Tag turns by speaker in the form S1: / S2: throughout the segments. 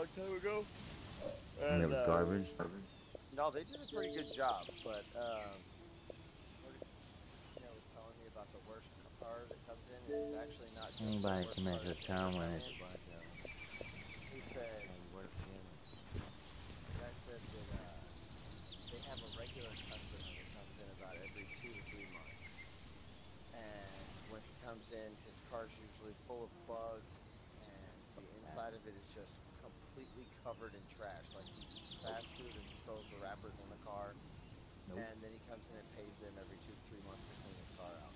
S1: long time ago.
S2: And it was
S1: uh,
S2: garbage.
S1: No, they did a pretty good job, but um, you know, was telling me about the worst car that comes in. It's actually not.
S2: Anybody can make
S1: car
S2: a town
S1: comes
S2: when it's like, uh,
S1: He said, the guy said that uh, they have a regular customer that comes in about every two to three months, and when he comes in, his car's usually full of bugs, and the inside of it is just completely covered in trash. Like he eats fast food and throws the wrappers in the car,
S2: Nope.
S1: and then he comes in and pays them every two to three months to clean his car out.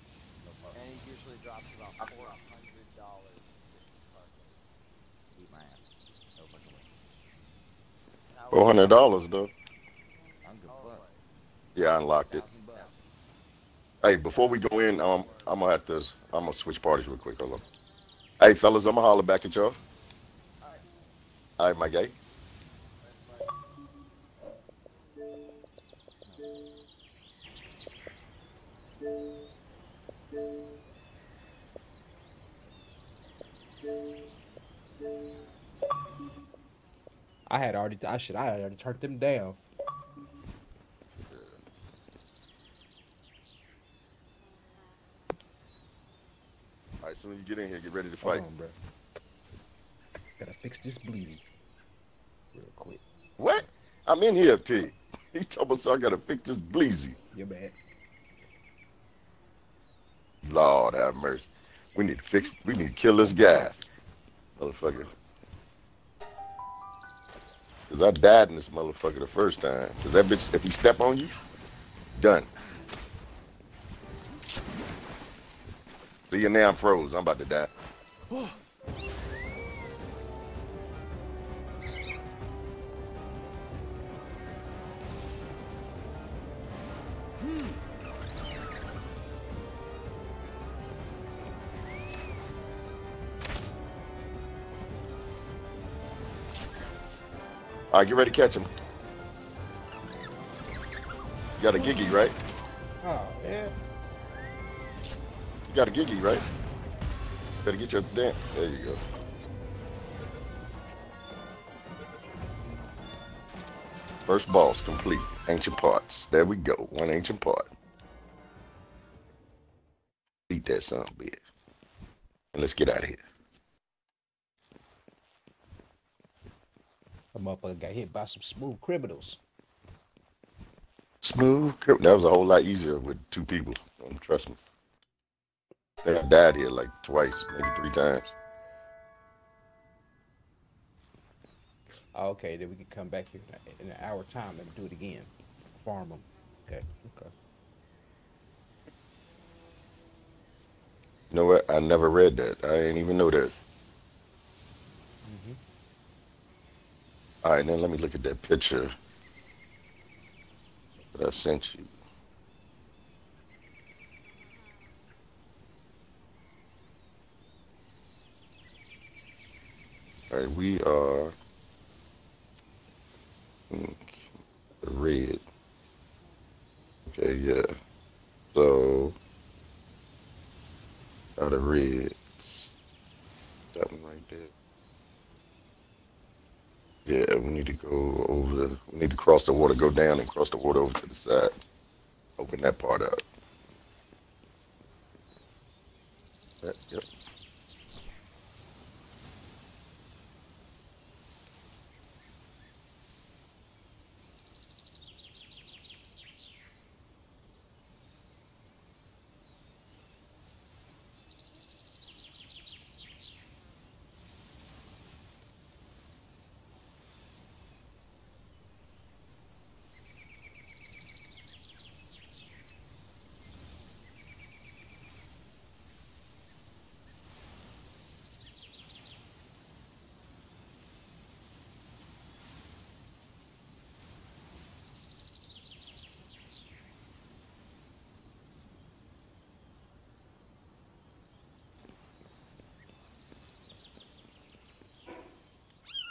S1: And he usually drops about four hundred dollars to get his car cleaned.
S2: Eat my ass. No fucking way.
S1: And I was
S3: Four hundred dollars though.
S2: I'm good
S1: I was
S2: fuck.
S1: like,
S3: Yeah, I unlocked it. Hey, before we go in, um, I'm gonna have to. I'm gonna switch parties real quick. Hold on. Hey, fellas, I'm gonna holler back at y'all. All right, my guy.
S4: I had already, I should, I had already turned them down.
S3: All right, so when you get in here, get ready to fight.
S4: on, bro. Gotta fix this bleeding real quick.
S3: What? I'm in here, T. He told us I gotta fix this bleezy.
S4: You're bad.
S3: Lord have mercy. We need to fix. We need to kill this guy, motherfucker. Cause I died in this motherfucker the first time. Cause that bitch, if he step on you, done. See you now. I'm froze. I'm about to die. All right, get ready to catch him. You got a giggy, right?
S4: Oh, yeah.
S3: You got a giggy, right? Better get your damn. There you go. First boss complete. Ancient parts. There we go. One ancient part. Beat that son of a bitch. And let's get out of here.
S4: A motherfucker got hit by some smooth criminals.
S3: Smooth. cri- That was a whole lot easier with two people. Um, trust me. I think died here like twice, maybe three times.
S4: Oh, okay, then we can come back here in, an hour time and do it again. Farm them. Okay, okay.
S3: You know what? I never read that. I didn't even know that.
S4: hmm
S3: All right, then let me look at that picture that I sent you. All right, we are mm, red. Okay, yeah. So out of red, that one right there. Yeah, we need to go over. The, we need to cross the water, go down, and cross the water over to the side. Open that part up. That, yep.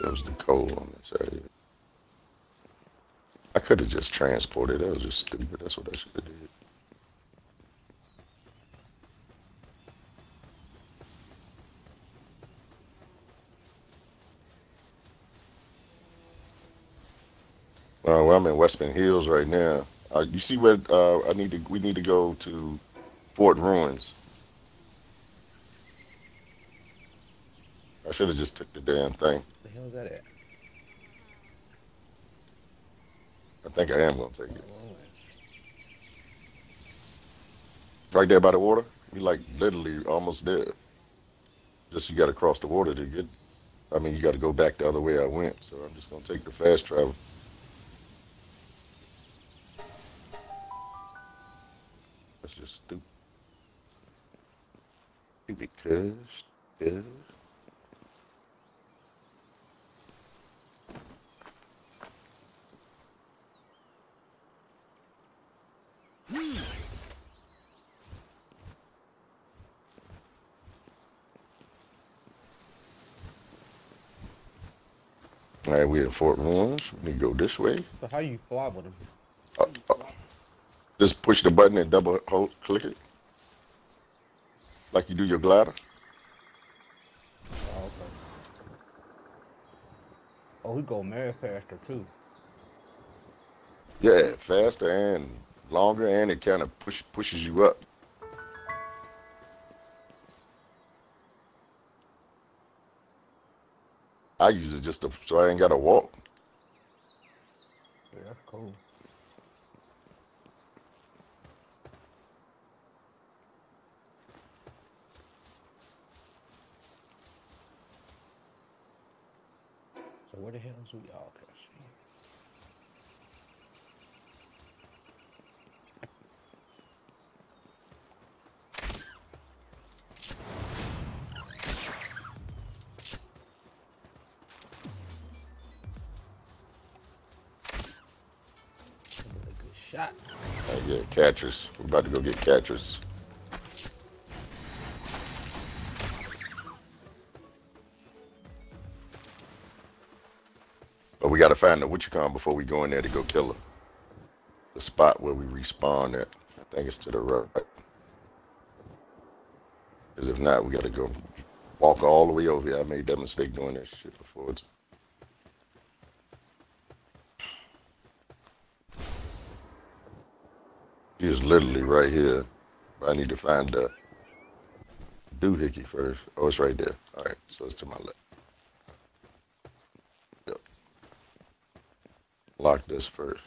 S3: That was the coal on this area. I could have just transported. That was just stupid. That's what I should have did. Uh, well, I'm in Windswept Hills right now. Uh, you see where uh, I need to? We need to go to Fort Ruins. Should have just took the damn thing.
S4: The hell is that at?
S3: I think I am gonna take it. Right there by the water. We like literally almost there. Just you got to cross the water to get. I mean, you got to go back the other way I went. So I'm just gonna take the fast travel. That's just stupid. Stupid cuz. cuz. All right, we're in Fort. We need to go this way.
S4: So how you fly with them?
S3: Uh, uh, just push the button and double hold, click it. Like you do your glider.
S4: Oh, okay. Oh, we go very faster too.
S3: Yeah, faster and longer, and it kind of push pushes you up. I use it just to, so I ain't got to walk.
S4: Yeah, that's cool. So where the hell is we all
S3: catchers. We're about to go get catchers. But we got to find the Witchcon before we go in there to go kill her. The spot where we respawn at. I think it's to the right. Because if not, we got to go walk all the way over here. I made that mistake doing that shit before. It's He is literally right here. But I need to find the doohickey first. Oh, it's right there. All right, so it's to my left. Yep. Lock this first.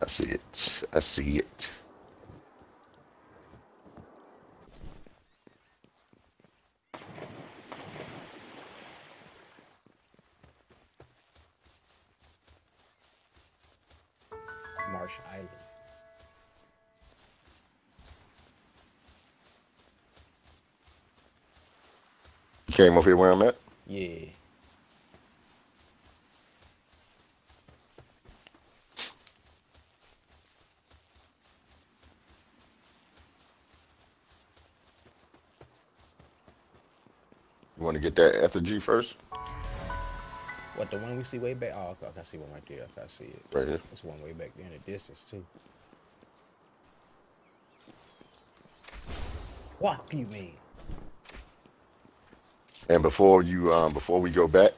S3: I see it. I see it. Came over here where I'm at?
S4: Yeah.
S3: You want to get that effigy first?
S4: What the one we see way back? Oh, okay, I see one right there. I see it.
S3: Right here.
S4: There's one way back there in the distance too. What do you mean?
S3: And before you, um, before we go back,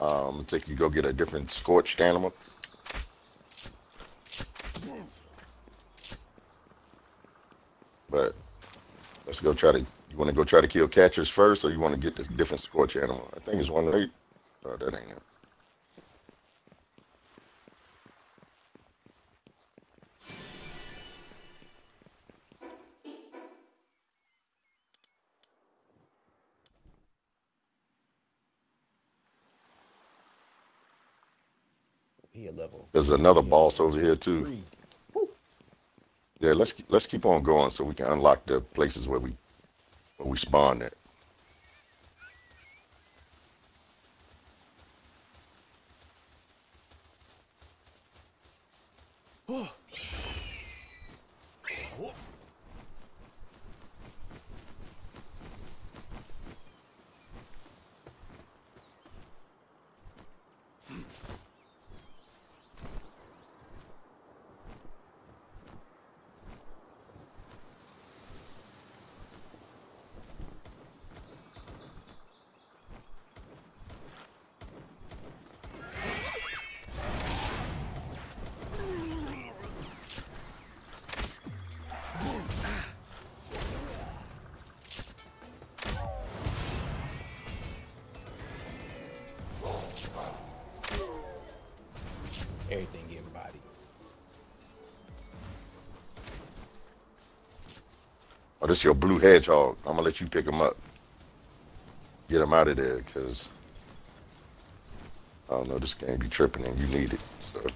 S3: um, take you go get a different scorched animal. But let's go try to. You want to go try to kill catchers first, or you want to get this different scorched animal? I think it's one right. Oh, that ain't it.
S4: He a level.
S3: There's another
S4: he
S3: boss over here too. Yeah, let's let's keep on going so we can unlock the places where we where we spawn at. You pick them up. Get them out of there, cause I don't know. This game be tripping, and you need it. So.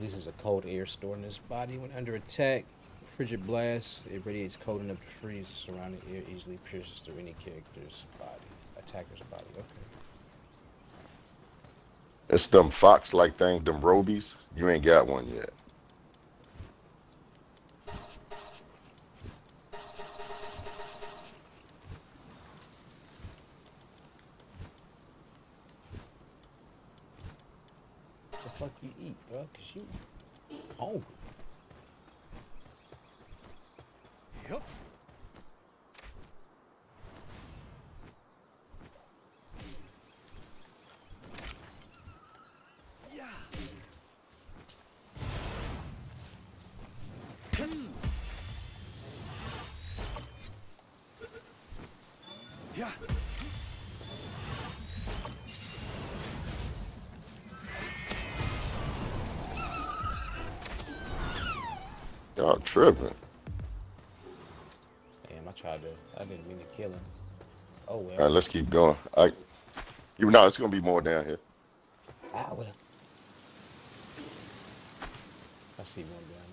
S4: This is a cold air stored in this body. When under attack, frigid blast, it radiates cold enough to freeze the surrounding air, easily pierces through any character's body, attacker's body. Okay.
S3: It's them fox-like things, them robies. You ain't got one yet. Let's keep going. I, you know, it's gonna be more down here.
S4: Ah well. I see one down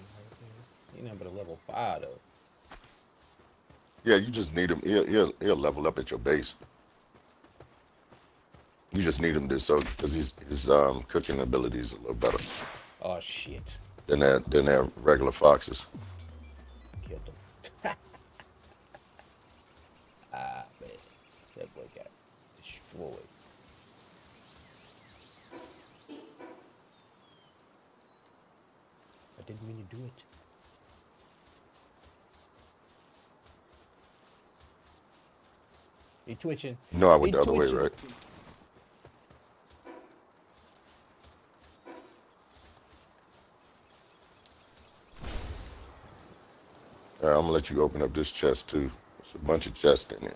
S4: there. You nothing but a level five though.
S3: Yeah, you just need him. He'll, he'll, he'll level up at your base. You just need him to so because his his um, cooking abilities a little better
S4: Oh shit.
S3: than that than that regular foxes.
S4: Killed him. ah man. That boy got destroyed. I didn't mean to do it. You twitching?
S3: Know I went
S4: He
S3: the other way,
S4: twitching.
S3: right? All right, I'm gonna let you open up this chest too. There's a bunch of chests in there.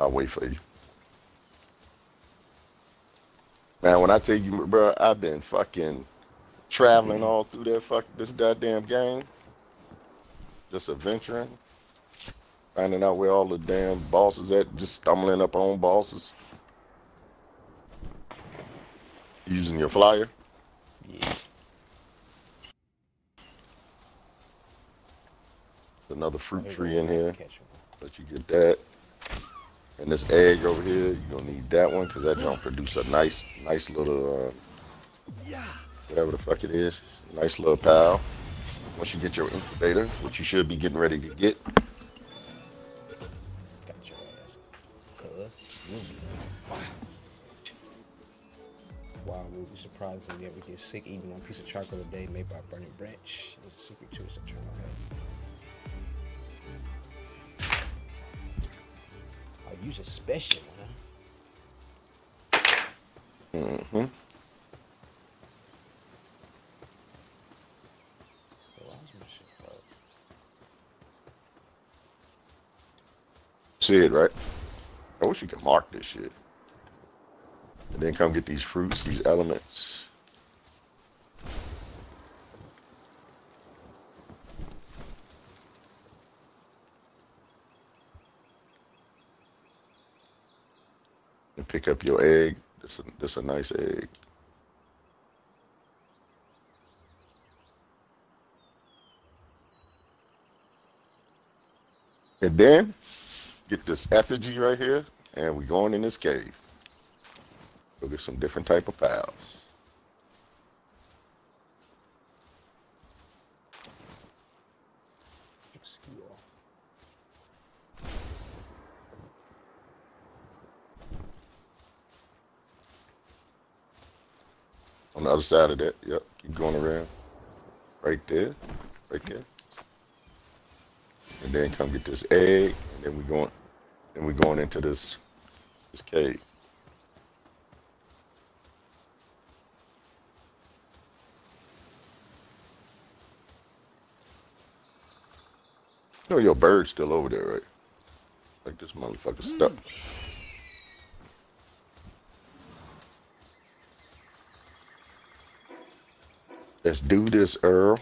S3: I'll wait for you. Man, when I tell you, bro, I've been fucking traveling mm-hmm. all through that fuck this goddamn game, just adventuring, finding out where all the damn bosses at, just stumbling up on bosses, using your flyer.
S4: Yeah.
S3: Another fruit tree in here. Let you get that. And this egg over here, you're gonna need that one because that don't produce a nice, nice little, uh,
S2: Yeah.
S3: whatever the fuck it is, nice little pal. Once you get your incubator, which you should be getting ready to get,
S4: Got your ass. Cuz. You'll be Wow, we'll be surprised when you ever get sick eating one piece of charcoal a day made by burning branch. There's a secret to its eternal health. I'll use a special one, huh?
S3: hmm
S4: So I was gonna shit, bro.
S3: See it right. I wish you could mark this shit. And then come get these fruits, these elements. And pick up your egg. This a, this a nice egg. And then get this effigy right here, and we're going in this cave. Go get some different type of pals. On the other side of that, yep, keep going around. Right there, right there. And then come get this egg, and then we're going, and we're going into this this cave. You know your bird's still over there, right? Like this motherfucker mm. stuck. Let's do this, Earl.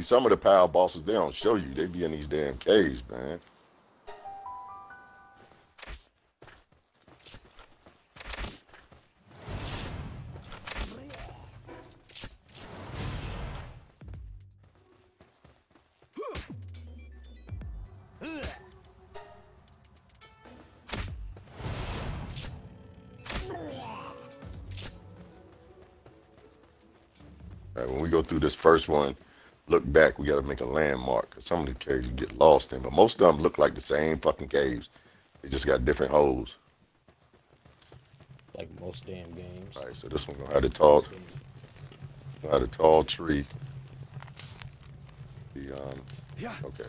S3: See, some of the power bosses, they don't show you. They be in these damn caves, man. When we go through this first one, we got to make a landmark. Cause some of the caves you get lost in, but most of them look like the same fucking caves. They just got different holes.
S4: Like most damn games.
S3: All right, so this one gonna have the tall, gonna have the tall tree. The um,
S2: Yeah.
S3: okay.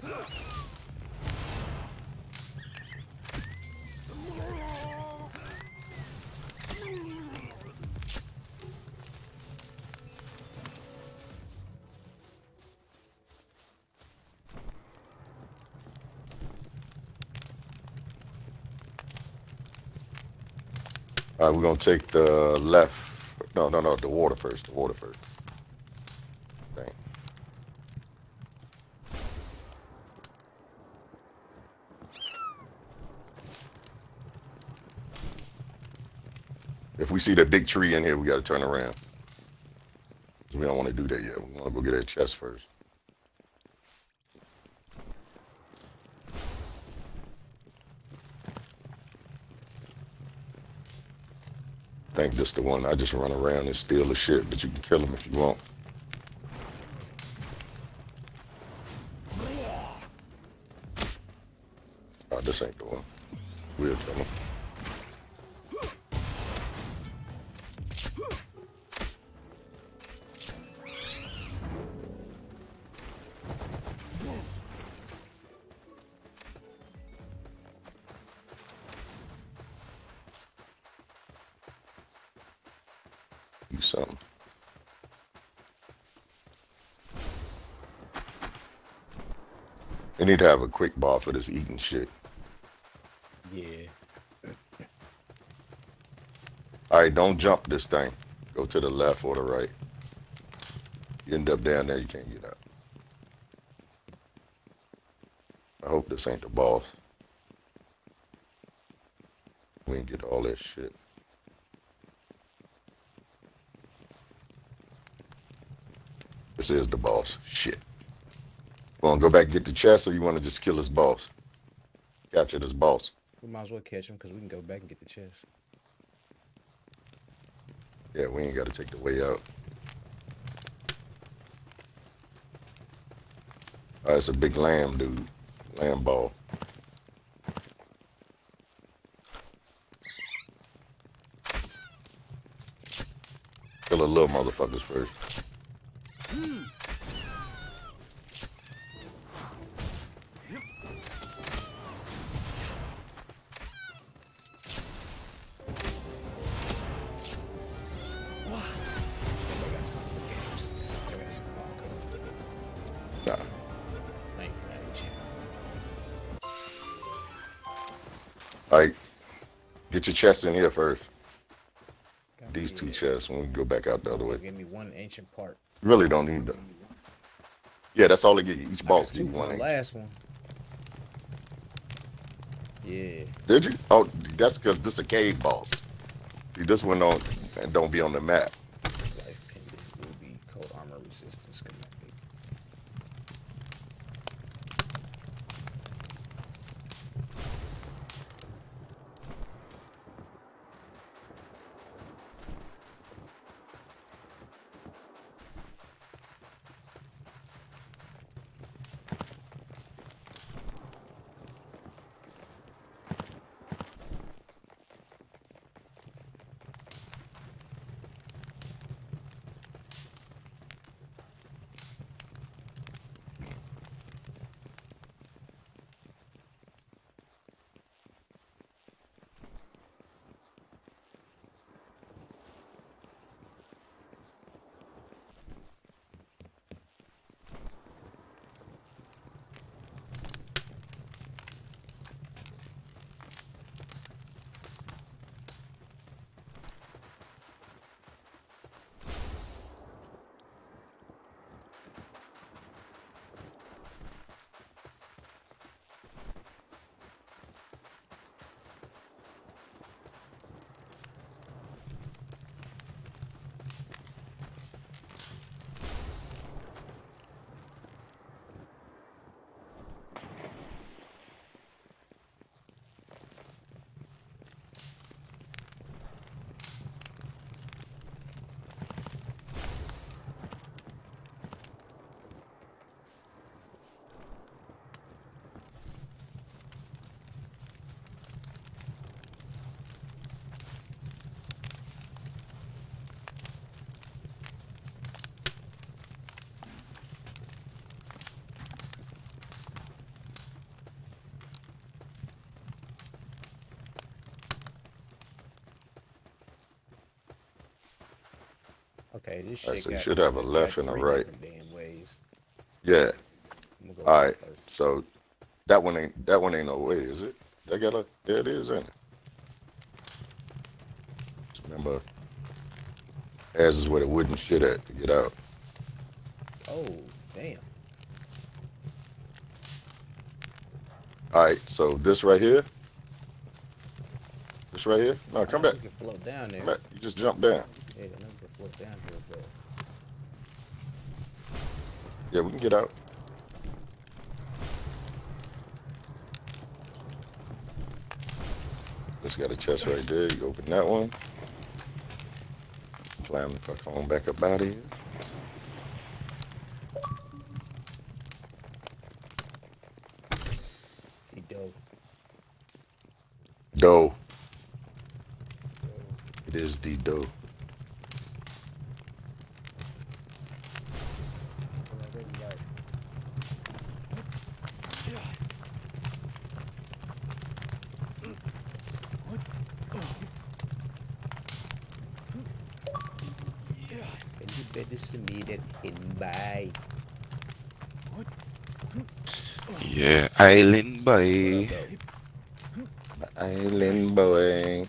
S3: Right, we're gonna take the left. No, no, no, the water first. The water first. Dang. If we see that big tree in here, we gotta turn around. We don't want to do that yet. We want to go get that chest first. This the one I just run around and steal the shit, but you can kill him if you want. Oh, this ain't the one. We'll kill him. Need to have a quick bar for this eating shit.
S4: Yeah.
S3: All right, don't jump this thing. Go to the left or the right. You end up down there, you can't get out. I hope this ain't the boss. We can get all that shit. This is the boss. Shit. Want to go back and get the chest, or you want to just kill this boss? Capture this boss.
S4: We might as well catch him because we can go back and get the chest.
S3: Yeah, we ain't got to take the way out. Oh, it's a big lamb, dude. Lamball. Kill the little motherfuckers first. Get your chest in here first.
S4: Got
S3: These two chests, when we go back out the other way.
S4: Give me one ancient part.
S3: Really don't need them. Yeah, that's all they get. Each boss
S4: two
S3: one.
S4: last one. Yeah.
S3: Did you? Oh, that's because this a cave boss. See, this one don't and don't be on the map.
S4: Okay, this shit
S3: so you should have a left and a right.
S4: Damn ways.
S3: Yeah.
S4: Go
S3: All right.
S4: first.
S3: So that one ain't that one ain't no way, is it? That got a there it is, ain't it? Just remember, as is where the wooden shit at to get out.
S4: Oh, damn.
S3: All right, so this right here, this right here. No, come back,
S4: You can float down there.
S3: come back. You just jump down.
S4: Yeah, I down here, but
S3: Yeah, we can get out. Just got a chest right there. You open that one. Climb the fuck on back up out of here.
S4: he dope.
S3: Dough. It is the dough.
S4: And you better send me that invite.
S5: Yeah, Island Boy.
S4: Dope.
S3: Island boy.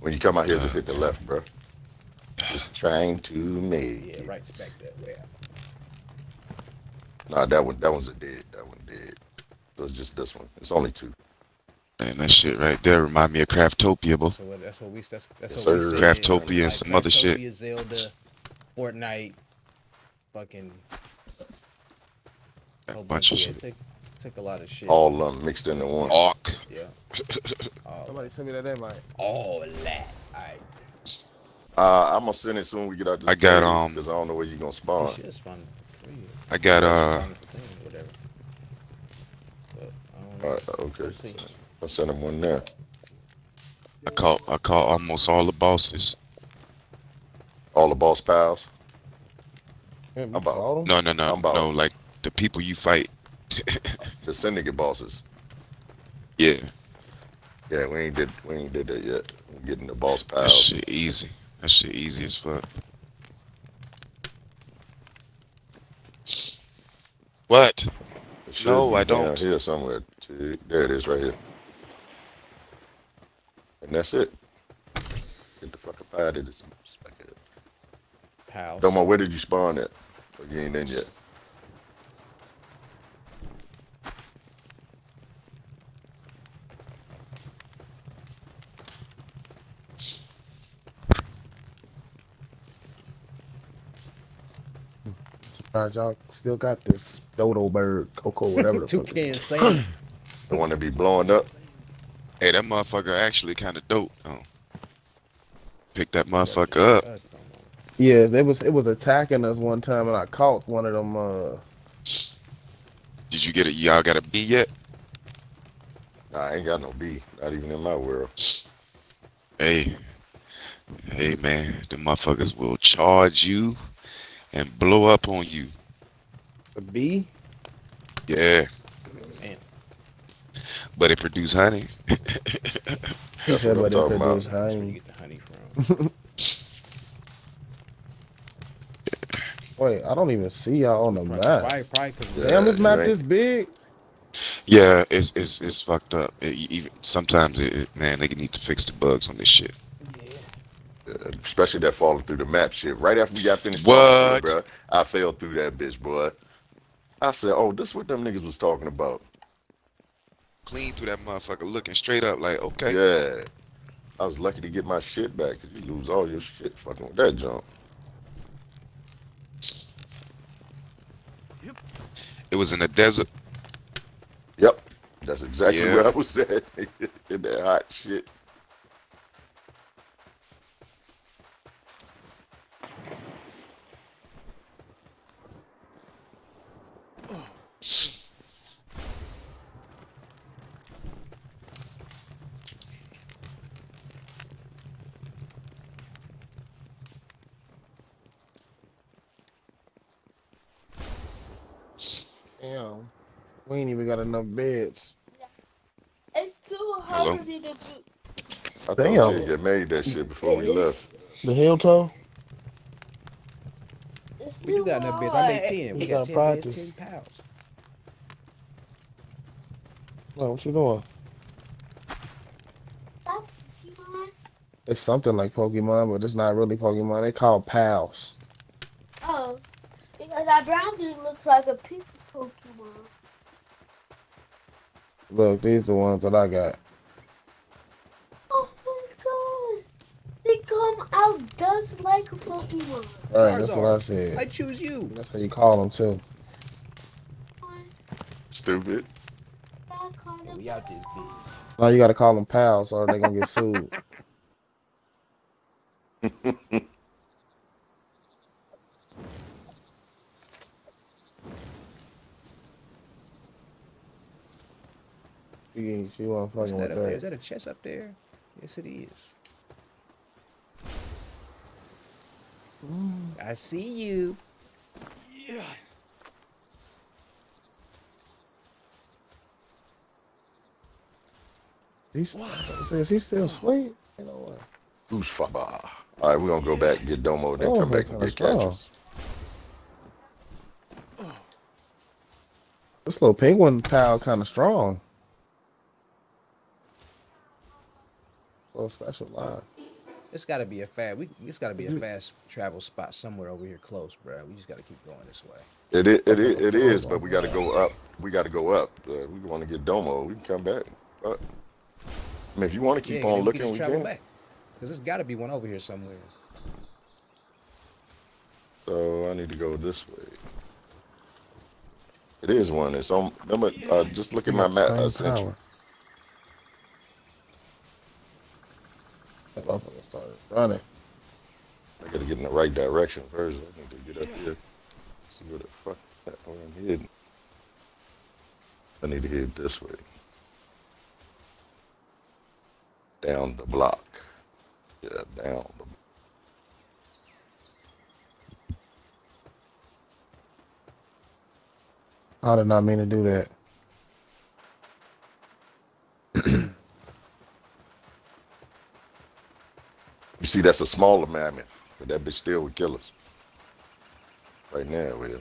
S3: When you come out here, just hit the left, bro. Just trying to make
S4: Yeah,
S3: it.
S4: right's back that way.
S3: Nah, that one, that one's a dead. That one dead. So it's just this one. It's only two.
S5: Man, that shit right there remind me of Craftopia, boy.
S4: So that's what we that's that's
S3: Yes,
S4: what we
S5: Craftopia and
S4: like
S5: some other shit.
S4: Zelda, Fortnite, fucking
S5: A bunch of
S4: yeah,
S5: shit.
S4: Took, took a lot of shit.
S3: All of them mixed into one.
S5: Ark.
S4: Yeah. all,
S6: Somebody send me that invite.
S4: all that. Alright.
S3: Uh, I'm gonna send it soon when we get out this
S5: I got, um,
S3: because I don't know where you're gonna spawn.
S4: should spawn three.
S5: I got uh
S4: Spawn whatever. But I don't know.
S3: Alright, okay.
S4: We'll.
S3: I'll send him one there.
S5: I caught I caught almost all the bosses.
S3: All the boss pals.
S6: Man, you
S3: About-
S6: called?
S5: No, no, no,
S3: I'm about-
S5: no. Like the people you fight.
S3: The syndicate bosses.
S5: Yeah,
S3: Yeah, we ain't did we ain't did that yet. We're getting the boss
S5: that
S3: pals.
S5: shit easy. That shit easy as fuck. What?
S3: It should
S5: No,
S3: be
S5: I
S3: down
S5: don't.
S3: Here somewhere. There it is, right here. And that's it. Get the fuck up out of this.
S4: Pal.
S3: Domo, where did you spawn at? You ain't in yet.
S6: Surprised y'all still got this dodo bird, Coco, whatever the fuck. it-
S4: Toucan Sam.
S3: The one that be blowing up.
S5: Hey, that motherfucker actually kind of dope. though. Pick that motherfucker up.
S6: Yeah, it was it was attacking us one time, and I caught one of them. Uh,
S5: Did you get it? Y'all got a B yet?
S3: Nah, I ain't got no B. Not even in my world.
S5: Hey, hey, man, the motherfuckers will charge you and blow up on you.
S6: a bee.
S5: Yeah.
S4: Damn.
S5: But it produce honey.
S6: He
S3: That's what I'm
S6: but if
S3: talking about.
S6: was
S4: where you
S6: honey.
S4: get the honey from.
S6: Wait, I don't even see y'all on the
S4: Probably,
S6: map.
S4: probably, probably 'cause we-
S3: Yeah,
S6: Damn, this map
S3: ain't-
S6: this big.
S5: Yeah, it's it's it's fucked up. It, even sometimes, it, it- man, they need to fix the bugs on this shit.
S3: Uh, especially that falling through the map shit. Right after we got finished talking
S5: What?
S3: to it, bro, I fell through that bitch, boy. I said, "Oh, this what them niggas was talking about."
S5: Clean through that motherfucker, looking straight up like, okay.
S3: Yeah, I was lucky to get my shit back because you lose all your shit fucking with that jump.
S5: It was in the desert.
S3: Yep, that's exactly
S5: Yeah.
S3: where I was at in that hot shit.
S6: Damn, we ain't even got enough beds.
S7: It's too
S5: Hello?
S7: hungry to do.
S3: I thought
S6: Damn.
S3: Jay had made that shit before we left.
S6: The hill toe.
S4: We do got enough beds. I made ten. We
S6: You
S4: got
S6: gotta
S4: ten beds, ten pals.
S6: No, what you doing?
S7: That's Pokemon.
S6: It's something like Pokemon, but it's not really Pokemon. They call pals.
S7: Oh, because that brown dude looks like a pizza Pokemon.
S6: Look, these are the ones that I got.
S7: Oh my god. They come out just like a Pokemon.
S6: All right, that's what I said.
S4: I choose you.
S6: That's how you call them too.
S3: Stupid.
S4: Yeah, we out this bitch.
S6: Now you gotta call them pals, or they're gonna get sued. She, she wasn't fucking
S4: that
S6: with
S4: up there? Is
S6: that.
S4: that a chest up there? Yes, it is. I see you.
S2: Yeah.
S6: He's, says he still asleep. You know what?
S3: Who's ah, Faba? All right, we're gonna go back and get Domo, then
S6: Oh,
S3: come back and get catches. Oh.
S6: This little penguin pal kind of strong. Little special line.
S4: It's got to be a fast. We. It's got to be a fast travel spot somewhere over here close, bro. We just got to keep going this way.
S3: It is, it is, it is, but we got to go up. We got to go up. Uh, we want to get Domo. We can come back. But, I mean, if you want to keep
S4: yeah,
S3: on
S4: then
S3: looking,
S4: we
S3: we
S4: can just travel
S3: can.
S4: back. Cause there's got to be one over here somewhere.
S3: So I need to go this way. It is one. It's on. Remember, uh, just look at my map. I
S6: Same
S3: sent you.
S6: tower. That motherfucker started running.
S3: I got to get in the right direction first. I need to get up here. See where the fuck that where I'm heading. I need to head this way. Down the block. Yeah, down the
S6: I did not mean to do that.
S3: You see, that's a smaller mammoth, but that bitch still would kill us. Right now, it will.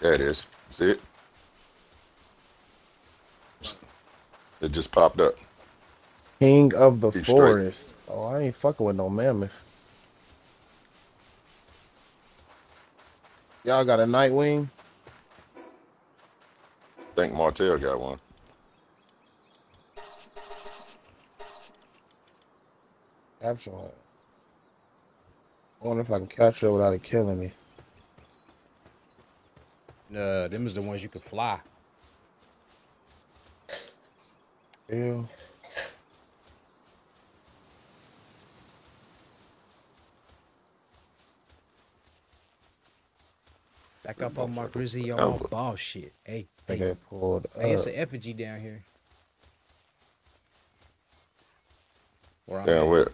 S3: There it is. See it? It just popped up.
S6: King of the
S3: Keep straight.
S6: forest. Oh, I ain't fucking with no mammoth. Y'all got a Nitewing?
S3: I think Martell got one.
S6: Capture one. I wonder if I can capture it without it killing me.
S4: Uh, them is the ones you can fly.
S6: Yeah.
S4: Back up on my
S3: motherfucker
S4: grizzly
S3: was
S4: all
S3: over.
S4: ball shit. Hey,
S6: I
S4: hey,
S6: get pulled
S4: hey, it's
S6: up.
S4: an effigy down here. Where I'm
S3: Down
S4: at.
S3: where?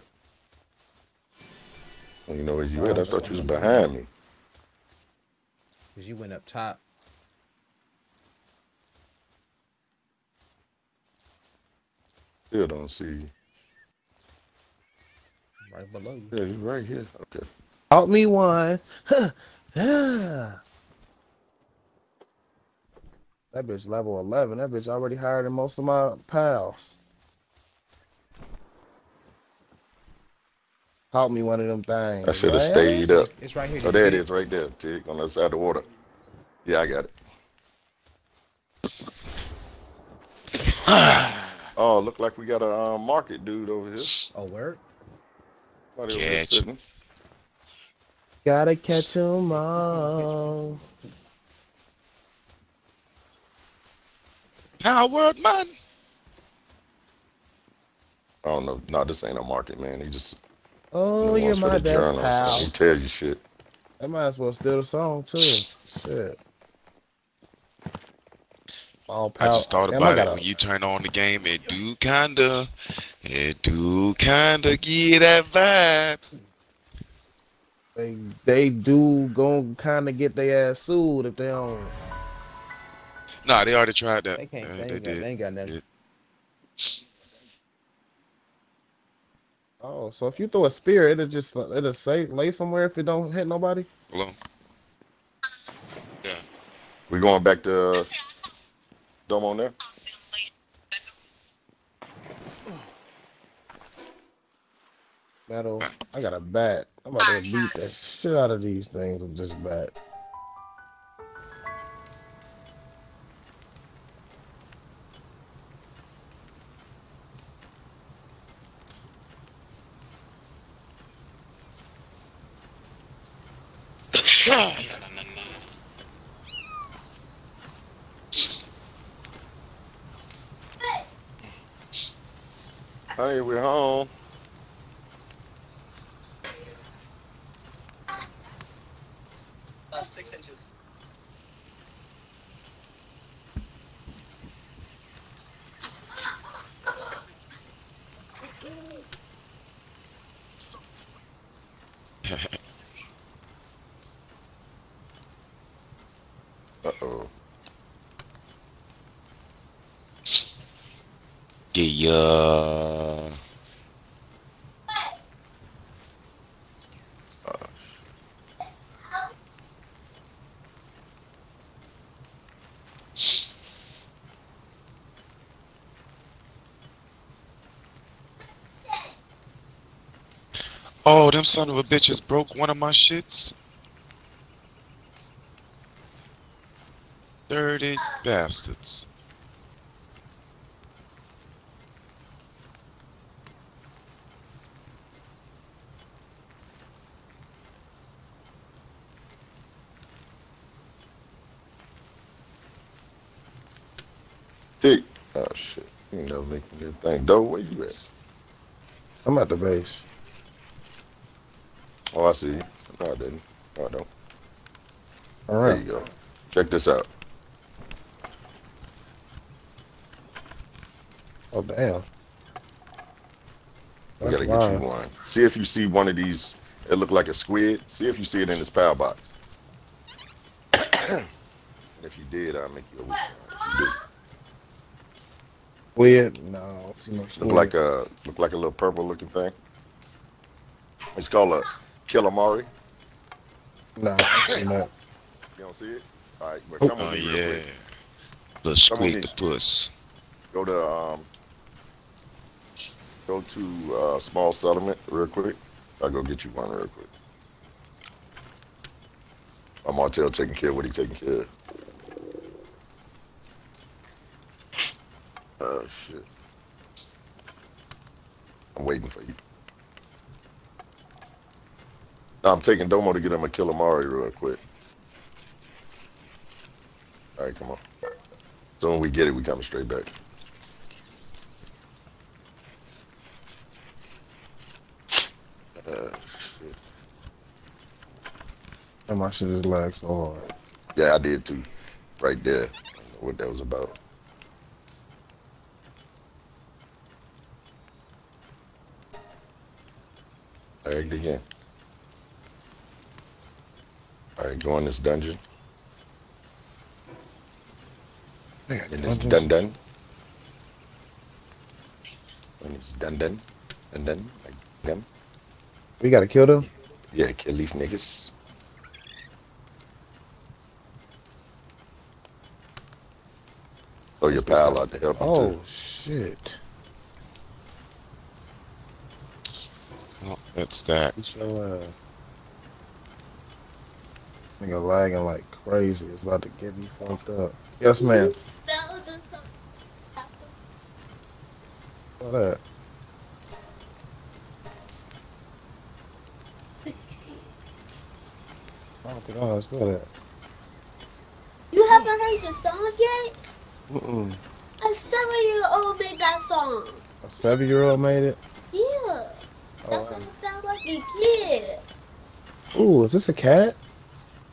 S3: Oh, You know where you at? I thought you was behind me.
S4: Cause you went up top.
S3: Still don't see you.
S4: Right below you.
S3: Yeah, you right here. Okay.
S6: Help me one. yeah. That bitch level 11. That bitch already higher than most of my pals. Help me one of them things.
S3: I should have
S6: man.
S3: stayed up.
S4: It's right here.
S3: Oh, there it is, right there, Tig, on the side of the water. Yeah, I got it. oh, look like we got a um, market dude over here.
S4: Oh, word?
S3: Somebody
S5: Catch.
S3: sitting.
S6: Gotta catch 'em all.
S5: Howard man.
S3: I don't know. No, this ain't a market, man. He just
S6: Oh,
S3: he
S6: you're my
S3: the
S6: best
S3: journal.
S6: pal.
S3: He tell you shit.
S6: I might as well steal the song too. Shit. All
S5: I just thought
S6: Damn,
S5: about it.
S6: gotta-
S5: When you turn on the game, it do kinda, it do kinda get that vibe.
S6: They they do go kind of get their ass sued if they don't.
S5: Nah, they already tried that.
S4: They can't.
S5: Uh,
S4: They
S5: they
S4: ain't, got, they
S5: did.
S4: ain't got nothing.
S5: Yeah.
S6: Oh, so if you throw a spear, it'll just it'll say lay somewhere if it don't hit nobody.
S5: Hello. Yeah.
S3: We going back to uh, Dome on there?
S6: Metal. I got a bat. I'm about to beat the shit out of these things with this bat.
S3: Honey, we're home.
S8: Six inches.
S3: Uh oh.
S5: Oh, them son of a bitches broke one of my shits. Dirty bastards.
S3: Tick. Oh shit. You ain't never making good thing. Doe, where you at?
S6: I'm at the base.
S3: Oh, I see you. No, I didn't. Oh, no, I don't.
S6: All right.
S3: There you go. Check this out.
S6: Oh damn.
S3: We gotta get
S6: lying.
S3: you one. See if you see one of these. It look like a squid. See if you see it in this power box. and if you did, I'll make you a wish. If you do.
S6: Weird. No. See no
S3: Look like a look like a little purple looking thing. It's called a calamari.
S6: No. I ain't seen that.
S3: You don't see it? All right, but
S6: Oh.
S3: come
S5: Oh
S3: on, real
S5: yeah. The
S3: Come
S5: squid the puss.
S3: Go to um. Go to uh, small settlement real quick. I'll go get you one real quick. I'm Martell taking care of what he taking care of. Oh shit. I'm waiting for you. No, I'm taking Domo to get him a Killamari real quick. Alright, come on. Soon we get it, we coming straight back. Uh, shit.
S6: And my shit is lag so hard.
S3: Yeah, I did too. Right there. I don't know what that was about. Alright, again. Alright, go in this dungeon. In this dun dun. In this dun dun. Dun dun. Like them.
S6: We gotta kill them.
S3: Yeah, kill these niggas. Throw your pal out to help
S6: Oh
S3: too.
S6: shit.
S5: Oh, that's that.
S6: Your uh Nigga lagging like crazy. It's about to get me fucked up. Yes, ma'am.
S7: You spell the song.
S6: What that? I don't think I know how to spell that.
S7: You haven't heard the song yet?
S6: Mm-mm.
S7: A seven-year-old made that song.
S6: A seven year old made it?
S7: Yeah, that's
S6: Oh,
S7: what it sounds like a kid.
S6: Ooh, is this a cat?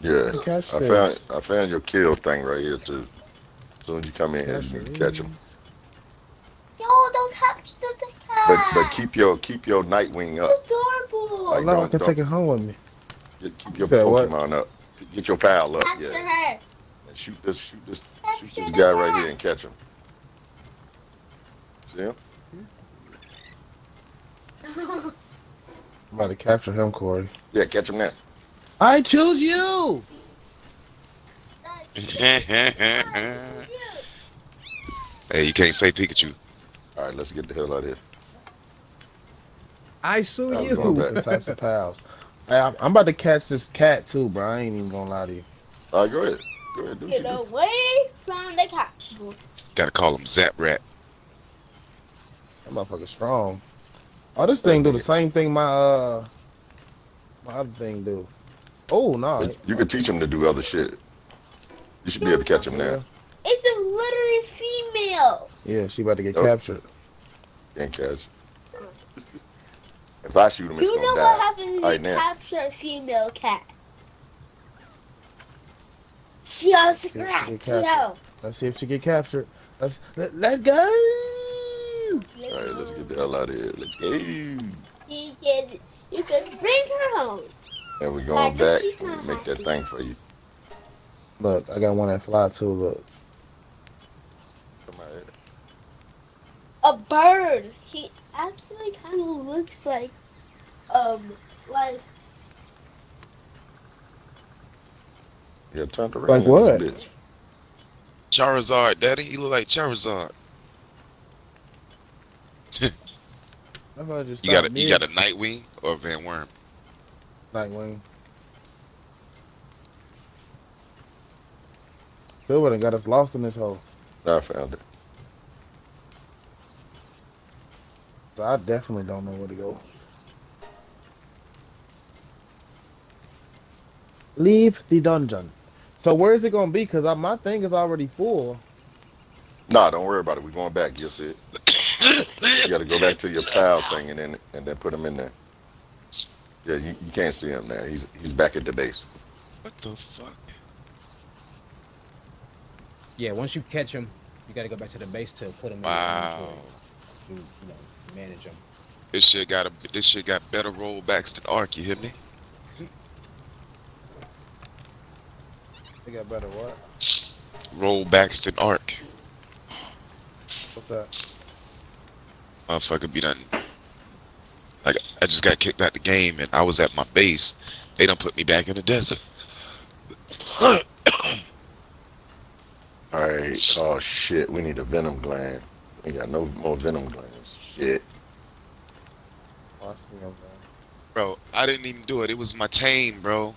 S3: Yeah.
S6: The catch
S3: I found I found your kill thing right here too. As soon as you come in here, you need to catch them.
S7: Yo, don't catch the, the cat.
S3: But but keep your keep your Nitewing up.
S7: adorable.
S3: Like,
S6: now I
S3: don't-
S6: can
S3: don't-
S6: take it home with me.
S3: Get, keep your
S6: said what?
S3: Pokemon up. Get your pal up.
S7: Capture
S3: Yeah.
S7: her.
S3: And shoot this shoot this shoot this
S7: the
S3: guy right here and catch him. See him?
S6: I'm about to capture him, Corey.
S3: Yeah, catch him now.
S6: I choose you.
S5: hey, you can't say Pikachu.
S3: All right, let's get the hell out of here.
S4: I sue
S3: That
S4: you.
S3: all bad.
S6: Different types of pals. Hey, I'm I'm about to catch this cat too, bro. I ain't even gonna lie to you.
S3: All right, go ahead. Go ahead. Do what you
S7: Get
S3: do.
S7: away from the capsule.
S5: Gotta call him Zap Rat.
S6: That motherfucker strong. Oh, this thing do the same thing my uh my other thing do. Oh no.
S3: But You could teach him to do other shit. You should be able to catch him now.
S7: It's a literally female.
S6: Yeah, she about to get
S3: Oh.
S6: captured.
S3: Can't catch. If I shoot him, it's
S7: You know
S3: gonna die.
S7: You know what happens when
S3: All
S7: you
S3: now.
S7: capture a female cat? She'll
S6: she
S7: scratch you
S6: Let's see if she get captured. Let's let, let's go.
S3: All right, let's get the hell out of here. Let's go.
S7: You can, you can bring her home.
S3: And we're going
S7: Like,
S3: back
S7: she's not
S3: and make that thing for you.
S6: Look, I got one that fly too. Look,
S3: Come.
S7: A bird. He actually kind of looks like, um, like
S3: Yeah, turn around.
S6: Like what?
S3: Bitch.
S5: Charizard, daddy. You look like Charizard.
S6: that's why I just
S5: You got a
S6: stopped
S5: you
S6: mid-
S5: got a Nitewing or a Van Worm?
S6: Nitewing. Silver done got us lost in this hole.
S3: I found it.
S6: So I definitely don't know where to go. Leave the dungeon. So where is it gonna be? Cause I, my thing is already full.
S3: Nah, don't worry about it. We're going back. You'll see it. You got to go back to your pal thing and then and then put him in there. Yeah, you, you can't see him now. He's he's back at the base.
S5: What the fuck?
S4: Yeah, once you catch him, you gotta go back to the base to put them in
S5: Wow.
S4: your. To, you know, manage him.
S5: This shit got a this shit got better rollbacks than Ark. You hear me?
S6: They got better what?
S5: Rollbacks than Ark.
S6: What's that?
S5: Motherfucker be done. Like I just got kicked out the game and I was at my base. They done put me back in the desert.
S3: All right. Oh shit. We need a venom gland. We got no more venom glands. Shit.
S6: Oh, I see him now.
S5: Bro, I didn't even do it. It was my tame, bro.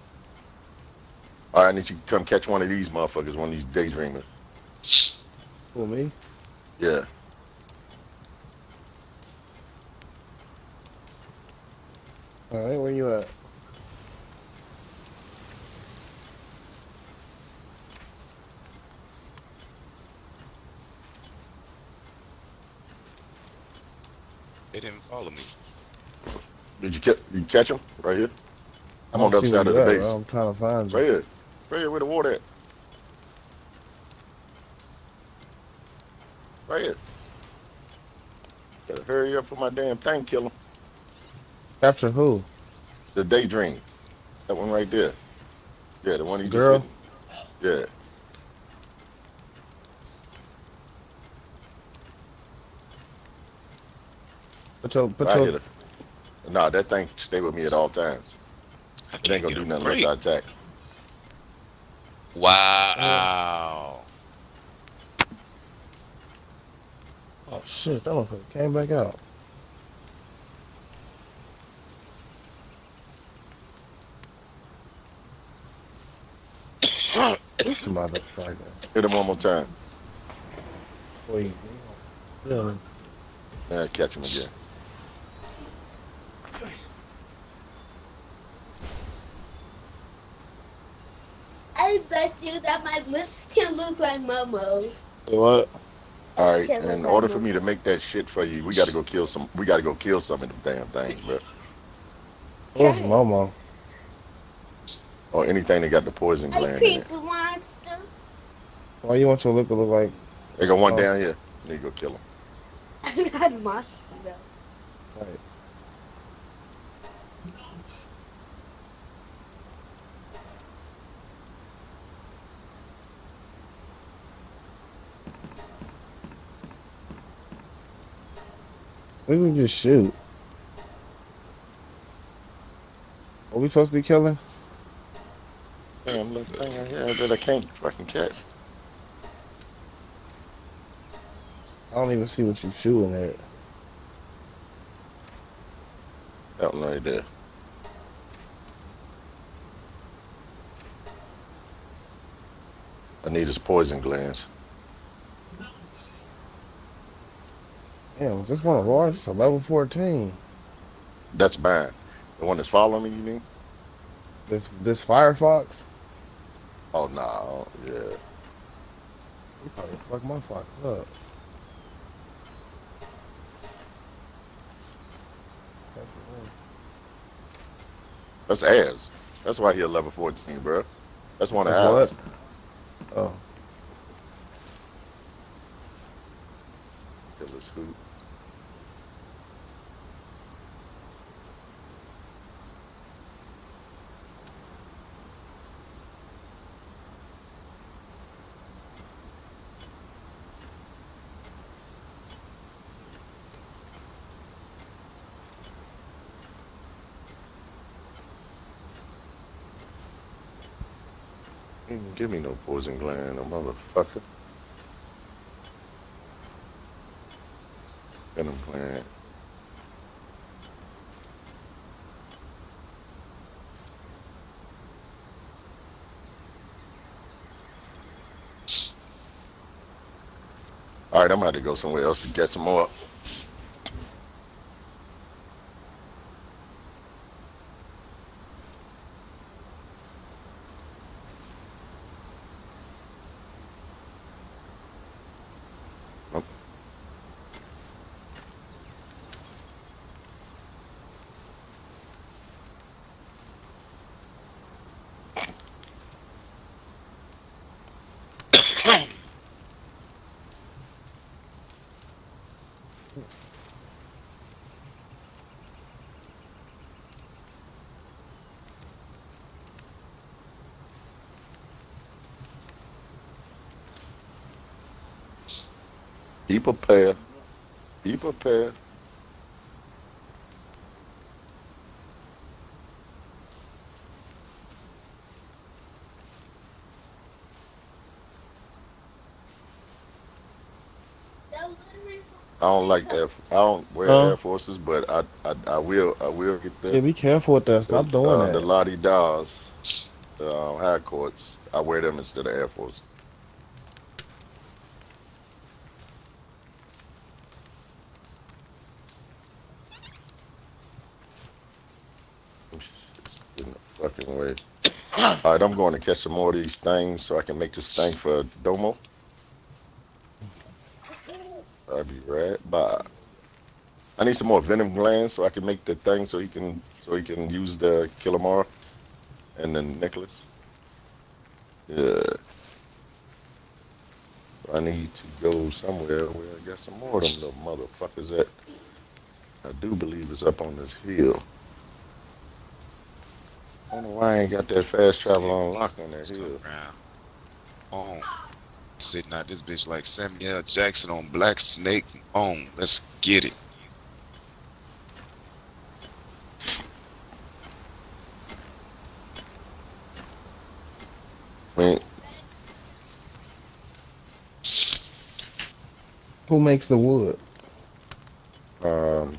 S3: All right, I need you to come catch one of these motherfuckers. One of these daydreamers.
S6: Who me?
S3: Yeah.
S6: All right, where you at?
S5: They didn't follow me.
S3: Did you catch? You catch him right here? I'm
S6: I
S3: on the other
S6: see
S3: side of the
S6: at,
S3: base.
S6: bro. I'm trying to find you.
S3: Right here. Right here where the water at. Right here. Gotta hurry up for my damn thing, kill him.
S6: Capture who?
S3: The Daedream. That one right there. Yeah, the one he just
S6: Girl?
S3: hit. Yeah.
S6: Put your put
S3: I
S6: your
S3: hit her. Nah, that thing stay with me at all times.
S5: I
S3: It ain't
S5: can't
S3: gonna do nothing
S5: break.
S3: unless I attack.
S5: Wow.
S6: Oh shit, that motherfucker came back out. This motherfucker.
S3: Hit him one more time.
S6: Wait. Yeah.
S3: Yeah, catch him again.
S7: I bet you that my lips can look like Momo's.
S6: What?
S3: All right.
S7: Can't
S3: In
S7: look
S3: order
S7: like
S3: for me to make that shit for you, we gotta go kill some. We gotta go kill some of them damn things, bro.
S6: Where's
S7: Okay.
S6: Momo?
S3: Or anything that got the poison
S7: A
S3: gland in it.
S7: creepy monster.
S6: Why you want your lip to look like?
S3: They got one
S6: Oh.
S3: down here. Need to go kill him.
S7: I'm not a monster though.
S6: Right. We can just shoot. Are we supposed to be killing?
S3: Damn little thing right here that I can't fucking catch.
S6: I don't even see what you're shooting at.
S3: That one right there. I need his poison glands.
S6: Damn, this one of ours. It's a level 14.
S3: That's bad. The one that's following me, you mean?
S6: This this Firefox.
S3: Oh no, yeah.
S6: You probably fuck my fox up.
S3: That's ass. That's why he a level 14, bro. That's one of ours.
S6: what? Oh,
S3: Kill his hoop. Give me no poison gland, no motherfucker. Venom gland. All right, I'm about to go somewhere else to get some more. Be prepared. Be prepared.
S7: That.
S3: I don't like Air. I don't wear
S6: Huh?
S3: Air Forces, but I, I I will I will get the
S6: yeah. Be careful with that. Stop doing
S3: uh,
S6: that.
S3: the Lottie Dawes, uh, high courts. I wear them instead of Air Force. Get in the fucking way. All right, I'm going to catch some more of these things so I can make this thing for Domo. I'll be right back. I need some more venom glands so I can make the thing so he can so he can use the Killamar and the necklace. Yeah. I need to go somewhere where I got some more of them little motherfuckers at. I do believe it's up on this hill. I why I ain't got that fast travel unlocked on that
S5: Let's
S3: hill.
S5: On. Sitting out this bitch like Samuel Jackson on Black Snake. On. Let's get it.
S3: Wait.
S6: Who makes the wood?
S3: um,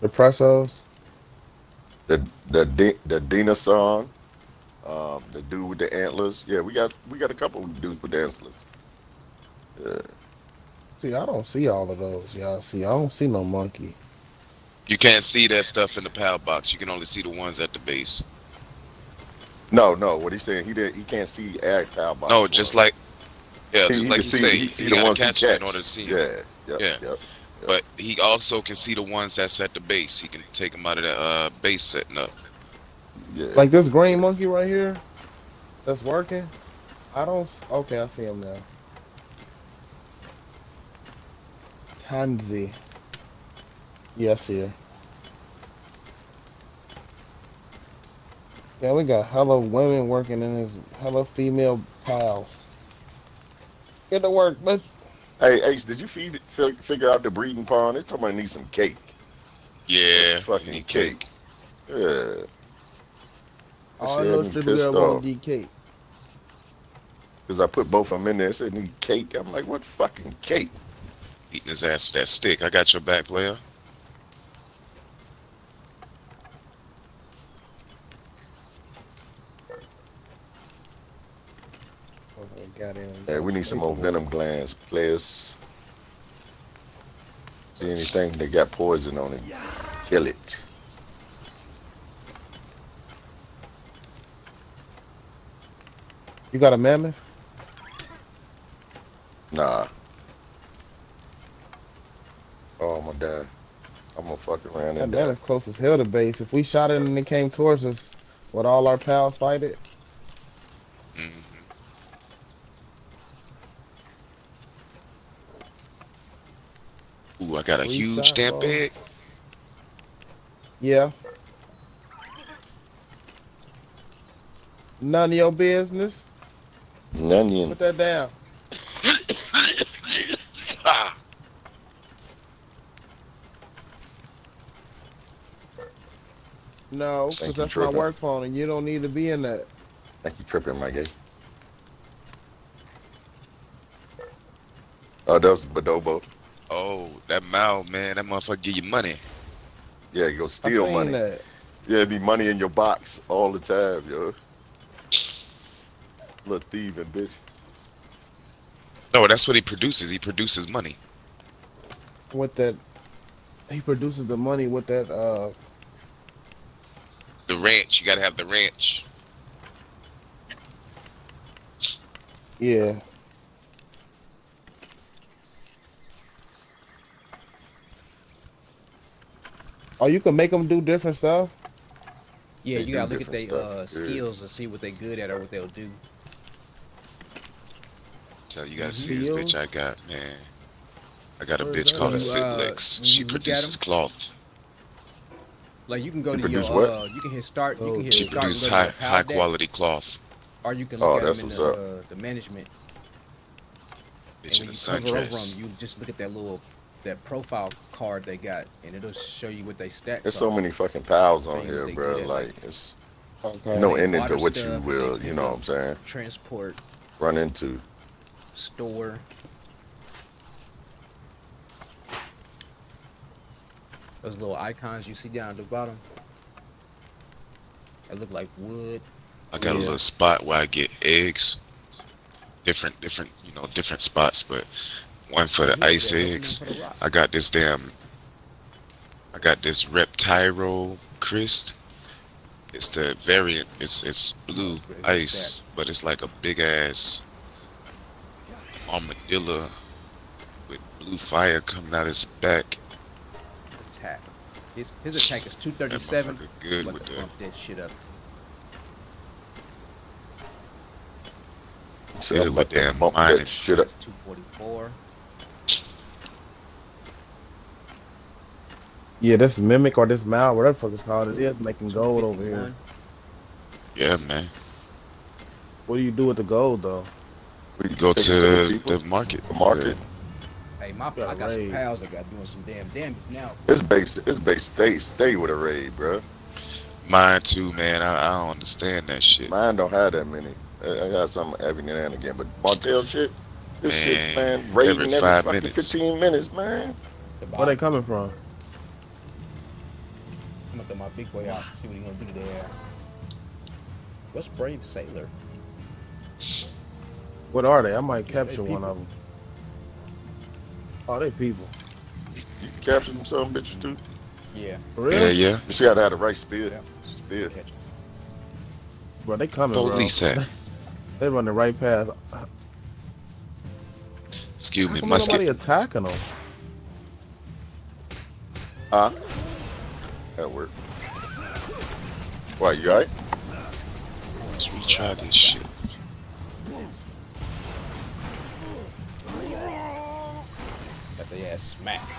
S6: The Pressos.
S3: the the D- the Dinossom, um, the dude with the antlers. Yeah, we got we got a couple of dudes with the antlers. Yeah.
S6: See, I don't see all of those. Y'all see, I don't see no monkey.
S5: You can't see that stuff in the power box. You can only see the ones at the base.
S3: No, no. What he's saying, he did. He can't see ag power box.
S5: No, just like yeah,
S3: he,
S5: just
S3: he
S5: like
S3: can
S5: you say,
S3: he
S5: you,
S3: see
S5: you gotta
S3: ones he
S5: catch them
S3: catch.
S5: in order to see
S3: Yeah,
S5: them.
S3: yep,
S5: Yeah.
S3: yep.
S5: But he also can see the ones that's at the base. He can take them out of the uh, base setting up.
S3: yeah.
S6: Like this green monkey right here, that's working. I don't. Okay, I see him now. Tanzee. Yes, here. Yeah, we got hella women working in his hella female pals. Get to work, bitch.
S3: Hey, Ace, did you feed, fi- figure out the breeding pond? It's talking about need some cake.
S5: Yeah,
S3: Fucking
S5: need
S3: cake. Yeah.
S6: All
S3: shit
S6: little
S3: had me
S6: stripper
S3: pissed
S6: girl want
S3: off.
S6: DK.
S3: Because I put both of them in there. It said need cake. I'm like, what fucking cake?
S5: Eating his ass with that stick. I got your back, player.
S6: Okay, goddamn.
S3: Yeah, we need some more venom glands, players. See anything that got poison on it? Kill it.
S6: You got a mammoth?
S3: Nah. Oh, I'm gonna die. I'm gonna fuck around
S6: That
S3: and die.
S6: mammoth close as hell to base. If we shot it and it came towards us, would all our pals fight it?
S5: hmm Ooh, I got a huge damn bag.
S6: Yeah. None of your business.
S3: Onion.
S6: Put that down.
S5: Ah,
S6: No, because that's my
S3: Trevor.
S6: work phone, and you don't need to be in that.
S3: Thank you, tripping, my gay. Oh, that was Badobo.
S5: Oh, that mouth, man. That motherfucker give you money.
S3: Yeah, you go
S6: I
S3: steal
S6: seen
S3: money.
S6: that.
S3: Yeah, it be money in your box all the time, yo. Little thieving bitch.
S5: No, that's what he produces. He produces money.
S6: With that, he produces the money with that. Uh,
S5: The ranch. You gotta have the ranch.
S6: yeah. Oh, you can make them do different stuff.
S4: Yeah,
S3: They
S4: you gotta look at their uh,
S3: stuff, yeah.
S4: skills and see what they're good at or what they'll do.
S5: So you gotta see this bitch I got, man. I got a
S6: Where is
S5: bitch
S6: that
S5: called a
S6: at?
S4: You, uh,
S5: She
S4: you look at
S5: produces
S4: 'em?
S5: cloth.
S4: Like you can go
S3: You
S4: to your
S3: produce what?
S4: uh, you can hit start, you
S6: Oh,
S4: can hit
S5: She
S4: start and
S5: produces high high
S4: deck,
S5: quality cloth.
S4: or you can
S3: Oh,
S4: at
S3: that's
S4: them in
S3: what's
S4: the, uh, the management.
S5: Bitch in
S4: and
S5: the
S4: when you cover over
S5: sundress.
S4: them, you just look at that little that profile card they got, and it'll show you what they stats
S3: There's so many fucking piles on here, bro.
S4: good
S3: Like, it's
S6: Okay.
S3: no
S4: They
S3: ending to what you
S4: stuff, and
S3: will, you know what I'm saying?
S4: transport
S3: Run into.
S4: store. Those little icons you see down at the bottom. They look like wood.
S5: I got a little spot where I get eggs. Different different you know, different spots, but one for the ice eggs.
S4: for the rock.
S5: I got this damn I got this Reptyro Cryst. It's the variant. It's it's blue ice, but it's like a big ass armadillo with blue fire coming out his back.
S4: attack. His, his attack is 237.
S5: That good with
S4: to
S5: that.
S4: that shit up.
S3: So
S5: Good
S3: I'm
S5: with damn
S3: bump
S5: mining.
S3: that shit up.
S4: 244.
S6: Yeah, this mimic or this Mau, whatever the fuck it's called, it is making gold over here.
S5: Yeah, man.
S6: What do you do with the gold though?
S3: We
S5: Go
S3: take
S5: to the, the market.
S3: The market.
S4: Hey, my,
S6: Got
S4: I got some pals that got doing some damn damage now.
S3: It's base. It's base. Stay, stay with a raid, bro.
S5: Mine too, man. I, I don't understand that shit.
S3: Mine don't have that many. I I got some every now and again, but Martell shit, this shit,
S5: Man,
S3: man, raiding
S5: every
S3: every,
S5: five
S3: fucking
S5: minutes.
S3: 15 minutes, man.
S6: Where they coming from?
S4: I'm gonna throw my big boy out. See what he gonna do there. What's Brave Sailor?
S6: What are they? I might capture one of them. Oh, they people.
S3: You can capture them some bitches too.
S4: Yeah.
S6: For
S5: Yeah,
S6: real?
S5: yeah.
S3: You see how to have the right speed.
S4: Yeah.
S3: Speed.
S4: Catch 'em.
S6: Bro, they coming, bro.
S5: Police at.
S6: They run the right path. Uh, how
S5: Excuse me,
S6: come ain't nobody
S5: musket.
S6: attacking them?
S3: Huh? That worked. Why you alright?
S5: Let's retry this shit.
S4: Got the ass smacked.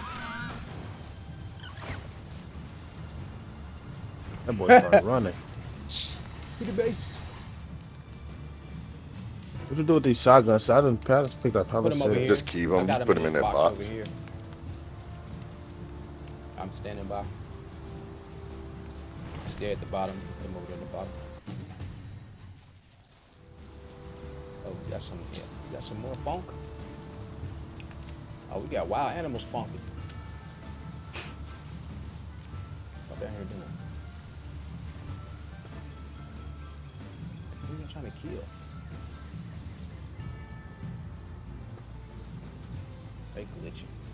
S6: That boy started running.
S4: To the base.
S6: What you do with these shotguns? I didn't I just picked up
S4: Put 'em
S6: pellet
S4: over
S6: shit.
S4: here.
S3: Just keep them.
S4: got
S3: Put them in
S4: this
S3: that box.
S4: over here. I'm standing by stay there at the bottom. Put move over there at the bottom. Oh, we got some, yeah, we got some more funk. Oh, we got wild animals funky. What down here doing? Who are you trying to kill? They glitching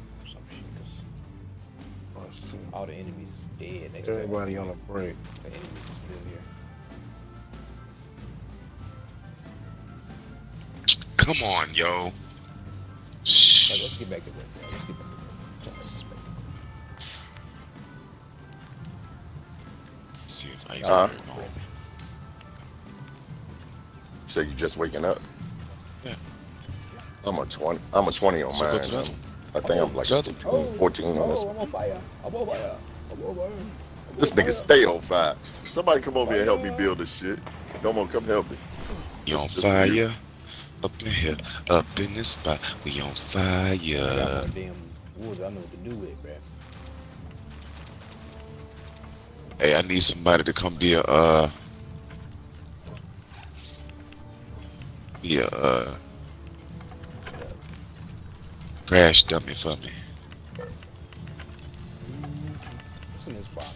S4: all the enemies is dead next to
S6: Everybody on a break.
S4: the enemies is still here.
S5: Come on, yo.
S4: Like,
S5: Shh.
S4: let's get back to work, bro. Let's get back to work. Don't disrespect.
S5: See if I can uh,
S3: You say you just waking up?
S5: Yeah.
S3: I'm a 20. I'm a 20 on
S5: So go
S3: mine.
S5: To the other
S3: I'm- think I'm like
S5: So-
S3: 15, 14 on this
S4: Oh,
S3: one.
S4: I'm on fire. I'm on fire. I'm on fire.
S3: This nigga stay on fire. Somebody come over here and help me build this shit. No more, come help me.
S5: You on
S3: Just- just
S5: fire? Up in here, up in this spot. We on fire.
S4: more damn wood. I know what to do with it, bro.
S5: Hey, I need somebody to come be a uh be a uh crash dummy for me.
S4: What's in this box?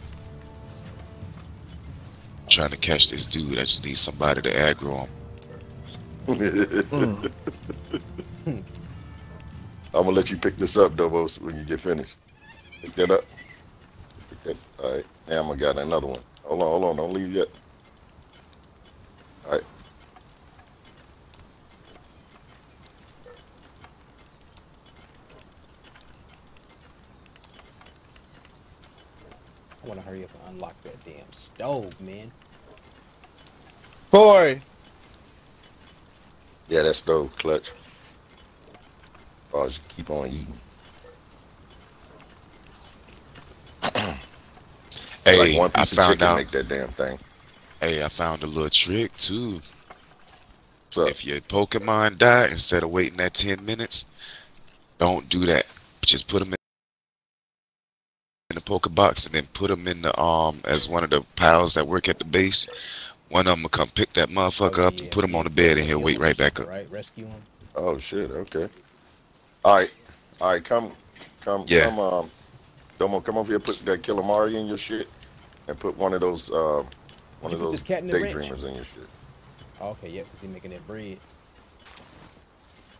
S5: trying to catch this dude. I just need somebody to aggro him.
S6: Mm.
S3: I'm gonna let you pick this up, Dobos, when you get finished. Pick that up. Pick that. All right. Damn, I got another one. Hold on, hold on. Don't leave yet. All right.
S4: I want to hurry up and unlock that damn stove, man.
S6: Corey.
S3: Yeah, that stove clutch. I'll just keep on eating.
S5: Hey,
S3: like one
S5: I
S3: of
S5: found out.
S3: make that damn thing.
S5: Hey, I found a little trick too.
S3: So
S5: If your Pokemon die, instead of waiting that ten minutes, don't do that. Just put them in in the poker box and then put them in the um as one of the pals that work at the base. One of them will come pick that motherfucker
S4: Oh,
S5: up
S4: yeah,
S5: and put him on the bed and he'll wait right back up.
S4: Right, rescue him.
S3: Oh shit. Okay. All right. All right. Come, come,
S5: Yeah.
S3: come. Um, Domo, come over here. Put that Killamari in your shit, and put one of those, uh, one
S4: you
S3: of those
S4: cat in the wrench?
S3: daydreamers in your shit.
S4: Oh, okay, yeah, because he's making that bread.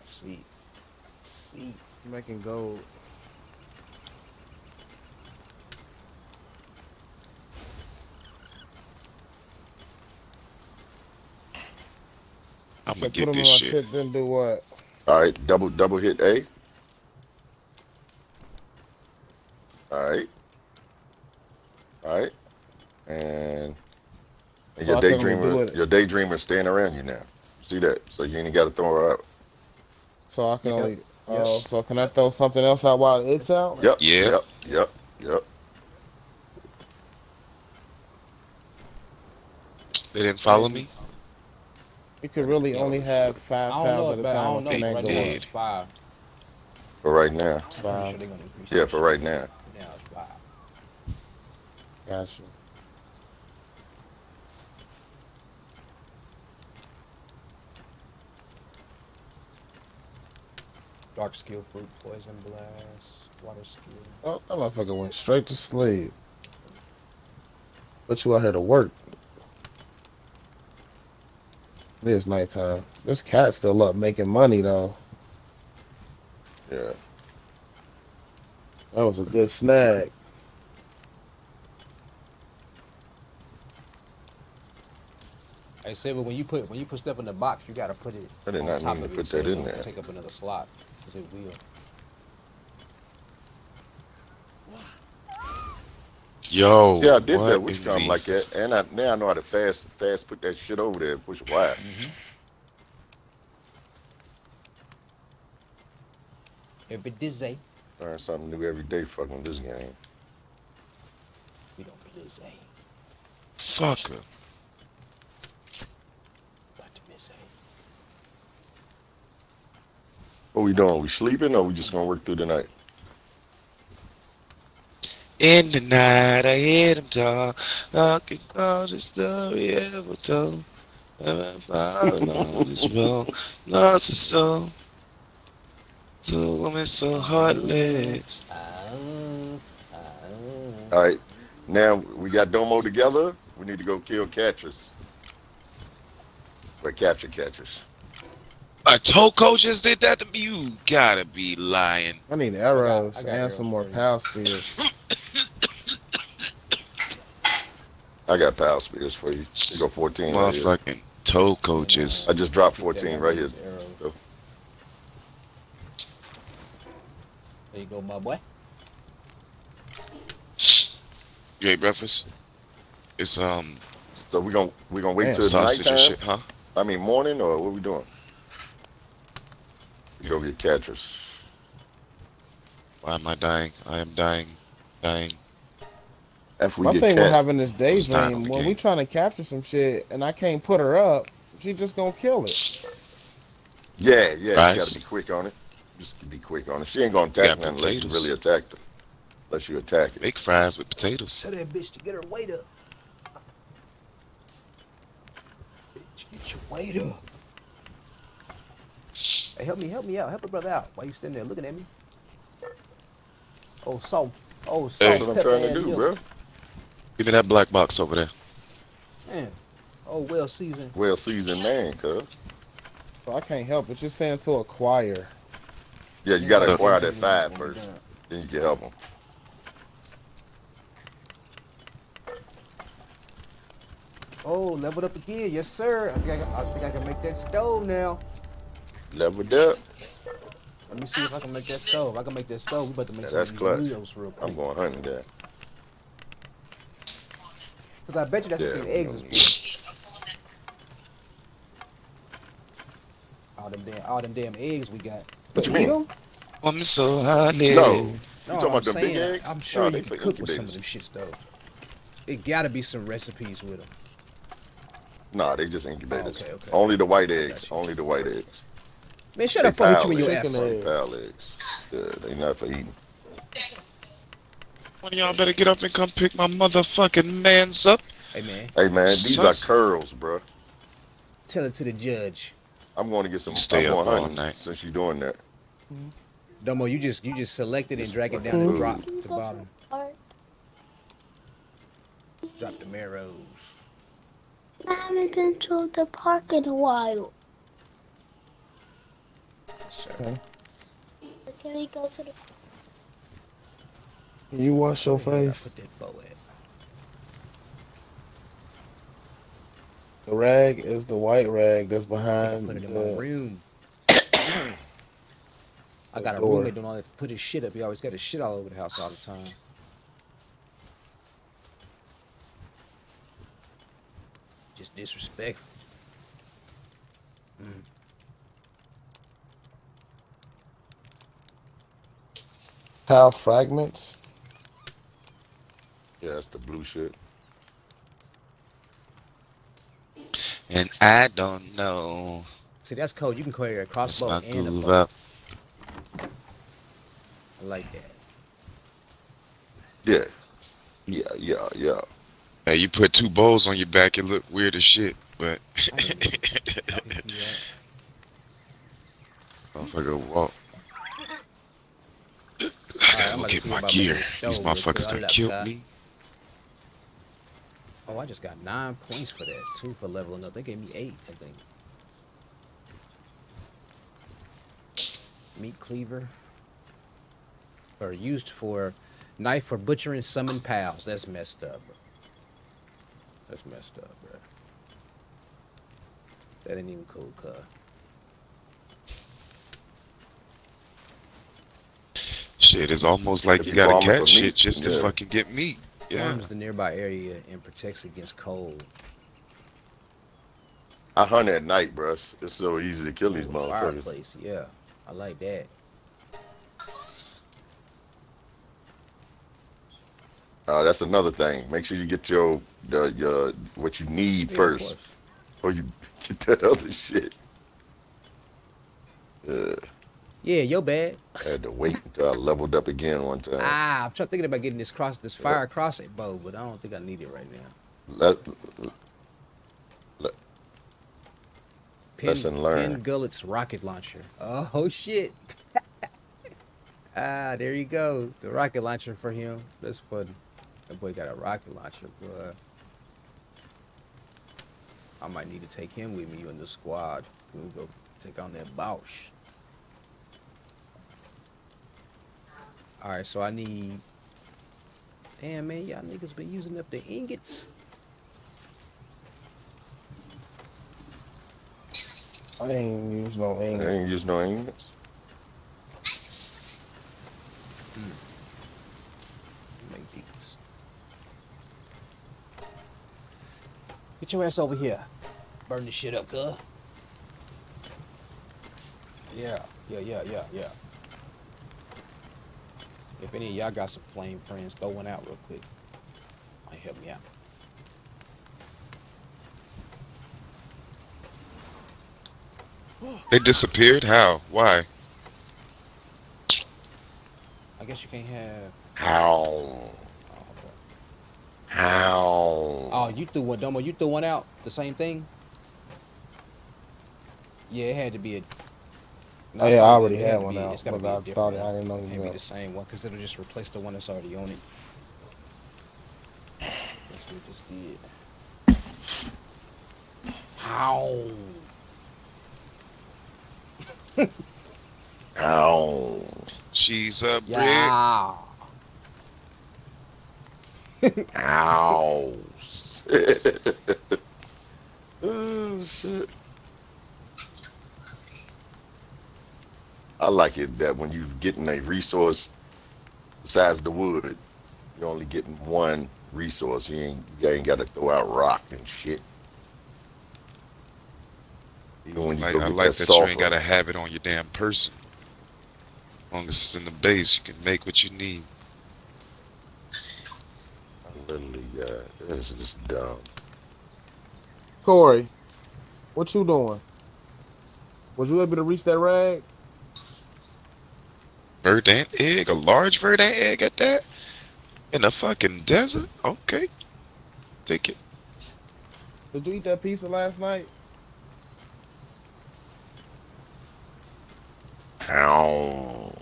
S4: Sweet. Sweet.
S6: Making gold.
S5: I'm gonna
S6: put
S5: get
S6: them in
S5: this shit.
S6: shit, then do what?
S3: All right. Double, double hit A. All right. All right. And, and oh, your
S6: Oh, I thought we were
S3: daydreamer, your daydreamer staying around you now. See that? So you ain't got to throw her out.
S6: So I can
S4: Yeah.
S6: only. Oh, so can I throw something else out while it's out?
S3: Yep.
S5: Yeah.
S3: Yep. Yep. Yep.
S5: They didn't follow me.
S6: You could really
S4: Yeah.
S6: only have five
S4: don't
S6: pounds at a
S4: but I
S6: time.
S4: don't
S6: with
S4: know.
S5: They
S6: the
S4: Right
S6: mango
S4: now five.
S3: For right now.
S6: Five.
S4: sure they're gonna increase
S3: Yeah. For right now.
S4: Now it's five.
S6: Gotcha.
S4: Dark skill fruit, poison blast, water skill.
S6: Oh, that motherfucker went straight to sleep. But you out here to work. It is nighttime. This cat's still up making money though.
S3: Yeah.
S6: That was a good snag.
S4: Hey, Silver, when you put when you put stuff in the box, you gotta put it.
S3: I did
S4: on
S3: not
S4: top
S3: mean to put that in there.
S4: Take up another slot. 'cause it will.
S5: Yo.
S3: Yeah, I did
S5: what
S3: that which
S5: in
S3: come
S5: the
S3: like that, and I now I know how to fast fast put that shit over there, and push Y.
S4: Every dizzy.
S3: Learn something new every day, fucking this game.
S4: We don't dizzy.
S5: Fucker.
S4: But dizzy.
S3: What we doing? We sleeping or we just gonna work through the night?
S5: In the night, I hear them talk, talking all the story ever told. on this road, lost a soul. To a woman so heartless.
S3: All right. Now we got Domo together. We need to go kill catchers. Or capture catchers.
S5: A Toko just did that to me? You gotta be lying.
S6: I need arrows
S4: I got
S6: and
S4: arrows
S6: some more power spears.
S3: I got power speakers for you. You go 14 right here.
S5: Motherfucking Toko just.
S3: I just dropped 14 right here.
S4: arrows, arrows. There you go, my boy.
S5: You ate breakfast? It's um
S3: So we gonna we gonna wait
S6: Damn,
S3: till
S5: sausage and shit, huh?
S3: I mean morning or what we doing? We go get catchers.
S5: Why am I dying? I am dying. Dying.
S3: After we
S6: My
S3: get
S6: thing with having this
S5: It's time Daedream,
S6: when
S5: game.
S6: we trying to capture some shit and I can't put her up, she just gonna kill it.
S3: yeah, yeah, you gotta be quick on it. Just be quick on it. She ain't gonna attack nothing unless you really attack her. Unless you attack it.
S5: Make fries with potatoes.
S4: Tell that bitch to get her weight up. Bitch, get your weight up. Hey, help me, help me out. Help a brother out. Why you standing there looking at me? Oh, salt. Oh, salt.
S3: That's what I'm trying to do,
S4: milk.
S3: bro.
S5: Give me that black box over there.
S4: Man. Oh, well seasoned.
S3: Well seasoned man, cuz.
S6: So I can't help it. Just saying to acquire.
S3: Yeah, you gotta acquire that five
S4: When we
S3: first.
S4: done.
S3: Then you can help them.
S4: Oh, leveled up again. Yes, sir. I think I, can- I think I can make that stove now.
S3: Leveled up.
S4: Let me see if I can make that stove. I can make that stove. We about to make
S3: Yeah,
S4: some
S3: that's
S4: of
S3: clutch.
S4: these noodles
S3: I'm going hunting there.
S4: Cause I bet you that's
S3: Yeah,
S4: what them
S3: we
S4: eggs
S3: gonna
S4: is for. All them damn, all them damn eggs we got.
S3: What you
S6: Eat
S3: mean?
S6: 'em?
S5: I'm so honey.
S3: No.
S4: No,
S3: You talking
S4: I'm
S3: about them big
S4: saying,
S3: eggs?
S4: I'm oh, sure
S3: No,
S4: you
S3: they
S4: can cook with some of them shits though. It gotta be some recipes with them.
S3: Nah, they just incubators.
S4: Oh, okay, okay.
S3: Only the white eggs. Only the white eggs.
S4: Man, shut
S3: They
S4: up, fuck with
S3: foul
S4: you and your
S3: eggs.
S6: Chicken eggs.
S3: Foul eggs. Yeah, they not for eating.
S5: One of y'all better get up and come pick my motherfucking mans up.
S4: Hey man,
S3: Hey man, these are curls, bro.
S4: tell it to the judge.
S3: I'm going to get some.
S5: You stay up
S3: going
S5: all
S3: hunting
S5: night.
S3: Since you're doing that. Mm-hmm.
S4: Domo, you just you just select it and drag it down and drop the bottom.
S7: Alright.
S4: Drop the marrows.
S7: I haven't been to the park in a while.
S6: Okay.
S7: Can we go to the
S6: Can you wash your
S4: Where did I
S6: face?
S4: Put that bow.
S6: The rag is the white rag that's behind
S4: Put it in my room. I got a
S6: door.
S4: roommate doing all that. Put his shit up. He always got his shit all over the house all the time. Just disrespectful. Mm.
S6: Power fragments.
S3: Yeah, that's the blue shit.
S5: And I don't know.
S4: See, that's cold. You can carry a crossbow
S5: my
S4: and a bow.
S5: up?
S4: I like that.
S3: Yeah. Yeah, yeah, yeah.
S5: Hey, you put two bows on your back, it look weird as shit, but
S4: I can do I can
S5: motherfucker walk. I
S4: I'm
S5: gotta
S4: about
S5: go get my gear. These
S4: stove real quick.
S5: motherfuckers
S4: I
S5: done
S4: left
S5: killed
S4: that.
S5: me.
S4: Oh, I just got nine points for that Two for leveling up. They gave me eight, I think. Meat cleaver. Or used for knife for butchering summon pals. That's messed up, bro. That's messed up, bro. That ain't even cool, cuz.
S5: Shit, it's almost like
S3: If
S5: you
S3: you
S5: gotta catch shit
S3: meat,
S5: just to fucking get meat. Yeah.
S4: Warms the nearby area and protects against cold.
S3: I hunt at night, bro. It's- so easy to kill these
S4: Ooh,
S3: motherfuckers.
S4: Fireplace, yeah. I like that.
S3: Uh, that's another thing. Make sure you get your the your what you need
S4: Yeah,
S3: first, or you get that other shit. Uh,
S4: Yeah, yo bad.
S3: I had to wait until I leveled up again one time.
S4: Ah, I'm trying thinking about getting this cross, this fire crossing bow, but I don't think I need it right now.
S3: Let, let,
S4: Ken,
S3: Lesson learned.
S4: Ken Gullett's rocket launcher. Oh shit. ah, there you go. The rocket launcher for him. That's fun. That boy got a rocket launcher, bro. I might need to take him with me in the squad. We'll go take on that Bausch. Alright, so I need Damn man, y'all niggas been using up the ingots.
S6: I ain't use no
S3: ingots.
S6: I
S3: ain't use no English. Hmm.
S4: Make these. Get your ass over here. Burn this shit up, cuz. Yeah, yeah, yeah, yeah, yeah. If any of y'all got some flame friends, throw one out real quick. Might help me out.
S5: They disappeared? How? Why?
S4: I guess you can't have.
S3: How?
S4: Oh, okay.
S3: How?
S4: oh you threw one, Domo. You threw one out. The same thing. Yeah, it had to be a. No,
S6: Oh yeah, I already had one
S4: be-
S6: out,
S4: It's gotta
S6: but
S4: be a
S6: I
S4: different
S6: thought it. I didn't know
S4: Can't be the same one because it'll just replace the one that's already on it. That's what it just did. How?
S3: How?
S5: She's a brick.
S4: Yeah.
S3: Ow. oh, shit. I like it that when you're getting a resource besides the wood, you're only getting one resource. You ain't, you ain't got to throw out rock and shit. Even when you
S5: Like,
S3: go
S5: I like
S3: that
S5: that you ain't gotta have it on your damn person. As long as it's in the base, you can make what you need.
S3: I literally, uh, this is just dumb.
S6: Corey, what you doing? Was you able to reach that rag?
S5: Verdant egg, a large verdant egg at that? In the fucking desert? Okay. Take it.
S6: Did you eat that pizza last night?
S3: Ow.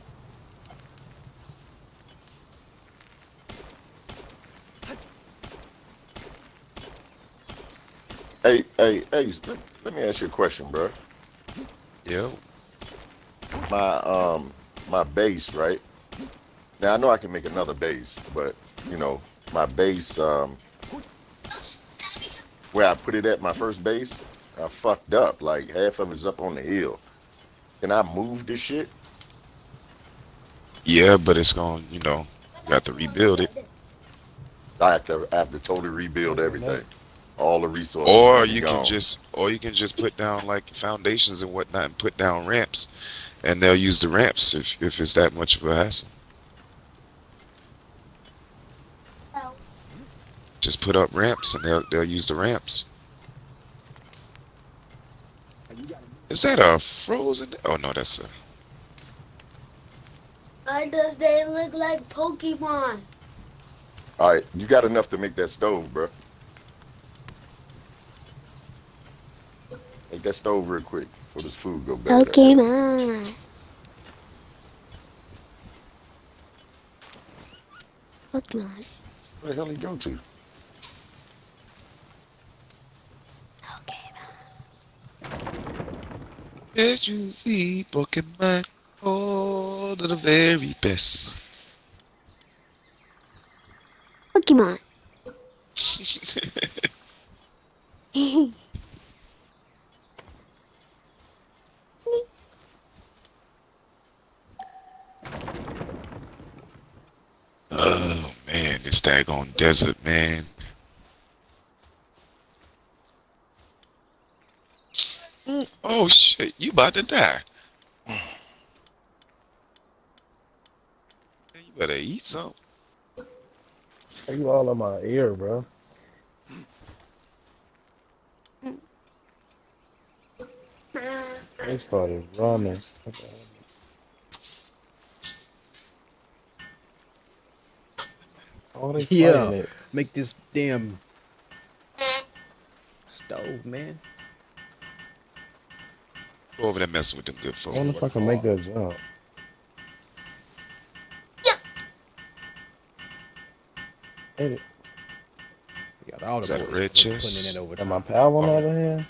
S3: Hey, hey, hey, let, let me ask you a question, bro.
S5: Yo.
S3: My um my base, right? Now I know I can make another base, but you know, my base um where I put it at my first base, I fucked up. Like half of it's up on the hill. Can I move this shit?
S5: Yeah, but it's gonna, you know, you have to rebuild it.
S3: I have to, I have to totally rebuild everything. All the resources.
S5: Or you
S3: gone.
S5: can just or you can just put down like foundations and whatnot and put down ramps and they'll use the ramps if if it's that much of a hassle.
S7: Oh.
S5: Just put up ramps and they'll they'll use the ramps. Is that a frozen? Oh no, that's a.
S7: Why does they look like Pokemon?
S3: All right, you got enough to make that stove, bro. Make that stove real quick before this food go bad.
S7: Pokemon. Pokemon.
S3: Where the hell he go to?
S5: Yes, you see Pokemon, all of the very best.
S7: Pokemon.
S5: oh man, this daggone desert, man. Oh shit, you about to die. You better eat some.
S6: Are you all in my ear, bro? They started running. Oh, they
S4: Yeah.
S6: fighting it.
S4: Make this damn stove, man.
S5: Go over there messing with them good folks.
S6: I
S5: folk.
S6: wonder if I can make that jump. Hit it.
S4: We got all the
S5: Is that a
S4: boys
S5: red
S4: putting
S5: chest?
S4: in over
S6: And my pal on the oh. other hand.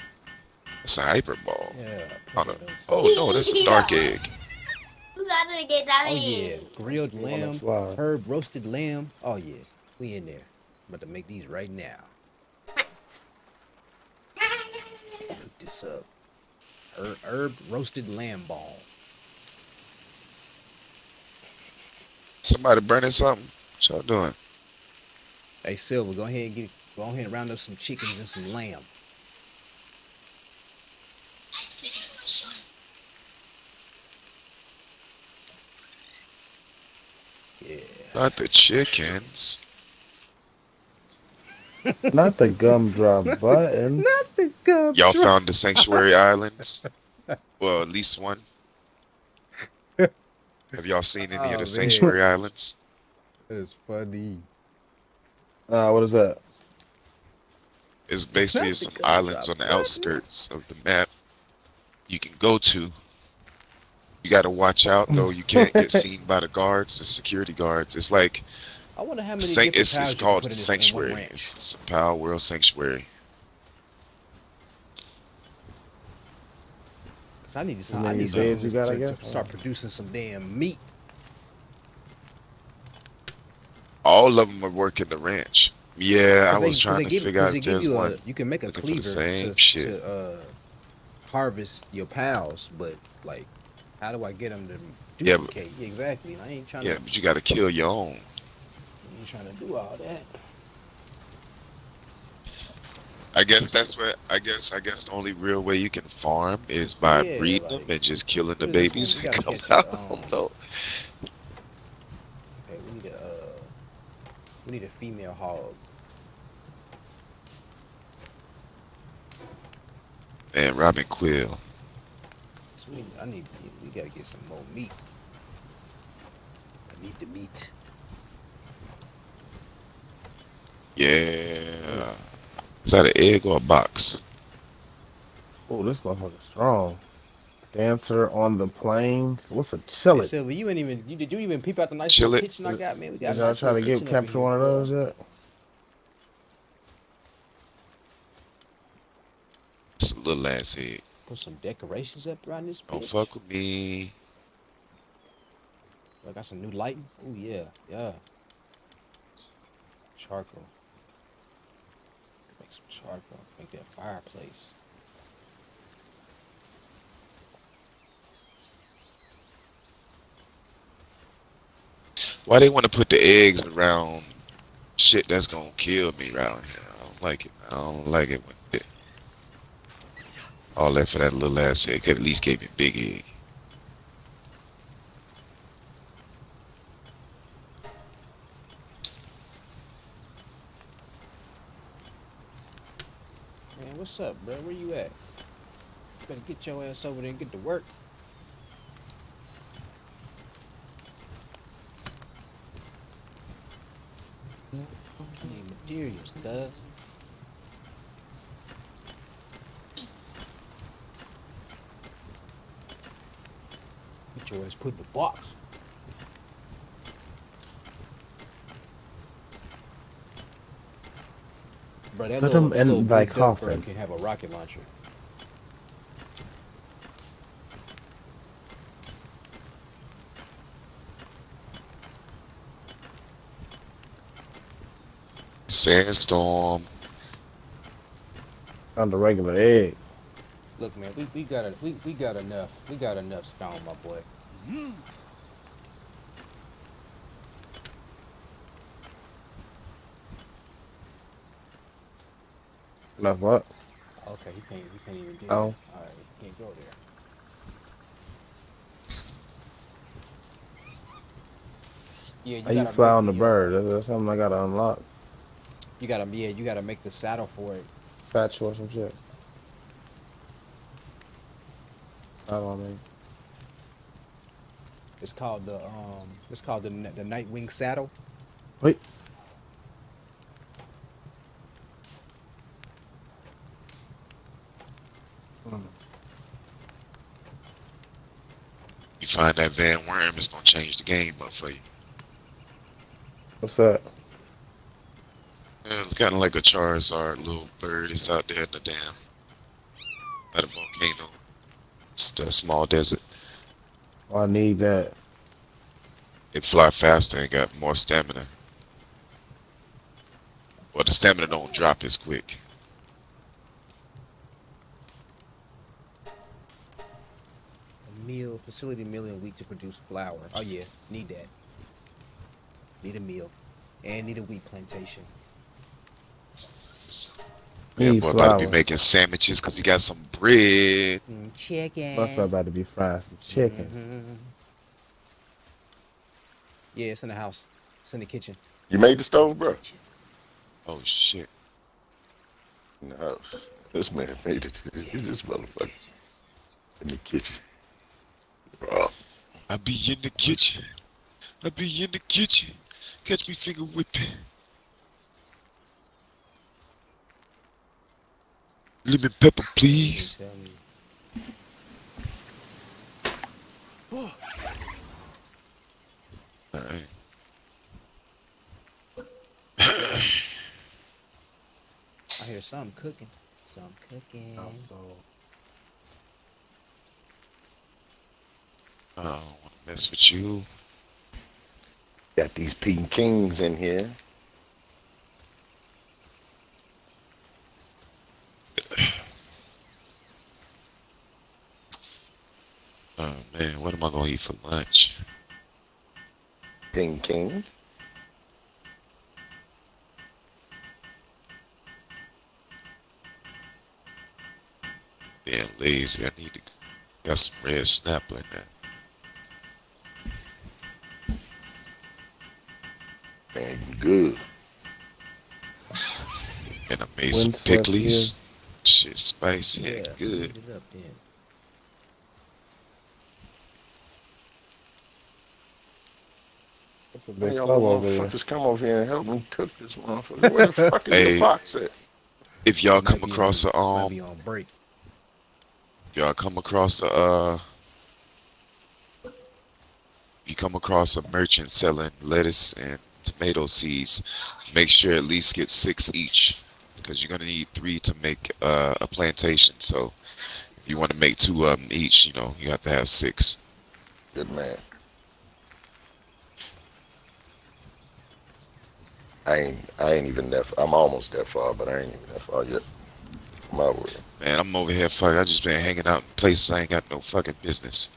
S5: It's a hyper ball.
S4: Yeah.
S5: Oh,
S4: put
S5: no.
S4: it over
S5: oh no, that's a dark egg.
S7: You gotta get that
S4: Oh yeah, grilled lamb, herb roasted lamb. Oh yeah, we in there. About to make these right now. Look this up. Herb, herb roasted Lamball.
S5: Somebody burning something? What y'all doing?
S4: Hey Silver, go ahead and get go ahead and round up some chickens and some lamb. Yeah.
S5: Not the chickens.
S6: Not the gumdrop buttons. Not the gumdrop.
S5: Y'all found the sanctuary islands? Well, at least one. Have y'all seen any
S4: Oh,
S5: of
S4: man.
S5: the sanctuary islands?
S4: That's funny.
S6: Uh, what is that?
S5: It's basically some islands on the outskirts of the map you can go to. You got to watch out though. You can't get seen by the guards, the security guards. It's like
S4: I wonder how many
S5: San- it's, it's called
S4: put in this- in one
S5: Sanctuary. It's, it's a Power World Sanctuary.
S4: 'Cause I need to, I need
S6: your beds
S4: to,
S6: you got, I
S4: to- to start producing some damn meat.
S5: All of them are working the ranch. Yeah, I
S4: 'Cause they-
S5: trying to
S4: give-
S5: figure
S4: 'cause
S5: out
S4: they
S5: if there's
S4: you a-
S5: one.
S4: You can make a
S5: looking the
S4: cleaver
S5: same
S4: to,
S5: shit.
S4: to uh, harvest your pals, but like, how do I get them to
S5: Yeah, but-
S4: exactly. I ain't trying
S5: Yeah,
S4: to.
S5: but you got to kill your own.
S4: I ain't trying to do all that.
S5: I guess that's what I guess. I guess the only real way you can farm is by
S4: Yeah,
S5: breeding
S4: like-
S5: them and just killing the babies and come out.
S4: um,
S5: though.
S4: Okay, we need a uh, we need a female hog.
S5: And Robinquill.
S4: So we, I need we gotta get some more meat. I need the meat.
S5: Yeah. Is that an egg or a box?
S6: Oh, this motherfucker strong. Dancer on the plains. What's a
S4: Hey,
S6: chillet?
S4: Silver, you ain't even you did you even peep out the nice
S5: Chill
S4: little
S5: it.
S4: kitchen I got, man? We got
S6: Did y'all
S4: nice
S6: try to get
S4: kitchen
S6: capture one of
S4: bro.
S6: those yet?
S5: It's a little ass egg.
S4: Put some decorations up around this
S5: Don't
S4: bitch.
S5: fuck with me.
S4: I got some new lighting. Oh yeah, yeah. Charcoal. Make some charcoal. Make that fireplace.
S5: Why they want to put the eggs around shit that's gonna kill me around here? I don't like it. I don't like it when it, all that for that little ass egg. Could at least gave me big egg.
S4: Man, what's up, bro? Where you at? Better get your ass over there and get to work. Materials, Doug. Get your ass put in the box. Bro, that
S6: Put
S4: little,
S6: him in
S4: little
S6: thy
S4: blue
S6: coffin.
S4: can have a rocket launcher.
S5: Sandstorm.
S6: On the regular egg.
S4: Look, man, we, we got a, we, we got enough. We got enough stone, my boy.
S6: Enough what?
S4: Okay, he can't. He can't even do
S6: Oh.
S4: All right, he can't go there. Yeah, you
S6: How you fly on the
S4: uh,
S6: bird? That's, that's something I gotta unlock.
S4: You gotta, yeah, you gotta make the saddle for it.
S6: Satchel or some shit. I don't mean.
S4: It's called the um, it's called the the Nitewing saddle.
S6: Wait.
S5: You find that Vanwyrm, it's gonna change the game up for you.
S6: What's that?
S5: Yeah, it's kind of like a Charizard little bird. It's out there in the dam. At a volcano. It's a small desert.
S6: Oh, I need that.
S5: It fly faster and got more stamina. Well, the stamina don't drop as quick.
S4: A meal, facility meal in a week to produce flour. Oh yeah, need that. Need a meal. And need a wheat plantation.
S5: Yeah,
S6: Need
S5: boy about to be making sandwiches because he got some bread.
S4: Mm, chicken.
S6: Buck about to be frying some chicken.
S4: Mhm. Yeah, it's in the house. It's in the kitchen.
S3: You made the stove, bro?
S5: Oh shit.
S3: No. This man made it. This motherfucker in the kitchen. Bro.
S5: I be in the kitchen. I be in the kitchen. Catch me finger whipping. Lemon pepper, please. Alright.
S4: I hear some cooking. Some cooking.
S6: Oh, so
S5: I don't want to mess with you.
S3: Got these Peking Kings in here.
S5: Oh man, what am I gonna eat for lunch?
S3: Peking King.
S5: Being lazy, I need to got some red snapper in there.
S3: Man, you good.
S5: And I made some
S6: Winslow
S5: pickles. Shit spicy
S4: Yeah,
S5: and
S4: seed
S5: good.
S4: it up then.
S6: That's a big
S3: y'all
S6: club over there.
S3: motherfuckers come over here and help me cook this motherfucker. Where the fuck is
S5: Hey.
S3: the fox at?
S5: If y'all come
S4: be
S5: across a um
S4: be on break.
S5: y'all come across a uh you come across a merchant selling lettuce and tomato seeds, make sure at least get six each because you're gonna need three to make uh, a plantation. So if you want to make two of them each, you know, you have to have six.
S3: Good man. I ain't I ain't even that I'm almost that far, but I ain't even that far yet. My word.
S5: Man, I'm over here fuck I just been hanging out in places I ain't got no fucking business.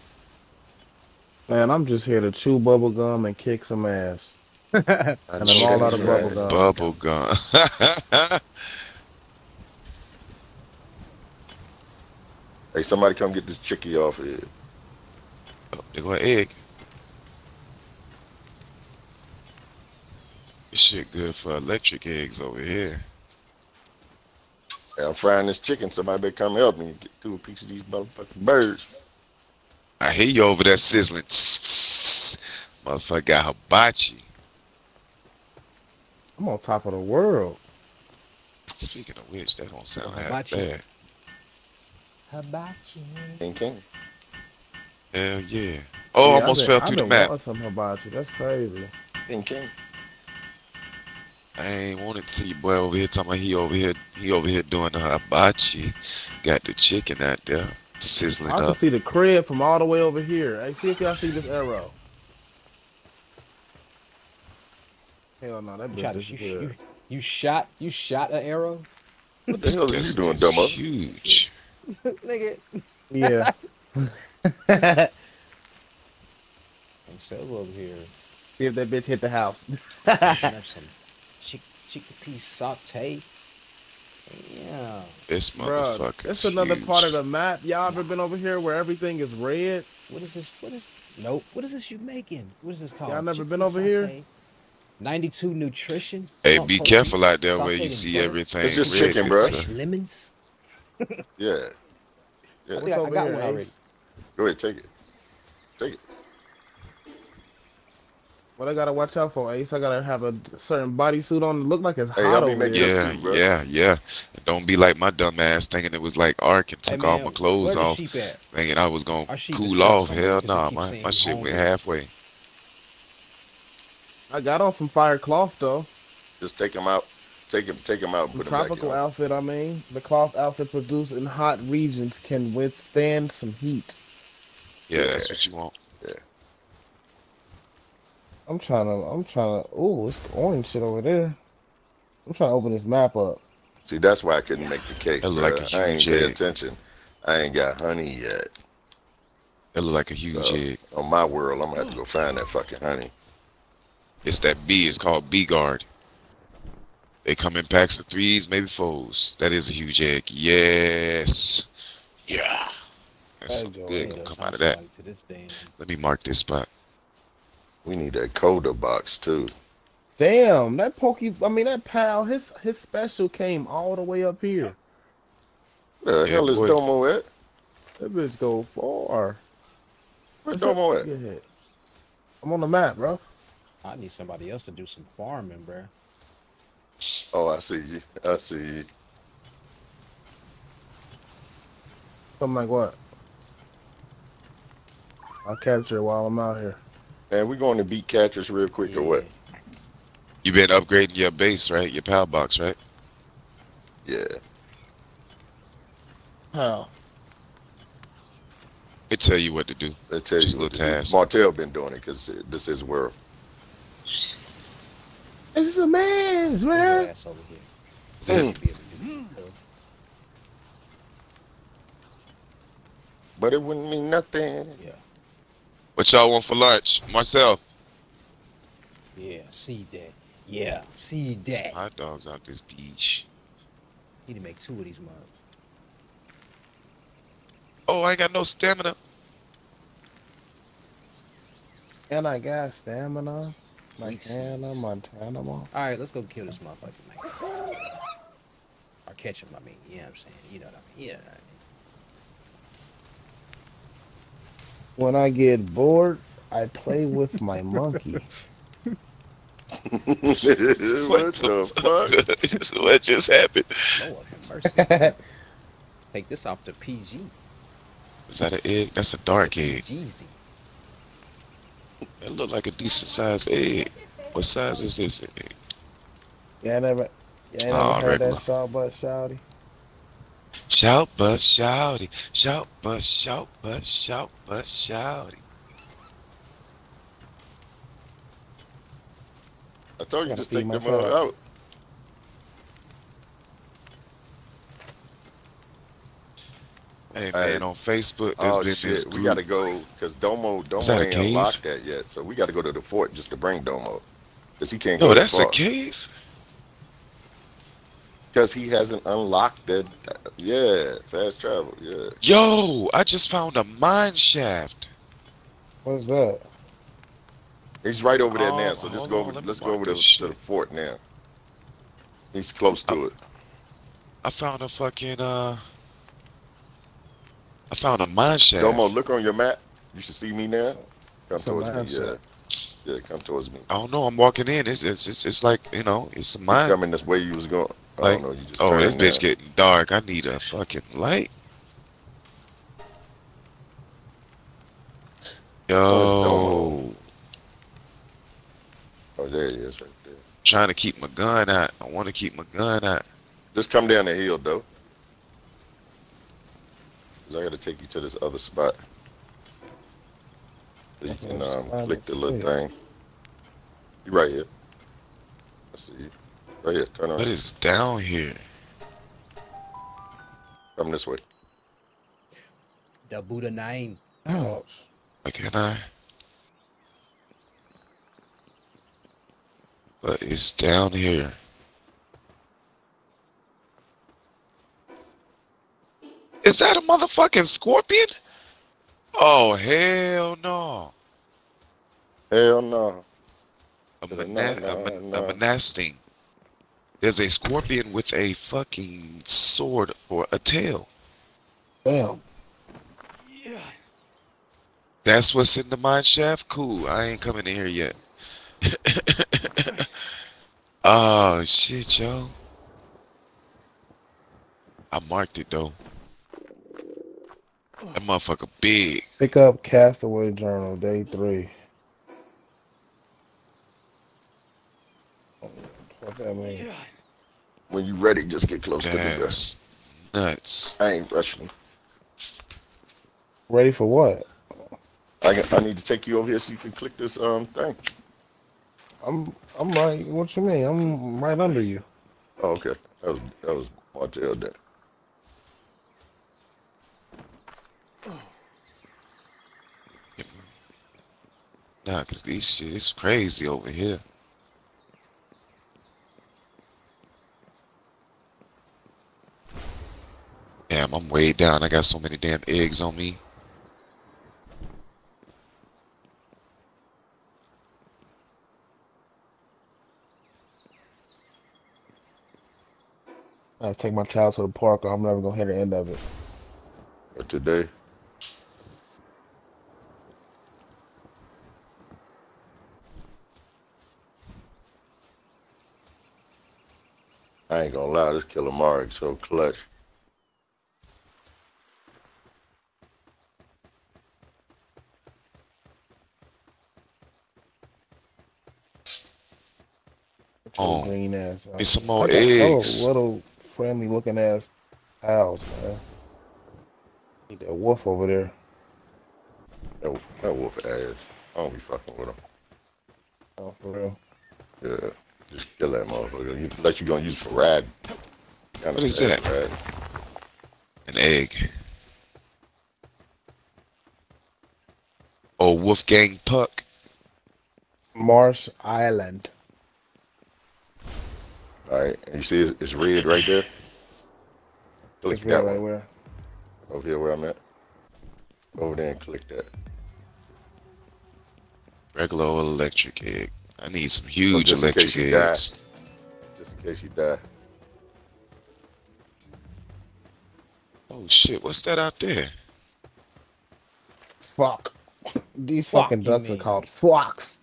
S6: Man, I'm just here to chew bubble gum and kick some ass.
S3: I
S6: And I'm all out of bubble gum.
S5: Bubble gum.
S3: Hey, somebody come get this chickie off of here.
S5: oh, they go egg. This shit good for electric eggs over here.
S3: Hey, I'm frying this chicken. Somebody better come help me get through a piece of these motherfucking birds.
S5: I hear you over there sizzling. Motherfucker got hibachi.
S6: I'm on top of the world.
S5: Speaking of which, that don't sound half
S4: Hibachi.
S5: bad.
S4: Hibachi.
S3: King King.
S5: Hell yeah. Oh,
S6: Yeah,
S5: almost
S6: I've
S5: fell
S6: been,
S5: through
S6: I've
S5: the
S6: been
S5: map.
S6: wanting some hibachi. That's crazy.
S3: King King.
S5: I ain't want to tell you, boy, over here talking about he over here, he over here doing the hibachi. Got the chicken out there sizzling
S6: I can
S5: up.
S6: see the crib from all the way over here. Hey, see if y'all see this arrow. Hell no, that
S4: You, tried
S6: bitch
S4: to, you,
S6: disappeared.
S4: you, you shot you shot an arrow?
S3: What the hell are you doing,
S5: just
S3: dumbo?
S5: Huge.
S4: Nigga.
S6: Yeah.
S4: I'm Solo over here.
S6: see if that bitch hit the house.
S4: Have some chickpea saute. Yeah.
S5: This
S6: Bro,
S5: motherfucker.
S6: that's another part of the map. Y'all ever been over here where everything is red?
S4: What is this? What is nope? What is this you making? What is this called?
S6: Y'all never been
S4: Chickpea
S6: over here?
S4: 92 nutrition.
S5: Hey,
S4: Oh,
S5: be
S4: oh,
S5: careful out there where you see
S4: butter.
S5: everything.
S3: It's just
S5: red.
S3: chicken, bruh.
S5: It's
S4: Fresh lemons.
S3: Yeah. Oh, yeah.
S4: I think I got
S6: here,
S4: one already.
S3: Go ahead, take it. Take it.
S6: What I gotta watch out for, Ace? I gotta have a certain bodysuit on. Look like it's
S3: Hey,
S6: hot over here.
S5: Yeah,
S3: too,
S5: yeah, yeah. Don't be like my dumb ass thinking it was like Ark and
S4: Hey,
S5: took all
S4: man,
S5: my clothes
S4: where
S5: off, thinking I was gonna
S4: Our sheep is
S5: cool off.
S4: Hell
S5: Hell
S4: 'cause he
S5: nah, my, my shit went halfway.
S6: I got on some fire cloth though.
S3: Just take him out. Take him. Take him out. And put him back
S6: tropical
S3: in.
S6: outfit, I mean, the cloth outfit produced in hot regions can withstand some heat.
S5: Yeah, that's what you want.
S6: I'm trying to, I'm trying to. Ooh, it's orange shit over there. I'm trying to open this map up.
S3: See, that's why I couldn't make the cake.
S5: That look like
S3: bruh.
S5: a
S3: I ain't
S5: huge
S3: pay
S5: egg.
S3: attention. I ain't got honey yet.
S5: It look like a huge
S3: So,
S5: egg.
S3: on my world, I'm gonna have to go find that fucking honey.
S5: It's that bee. It's called Beegarde. They come in packs of threes, maybe fours. That is a huge egg. Yes. Yeah. That's
S6: That
S5: some
S6: joint
S5: good gonna come out of that.
S4: like to this day and
S5: Let me mark this spot.
S3: We need that Coda box too.
S6: Damn, that pokey. I mean, that pal. His his special came all the way up here.
S3: Where the
S5: Yeah,
S3: hell is
S5: boy.
S3: Domo at?
S6: That bitch go far.
S3: Where's
S6: What's up?
S3: Domo at?
S6: Yeah. I'm on the map, bro.
S4: I need somebody else to do some farming, bro.
S3: Oh, I see you. I see you.
S6: Something like what? I'll capture it while I'm out here.
S3: Man, we going to beat catchers real quick or what?
S5: You been upgrading your base, right? Your power box, right?
S3: Yeah.
S6: How?
S5: It tell you what to do.
S3: They tell
S5: Just
S3: you.
S5: a
S3: what
S5: little
S3: to do.
S5: task.
S3: Martell been doing it because this is world.
S6: This is a man's man.
S4: ass over here.
S3: Mm.
S4: You should be able to do that, cuz.
S3: But it wouldn't mean nothing.
S4: Yeah,
S5: What y'all want for lunch? Marcel.
S4: yeah. See that. Yeah, see
S5: Some
S4: that.
S5: hot dogs out this beach.
S4: Need to make two of these mugs.
S5: Oh, I ain't got no stamina.
S6: And I got stamina. Like
S4: Weak
S6: Hannah
S4: sauce.
S6: Montana.
S4: All right, let's go kill this motherfucker, man. Or catch him, I mean. You know what I'm saying? You know what I mean? You know what I mean?
S6: When I get bored, I play with my monkey.
S3: what the fuck?
S5: what just happened?
S4: Lord have mercy. Take this off the PG.
S5: Is that an egg? That's a dark egg.
S4: Jeezy.
S5: It look like a decent sized egg. What size is this egg?
S6: Yeah, I never, yeah, I never
S5: Oh,
S6: heard
S5: regular.
S6: that shot but shouty.
S5: Shout but shouty. Shout but shout but shout but shouty.
S3: I told you
S6: Gotta
S3: just take them
S6: myself.
S3: uh, out.
S5: Hey
S3: Hey.
S5: man, on Facebook there's
S3: Oh
S5: been this
S3: shit, we gotta go because Domo Domo
S5: that a
S3: ain't
S5: cave?
S3: unlocked that yet, so we gotta go to the fort just to bring Domo because he can't
S5: No,
S3: go
S5: that's a cave.
S3: Because he hasn't unlocked that. Yeah, fast travel. Yeah,
S5: Yo, I just found a mine shaft.
S6: What is that?
S3: he's right over there
S5: Oh,
S3: now. So just go
S5: on,
S3: over.
S5: Let
S3: let's go over to, to the fort now. He's close to it.
S5: I found a fucking uh I found a mine shaft.
S3: Domo, look on your map. You should see me now. Come
S6: It's
S3: towards me.
S6: mine
S3: Yeah,
S6: shaft.
S3: yeah, come towards me.
S5: I don't know, I'm walking in. It's it's it's, it's like, you know, it's a
S3: He's
S5: mine.
S3: coming this way you was going. I
S5: Like,
S3: don't know. You just
S5: Oh, this bitch getting dark. I need a fucking light. Yo,
S3: Oh, there he is, right there.
S5: trying to keep my gun out. I want to keep my gun out.
S3: Just come down the hill, though. Cause I gotta take you to this other spot. So you can
S6: Okay,
S3: um, click the little thing. You right here. I see you. Right here. Turn
S5: But
S3: on.
S5: it's down here.
S3: Come this way.
S4: The Buddha name.
S6: Ouch.
S5: Why can't I? But it's down here. Is that a motherfucking scorpion? Oh hell no!
S3: Hell no.
S5: A,
S3: No,
S5: mana-
S3: no,
S5: a, mon-
S3: no.
S5: a Menasting. There's a scorpion with a fucking sword for a tail.
S6: Damn. Yeah.
S5: That's what's in the mine shaft. Cool. I ain't coming in here yet. oh shit, yo. I marked it though. That motherfucker big.
S6: Pick up Castaway Journal, day three. What that mean?
S3: When you ready, just get close to the gun.
S5: That's nuts.
S3: I ain't rushing.
S6: Ready for what?
S3: I, I need to take you over here so you can click this um thing.
S6: I'm I'm right. What you mean? I'm right under you.
S3: Oh, okay. That was that was Martell then.
S5: Nah, cause these shit is crazy over here. Damn, I'm way down. I got so many damn eggs on me.
S6: I take my child to the park, or I'm never gonna hit the end of it.
S3: But today, I ain't gonna lie, this killer Mark so clutch.
S6: With
S5: Oh,
S6: green ass. uh,
S5: Need some more
S6: I got little-
S5: eggs.
S6: Little, friendly looking ass owls, man. Need that wolf over there.
S3: That, that wolf ass. I don't be fucking with him.
S6: Oh, for real.
S3: Yeah, just kill that motherfucker. You- Unless you're gonna use for rad.
S5: What is that?
S3: riding.
S5: An egg. Oh, Wolfgang Puck.
S6: Marsh Island.
S3: All right, and you see it's, it's red right there. Click
S6: It's
S3: that
S6: right, right
S3: one
S6: where.
S3: over here where I'm at. Over there and click that.
S5: Regular electric egg. I need some
S3: So
S5: huge
S3: just in
S5: electric
S3: case you die,
S5: eggs.
S3: just in case you die.
S5: Oh shit, what's that out there?
S6: Fuck. These fucking
S4: you
S6: ducks are called flocks.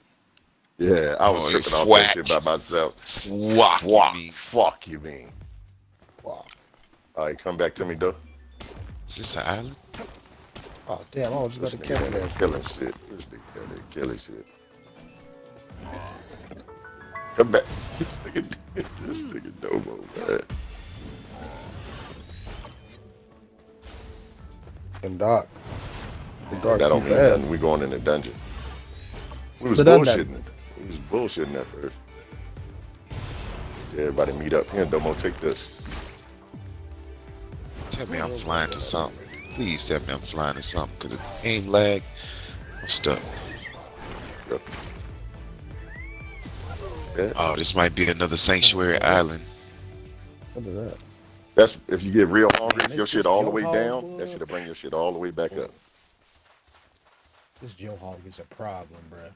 S3: Yeah, I was
S5: Oh,
S3: tripping off
S5: whack.
S3: that shit by myself.
S5: Whack, you
S3: Fuck, fuck you mean.
S6: Fuck.
S3: All right, come back to me, though.
S5: Is this an island?
S6: Oh damn! I was about to kill
S3: nigga
S6: it.
S3: killing shit. This nigga out there killing shit. Come back. This nigga, this nigga Dobo, man.
S6: And Doc. The dark
S3: that don't mean nothing. We going in the dungeon. We was
S6: The dun-
S3: bullshitting. We was bullshitting at first. Everybody meet up here. Domo, take this.
S5: Tell me I'm flying to something. Please tell me I'm flying to something, cause if aim lag, I'm stuck.
S3: Yep. Yeah,
S5: Oh, this might be another sanctuary island.
S6: What is that?
S3: that's if you get real hungry,
S4: Man,
S3: if your
S4: this-
S3: shit
S4: this
S3: all the way
S4: Hog
S3: down, that
S4: boy.
S3: should bring your shit all the way back up.
S4: This Joe Hog is a problem, bruh.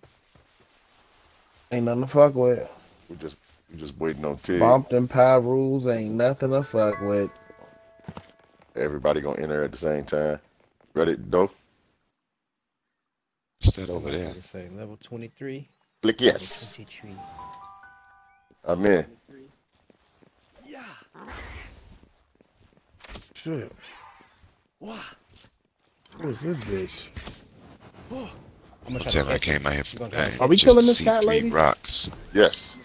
S6: Ain't nothing to fuck with.
S3: We just we just waiting on Tig.
S6: Bumped and pie rules ain't nothing to fuck with.
S3: Everybody gonna enter at the same time. Ready, go.
S5: What's that over there?
S4: Say, level 23.
S3: Click
S4: level
S3: yes.
S4: 23.
S3: I'm in.
S2: Yeah.
S6: Shit.
S2: What?
S6: What is this bitch?
S2: Oh.
S4: I'm gonna
S5: I'm
S4: try to
S5: I came out here
S4: You
S5: for
S4: gonna
S5: that.
S4: catch
S6: Are we killing this
S5: see
S6: cat lady?
S5: rocks.
S3: Yes.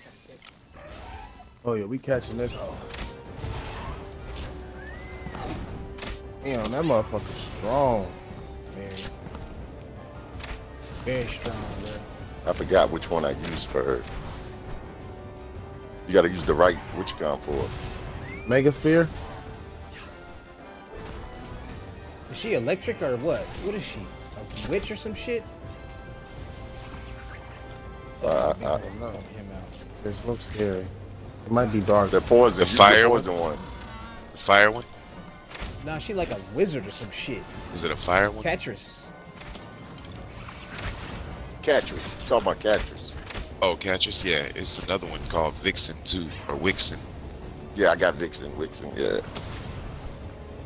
S6: Oh yeah, we catching this. Damn, that motherfucker strong.
S4: Very, very strong, bruh.
S3: I forgot which one I used for her. You gotta use the right which gun for.
S6: Mega Sphere?
S4: Is she electric or what? What is she? A witch or some shit?
S3: Uh,
S6: I
S3: uh,
S6: don't know.
S4: Help him out.
S6: This looks scary. It might be dark.
S3: the poison.
S5: The fire was
S3: the one.
S5: The fire one?
S4: Nah, she like a wizard or some shit.
S5: Is it a fire one?
S4: Katress.
S3: Catchers. Talking about catchers.
S5: Oh, Katress? Yeah, it's another one called Vixen too, or Wixen.
S3: Yeah, I got Vixen, Wixen, yeah.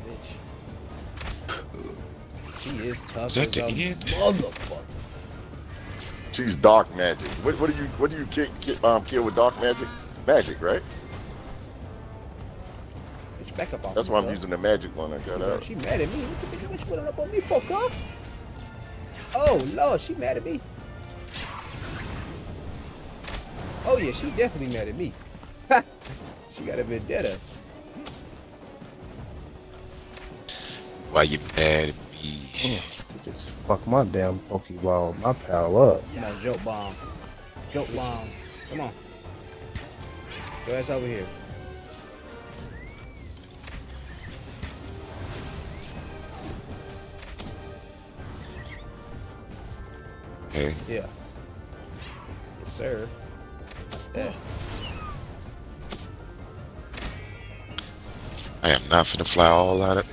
S4: Bitch. She is tough
S5: Is that
S4: as
S5: the
S4: a
S5: end?
S4: motherfucker.
S3: She's dark magic. What, what do you what do you kick, kick, um, kill with dark magic? Magic, right?
S4: Bitch, back up off
S3: That's
S4: me,
S3: why I'm
S4: cuz.
S3: using the magic one I got
S4: Yeah,
S3: out.
S4: She mad at me. What you think what you putting up on me for, cuz? Oh Lord, she mad at me. Oh yeah, she definitely mad at me. she got a vendetta.
S5: Why you mad at me?
S6: Just fuck my damn Pokeball, my pal up.
S4: Come on, joke bomb. Joke bomb. Come on. Your ass over here.
S5: Okay.
S4: Yeah. Yes, sir. Yeah.
S5: I am not finna fly all out of.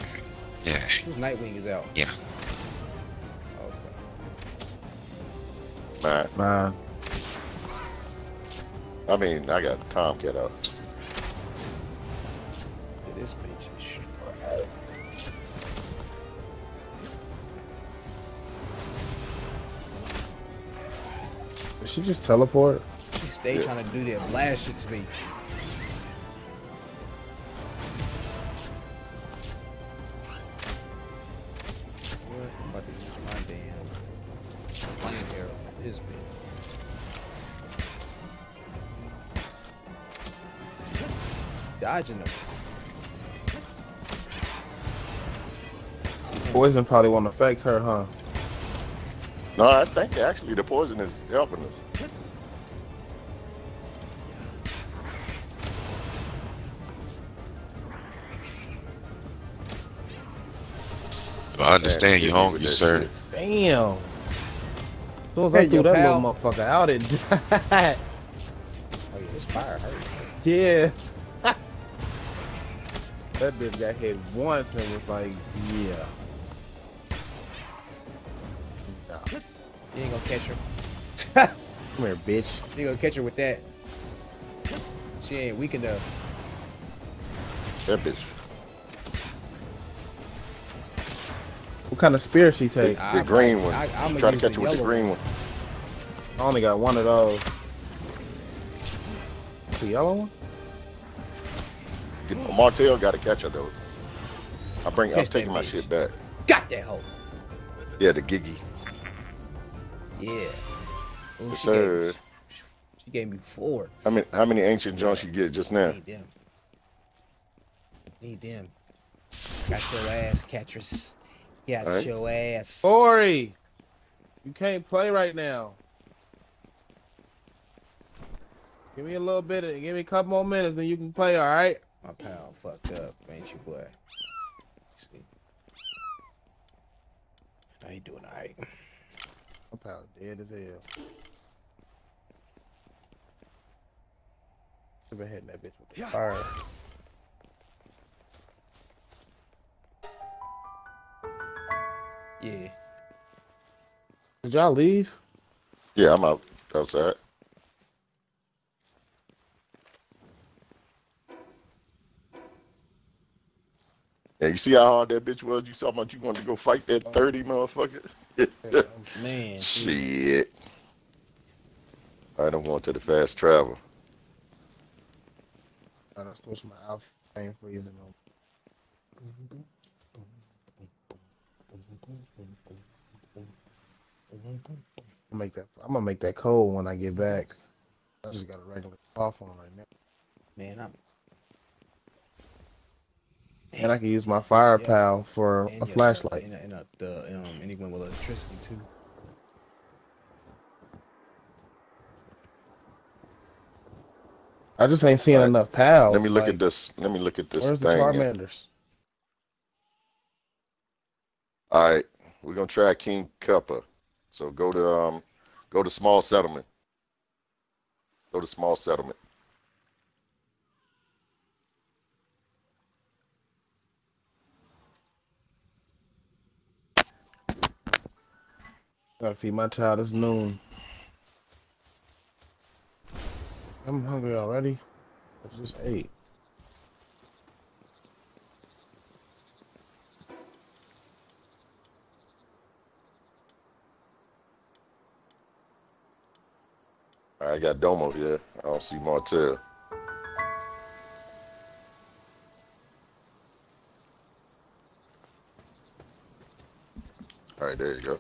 S5: Yeah.
S4: Whose Nitewing is out?
S5: Yeah.
S4: Okay.
S3: Man,
S6: Nah,
S3: I mean, I got Tomcat out.
S4: Yeah, this bitch is straight.
S6: did she just teleport?
S4: She stay
S3: Yeah.
S4: trying to do that blast shit to me. Dodging them.
S6: Poison probably won't affect her, huh?
S3: No, I think actually the poison is helping us.
S5: I understand
S3: Man,
S5: you
S3: hit me
S5: hungry,
S3: that
S5: sir.
S3: shit.
S6: Damn. As soon as
S4: Hey,
S6: I threw that
S4: pal.
S6: little motherfucker out, it died.
S4: Oh yeah, this fire hurt.
S6: yeah. That bitch got hit once and was like, yeah. Nah.
S4: You ain't gonna catch her.
S6: Come here, bitch.
S4: you ain't gonna catch her with that. She ain't weak enough.
S3: That bitch.
S6: What kind of spear she take?
S3: The, the green one.
S4: I- I'ma
S3: Try to catch
S4: the
S3: her with the
S4: yellow
S3: green one.
S6: I only got one of those. It's a yellow one?
S3: Get- Martell got to catch her though. I bring. I'm
S4: Catch that
S3: taking my
S4: bitch.
S3: shit back.
S4: Got that hoe.
S3: Yeah, the Giggy.
S4: Yeah. Ooh,
S3: Yes,
S4: she, gave me, she gave me four.
S3: How many? How many ancient Jones you get just now?
S4: Need them. Need them. Got your ass, Catrice. Got
S3: Alright.
S4: your ass.
S6: Tori! You can't play right now. Give me a little bit of, give me a couple more minutes and you can play, alright?
S4: My pal fucked up, ain't you, boy? See. How you doing, alright?
S6: My pal dead as hell. Should've been hitting that bitch with the
S2: Yeah.
S6: fire.
S4: Yeah.
S6: Did y'all leave?
S3: Yeah, I'm out outside. Yeah, you see how hard that bitch was? You saw how much you wanted to go fight that 30 motherfucker?
S4: Man,
S3: Shit. I don't want to the fast travel.
S6: I done switched my outfit. I ain't freezing no. I'll make that. I'm gonna make that cold when I get back. I just got a regular cloth on right now,
S4: man, I'm.
S6: And I can use my fire
S4: Yeah.
S6: pal for
S4: and
S6: a
S4: yeah,
S6: flashlight.
S4: And, and uh, the um, anyone with electricity too.
S6: I just ain't seeing
S3: Alright.
S6: enough pals.
S3: Let me look
S6: like,
S3: at this. Let me look at this
S6: Where's the
S3: thing. here.
S6: Charmanders?
S3: All right, we're gonna try King Cuppa. So go to um, go to small settlement. Go to small settlement.
S6: Gotta feed my child. It's noon. I'm hungry already. I just ate.
S3: I got Domo here. I don't see Martell. All right, there you go.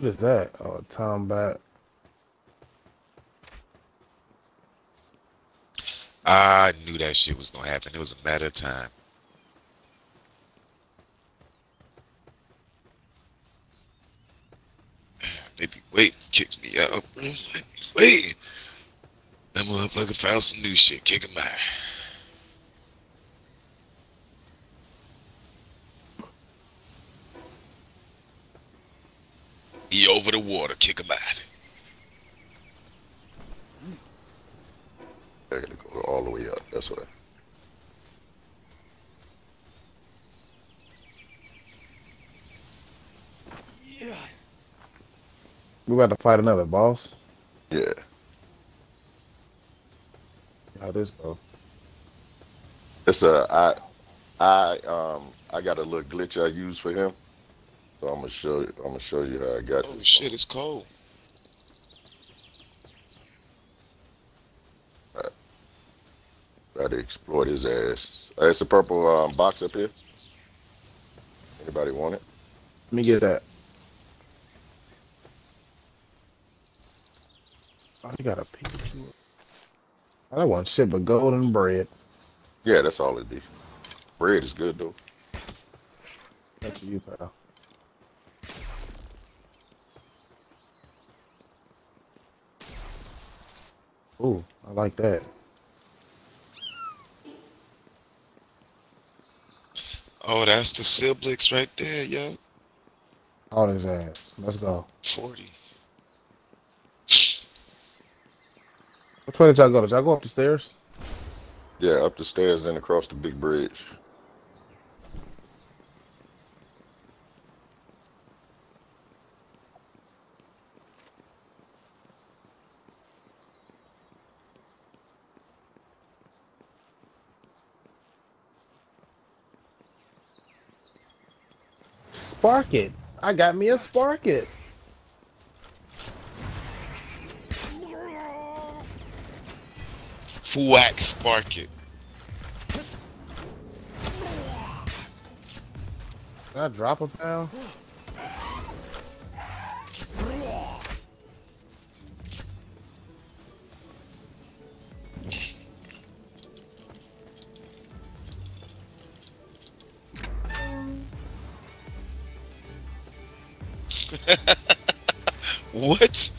S6: What is that? Oh, Tom back.
S5: I knew that shit was gonna happen. It was a matter of time. They be waiting, kick me out. Wait. That motherfucker found some new shit. Kick him out. Over the water. Kick him out.
S3: I gotta go all the way up. That's what.
S2: Yeah.
S6: We about to fight another boss.
S3: Yeah.
S6: How this go?
S3: It's a I I um I got a little glitch I use for him. So I'm gonna show you I'm gonna show you how I got
S5: Oh
S3: this.
S5: shit, it's cold.
S3: Try to exploit his ass. Uh, it's a purple um, box up here. Anybody want it?
S6: Let me get that. Oh, you got a piece. I don't want shit but golden bread.
S3: Yeah, that's all it is. Bread is good though.
S6: That's you, pal. Ooh, I like that.
S5: Oh, that's the Sibelyx right there, yo.
S6: All his ass. Let's go.
S5: 40.
S6: Which way did y'all go? Did y'all go up the stairs?
S3: Yeah, up the stairs, then across the big bridge.
S6: Sparkit. I got me a spark it.
S5: Fuack Sparkit.
S6: Did I drop a pal?
S5: What?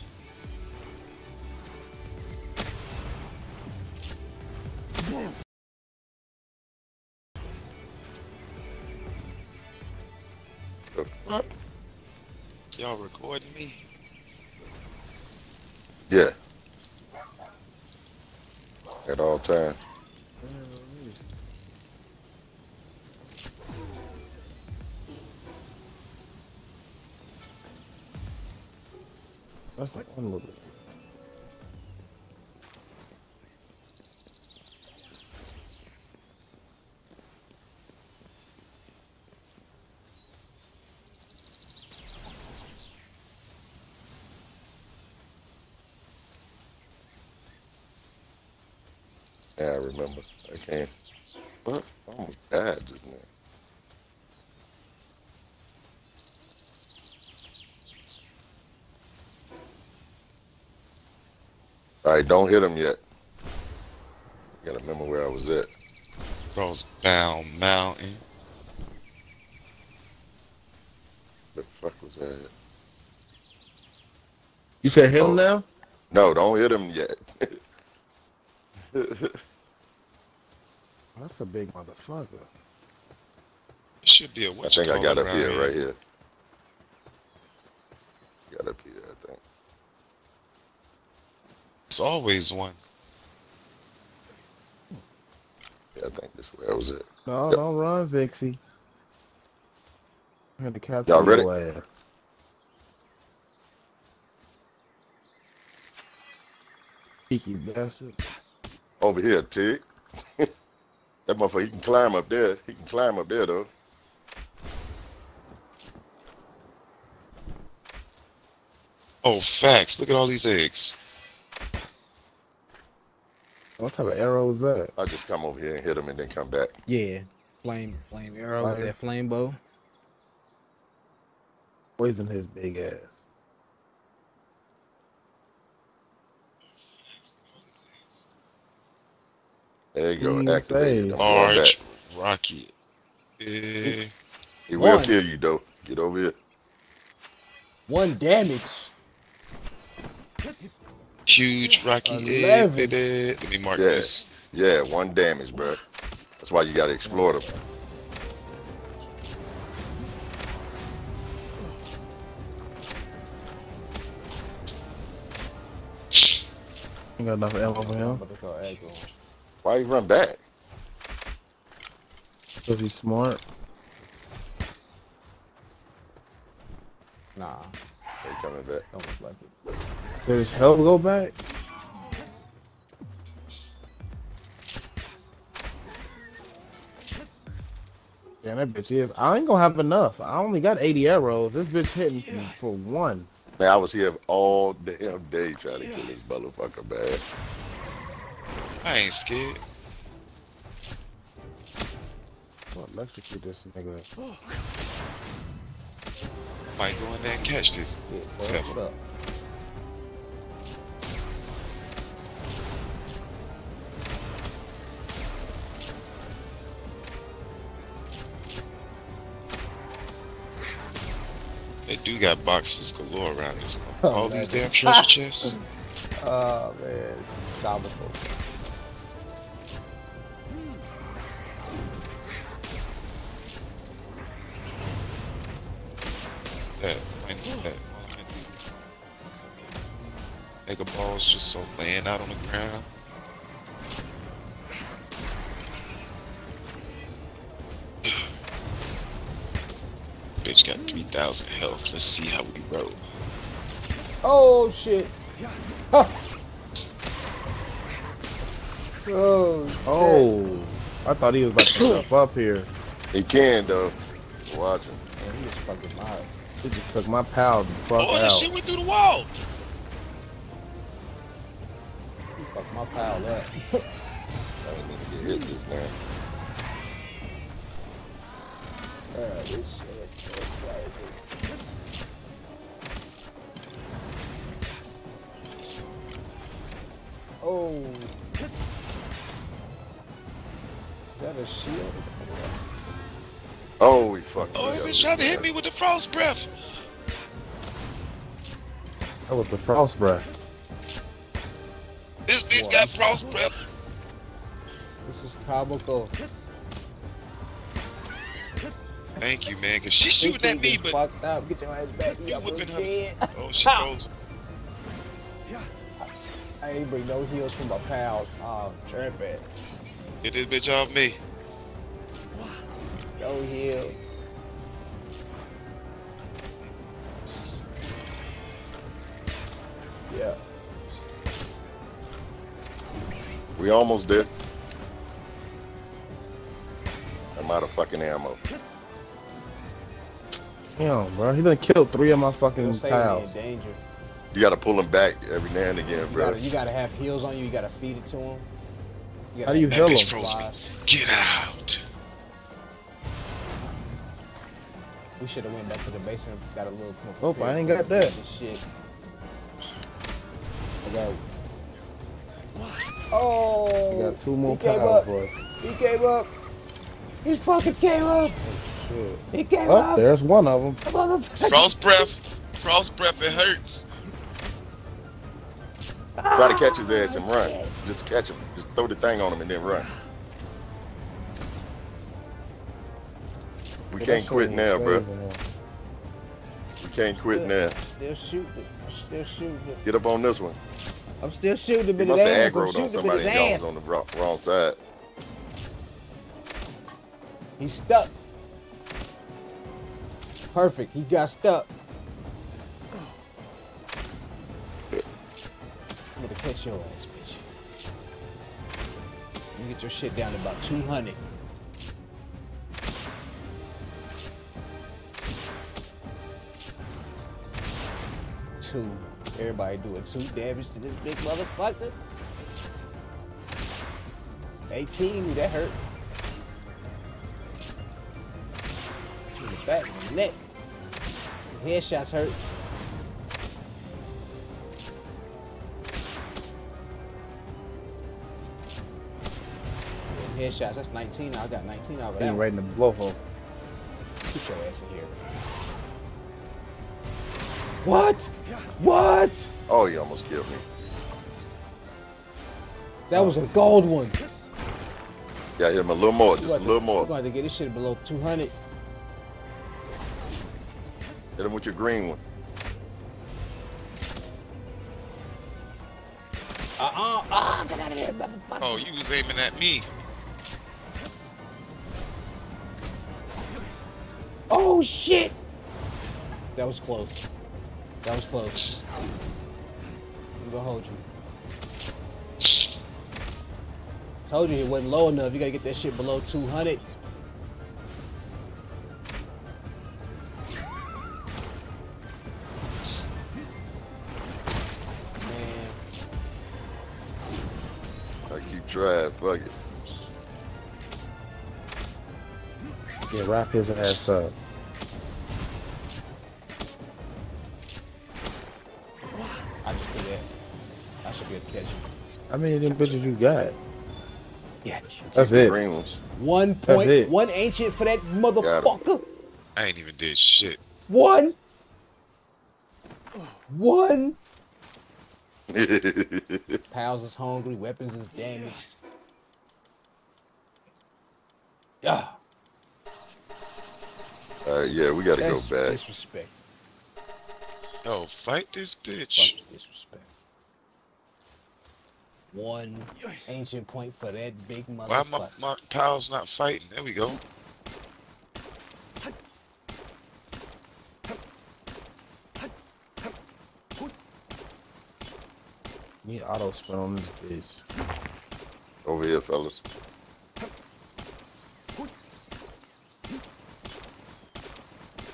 S5: Y'all recording me?
S3: Yeah. At all times.
S6: That's like one little.
S3: Yeah, I remember. I can't. What? I almost died just now. All right, don't hit him yet. Gotta remember where I was at.
S5: Crossbound Mountain.
S3: The fuck was that?
S6: You said him
S3: Oh.
S6: now?
S3: No, don't hit him yet.
S6: That's a big motherfucker.
S5: It should be a
S3: I
S5: what you
S3: think I got up here, right here. Got up here, I think.
S5: It's always one.
S3: Yeah, I think this is where I was it.
S6: No,
S3: Yep.
S6: don't run, Vixy. I had to capture
S3: Y'all ready?
S6: your ass. Cheeky bastard.
S3: Over here, Tig. that motherfucker, he can climb up there. He can climb up there, though.
S5: Oh, facts. Look at all these eggs.
S6: What type of arrow is that?
S3: I just come over here and hit him and then come back.
S4: Yeah. Flame flame arrow with that flame bow.
S6: Poison his big ass.
S3: There you go.
S6: In your
S3: Activate.
S6: face.
S3: I'm.
S5: Large, rocky. Eh,
S3: He will
S4: One.
S3: kill you, though. Get over here.
S4: One damage.
S5: Huge, rocky egg, baby. Let me mark
S3: Yeah.
S5: this.
S3: Yeah, one damage, bro. That's why you gotta explore them.
S6: Ain't got enough ammo for him.
S4: What they call aggro.
S3: Why you run back?
S6: Cause he's smart.
S4: Nah,
S3: They coming back.
S4: don't like it.
S6: Did his health go back? Yeah, that bitch is. I ain't gonna have enough. I only got 80 arrows. This bitch hitting me for one.
S3: Man, I was here all damn day trying to kill this motherfucker, man.
S5: I ain't scared.
S6: I'll electrocute this nigga.
S5: Oh, Might go in there and catch this.
S4: Yeah, what up?
S5: They do got boxes galore around this.
S4: Oh,
S5: All these damn treasure chests.
S4: Oh man, comical.
S5: That, I know that. Mega balls just so laying out on the ground. Bitch got 3,000 health. Let's see how we roll.
S4: Oh shit. Huh. Oh. shit.
S6: Oh, I thought he was about to jump up here.
S3: He can though. Watch him.
S4: Man, he just fucking mild.
S6: He just took my pal the fuck
S5: Oh,
S6: out.
S5: this shit went through the wall.
S4: He fucked my pal up.
S3: I ain't need to get hit just now.
S4: Oh, this shit is crazy. Oh. Is that a shield?
S3: Oh, he fucked
S5: Oh,
S3: me
S5: he was trying to hit me with the frost breath.
S6: That was the frost breath.
S5: This bitch got frost breath.
S4: This is comical.
S5: Thank you, man, because she's shooting at me, but
S4: fucked up. Get your ass back.
S5: you
S4: You
S5: whipping her. Oh, she frozen.
S4: I ain't bring no heals from my pals. Oh, tripping.
S5: Get this bitch off me.
S4: No heals. Yeah.
S3: We almost did. I'm out of fucking ammo.
S6: Damn, bro. He done killed three of my fucking
S4: Don't say me in
S6: pals.
S4: danger.
S3: You gotta pull him back every now and again,
S4: You
S3: bro.
S4: gotta, you gotta have heals on you. You gotta feed it to him.
S6: How do you heal him?
S5: froze me.
S4: Flies.
S5: Get out.
S4: We should have went back to the basement. Got a little. more
S6: Nope, I ain't got that.
S4: Shit. I got. Oh.
S6: You got two more
S4: he came
S6: pals
S4: up.
S6: left.
S4: He came up. He fucking came up.
S6: Shit.
S4: He came
S6: Oh,
S4: up.
S6: there's one of them.
S5: Frost breath. Frost breath, it hurts.
S3: Ah, Try to catch his ass and run. Just catch him. Just throw the thing on him and then run. We can't quit now, bro. We can't quit now.
S4: Still shooting. Still shooting.
S3: Get up on this one.
S4: I'm still shooting him
S3: He must have. Aggroed on somebody and was on the wrong, wrong side.
S4: He's stuck. Perfect. He got stuck. I'm gonna catch your ass, bitch. You get your shit down to about 200. Two. Everybody doing two damage to this big motherfucker. 18, that hurt. To the back of the neck. Headshots hurt. Headshots, that's 19. I got 19 out of that.
S6: Ain't
S4: one.
S6: right in the blowhole.
S4: Get your ass in here. What? What?
S3: Oh, you almost killed me.
S4: That was a gold one.
S3: Yeah, hit him a little more, just a
S4: going to-
S3: little
S4: We're
S3: more.
S4: going to get this shit below 200.
S3: Hit him with your green one.
S4: Uh-uh. Ah, get out of there, motherfucker.
S5: Oh, you was aiming at me.
S4: Oh, shit. That was close. That was close. I'm going to hold you. Told you it wasn't low enough. You got to get that shit below 200. Man.
S3: I keep trying. Fuck it.
S6: Yeah, wrap his ass up. How many of them bitches you got?
S4: Yes.
S6: That's it.
S3: Green ones.
S4: One
S6: That's
S4: point,
S6: it.
S4: one ancient for that motherfucker.
S5: I ain't even did shit.
S4: One. One. Pals is hungry. Weapons is damaged. Yeah.
S3: uh, yeah, we gotta
S4: That's
S3: go back.
S4: disrespect.
S5: Yo, fight this bitch.
S4: Fucking disrespect. One ancient point for that big
S5: Why
S4: motherfucker.
S5: my, my pals not fighting? There we go.
S6: Need auto spin on this bitch.
S3: Over here, fellas.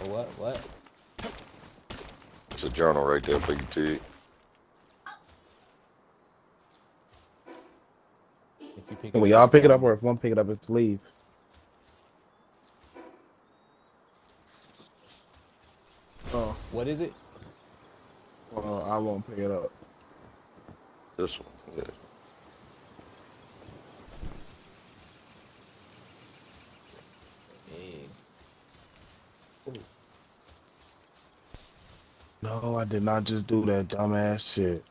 S4: What? What?
S3: It's a journal right there for you, Tig.
S4: You pick
S6: Can we all pick it up, or if one pick it up, it's leave? Oh,
S4: What is it?
S6: well, I won't pick it up.
S3: This one. Yeah.
S6: No, I did not just do that dumbass shit.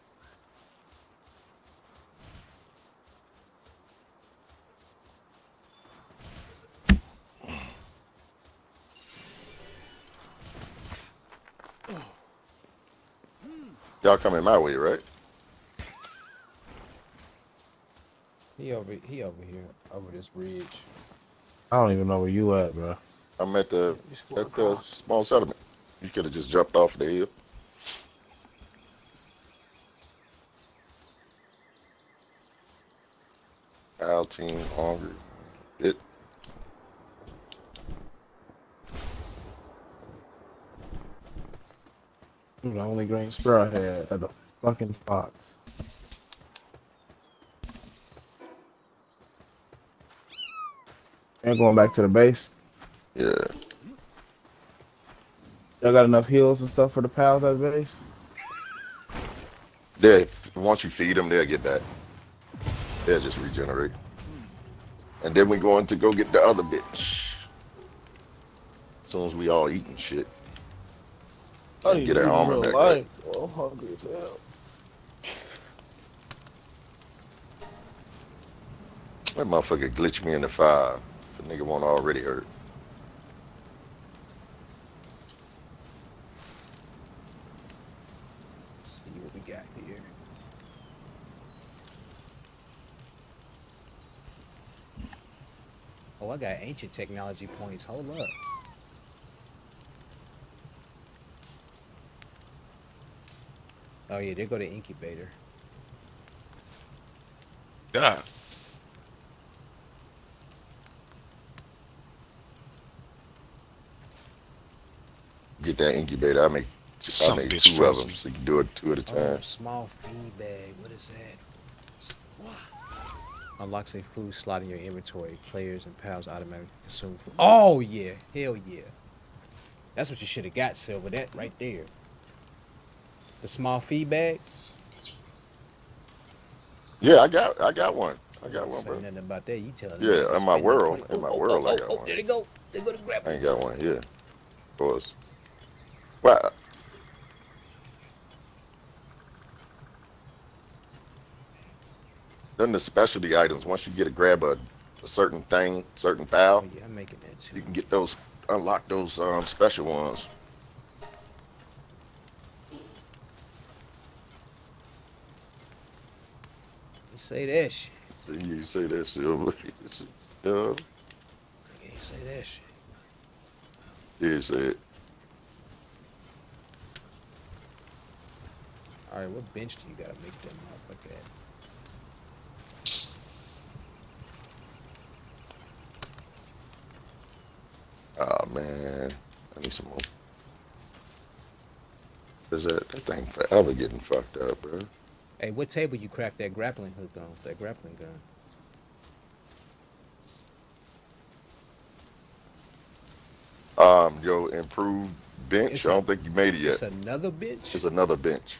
S3: Y'all coming my way, right?
S4: He over. He over here. Over this bridge.
S6: I don't even know where you at, bro.
S3: I'm at the at the small settlement. You could have just jumped off the hill. Al team hungry. It
S6: the only green spear I had at the fucking box. And going back to the base.
S3: yeah.
S6: Y'all got enough heals and stuff for the pals at the base?
S3: They once you feed them, they'll get back. They'll just regenerate. And then we going to go get the other bitch. As soon as we all eating shit. And get our armor back. Right?
S6: Oh, I'm hungry as hell.
S3: That motherfucker glitched me in the five. The nigga one already hurt.
S4: see what we got here. Oh, I got ancient technology points. Hold up. Oh yeah, they go to incubator.
S5: Yeah.
S3: Get that incubator. I make I make two of them, so you can do it two at a
S4: oh,
S3: time.
S4: Oh, small feed bag. What is that? What? Unlocks a food slot in your inventory. Players and pals automatically consume food. Oh yeah, hell yeah. That's what you should have got, Silver. That right there. The small feed bag.
S3: Yeah, I got I got one. I got one, bro.
S4: nothing about that. You tell.
S3: Yeah, in my world- in my
S4: Oh, oh,
S3: world,
S4: oh,
S3: I got
S4: oh,
S3: one.
S4: There they go. They go to grab
S3: I ain't got one here. Of course. Well, then the specialty items, once you get to grab a, a certain thing, certain
S4: Oh yeah, I'm making that too.
S3: you can get those, unlock those um, special ones.
S4: You say that shit.
S3: You say that silver. yeah,
S4: You ain't say that shit.
S3: yeah, say it.
S4: All right, what bench do you gotta make that motherfucker at?
S3: Oh man, I need some more. Is that that thing forever getting fucked up, bro?
S4: Hey, what table you cracked that grappling hook on? That grappling gun.
S3: Um, your improved bench.
S4: It's
S3: I
S4: a-
S3: don't think you made it yet.
S4: It's another bench.
S3: It's another bench.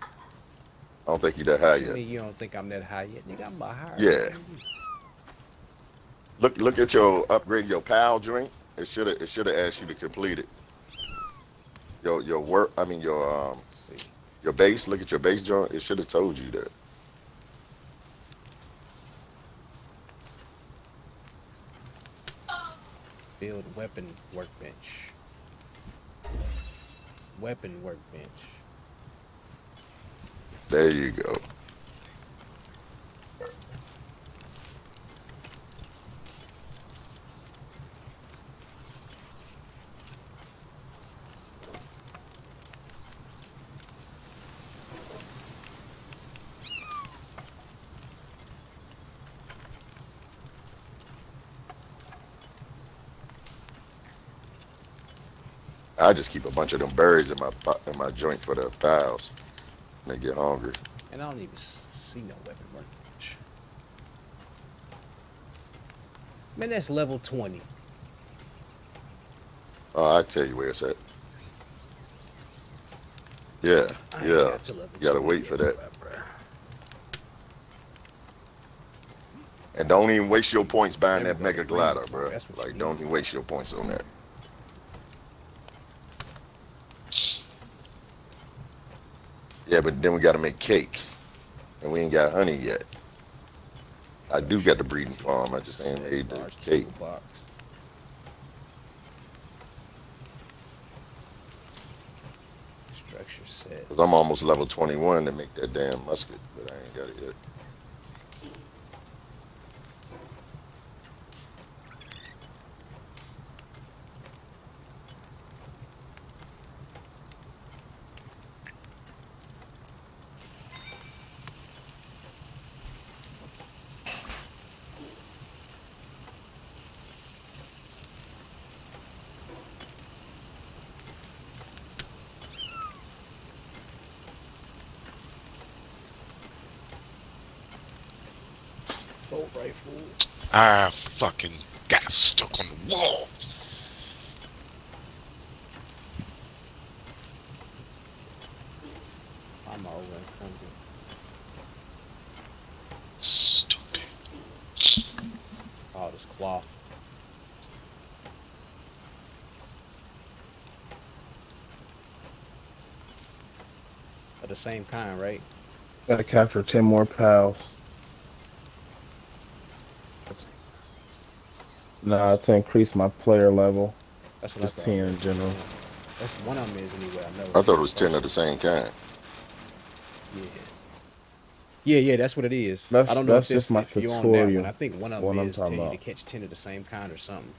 S3: I don't think you that high
S4: you
S3: yet.
S4: mean you don't think I'm that high yet? Nigga, I'm about higher.
S3: Yeah. Look, look at your upgrade your pal drink. It should have, it should have asked you to complete it. Your, your work. I mean your um. Your base. Look at your base joint. It should have told you that.
S4: Build weapon workbench. Weapon workbench.
S3: There you go. I just keep a bunch of them berries in my in my joint for the pals. They get hungry.
S4: And I don't even see no weapon workbench. Man, that's level 20.
S3: Oh, I tell you where it's at. Yeah,
S4: I
S3: yeah.
S4: got to
S3: You gotta wait for that. And don't even waste your points buying that
S4: Everybody
S3: mega glider, bro.
S4: that's what you
S3: Like, don't even waste your points on that. Yeah, but then we gotta make cake, and we ain't got honey yet. I do got the breeding farm. I just ain't made the cake.
S4: Structure set.
S3: Cause I'm almost level 21 to make that damn musket, but I ain't got it yet.
S5: I fucking got stuck on the wall.
S4: I'm over encumbered.
S5: Stupid.
S4: Oh, this cloth. Of the same kind, right?
S6: Gotta capture 10 more pals. Nah, to increase my player level.
S4: That's what
S6: Just
S4: I thought.
S6: 10 in general.
S4: That's one of them is anyway. I know.
S3: I thought it was 10 of the same kind.
S4: Yeah. Yeah, yeah, that's what it is.
S6: That's-
S4: I don't know
S6: that's
S4: if, this,
S6: just my
S4: if you're on that one.
S6: tutorial,
S4: I think one of
S6: what
S4: them
S6: I'm
S4: is tell
S6: talking
S4: you to catch ten of the same kind or something.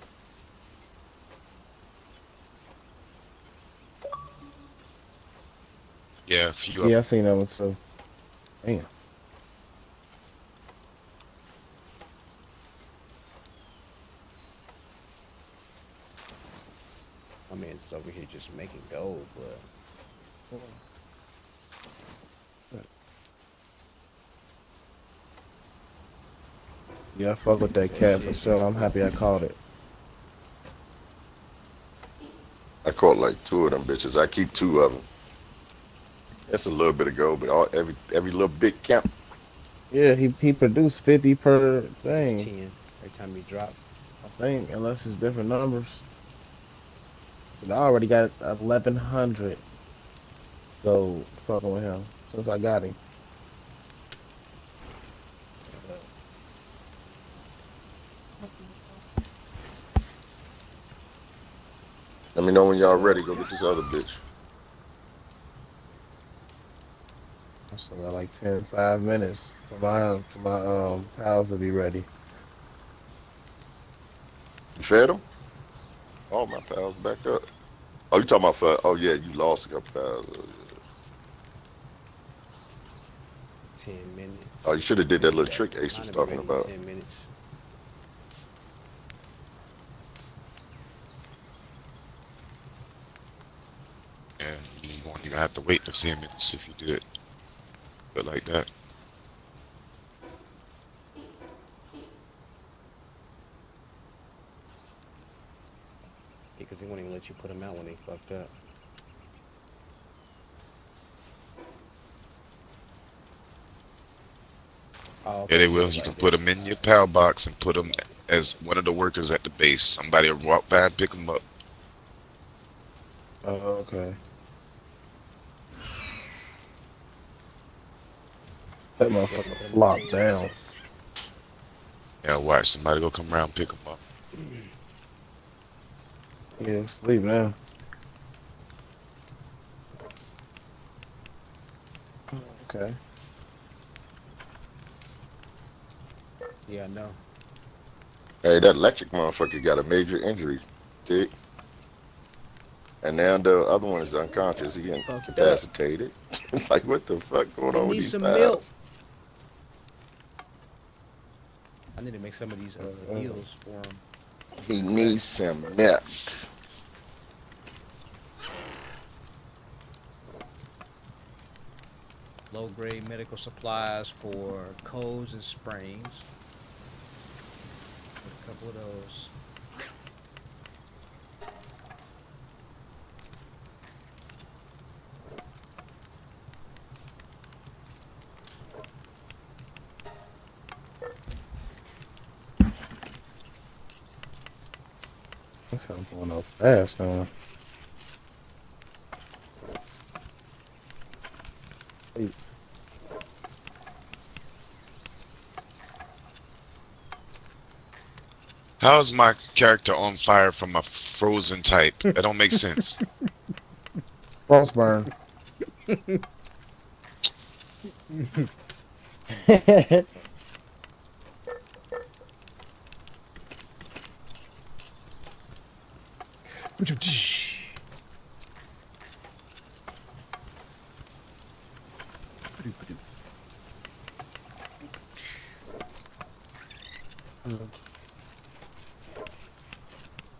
S5: Yeah, if you
S6: Yeah, I seen that one too. Damn.
S4: My man's over here just making gold, but
S6: Yeah, I fuck with that cat for sure. I'm happy I caught it.
S3: I caught like two of them bitches. I keep two of them. That's a little bit of gold, but all every every little bit count.
S6: Yeah, he he produced 50 per
S4: it's
S6: thing.
S4: ten every time he drop.
S6: I think, unless it's different numbers. I already got 1100 gold fucking with him since I got him.
S3: Let me know when y'all ready. Go get this other bitch.
S6: I still got like 10, 5 minutes for my for my um pals to be ready.
S3: You fed them? All my pals back up. Oh, you talking about for? Oh yeah, you lost a couple pals. Oh, yeah.
S4: Ten minutes.
S3: Oh, you should have did that little trick Ace was
S4: Mine will be
S3: talking about.
S4: Ten minutes.
S5: And you won't even have to wait the 10 minutes if you do it. But like that.
S4: Because he won't even let you put them out when they fucked up. Oh,
S5: Yeah, they will. You can put them in your pal box and put them as one of the workers at the base. Somebody will walk by and pick them up.
S6: Oh, okay. That motherfucker locked down.
S5: Yeah, watch. Somebody go come around and pick them up.
S6: Yeah, sleep now. Okay.
S4: Yeah, I know.
S3: Hey, that electric motherfucker got a major injury, dick. And now the other one is unconscious. He incapacitated. like, what the fuck going on with
S4: need
S3: these
S4: some
S3: pals?
S4: milk. I need to make some of these uh,
S6: Uh, uh.
S4: meals for him.
S3: He needs some milk.
S4: Low grade medical supplies for colds and sprains. A couple of those.
S6: That's how I'm fast now.
S5: How is my character on fire from a frozen type? That don't make sense.
S6: Frostburn.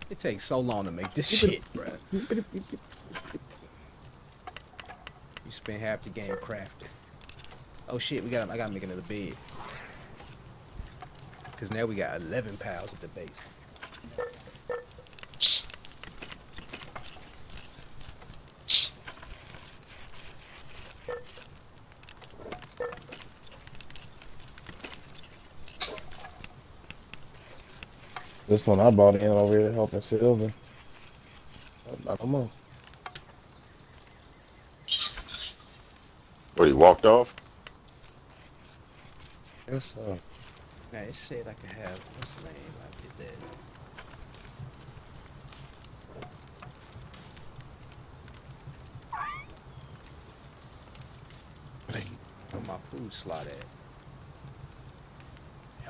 S4: It takes so long to make this shit, bruh. You spend half the game crafting. Oh shit, we got. I gotta make another bed. Cause now we got 11 pals at the base.
S6: This one I brought in over here helping Silver. Not no more.
S3: What, he walked off?
S6: Yes, sir.
S4: Now it said I could have. What's the name? I did that. Where my food slot at?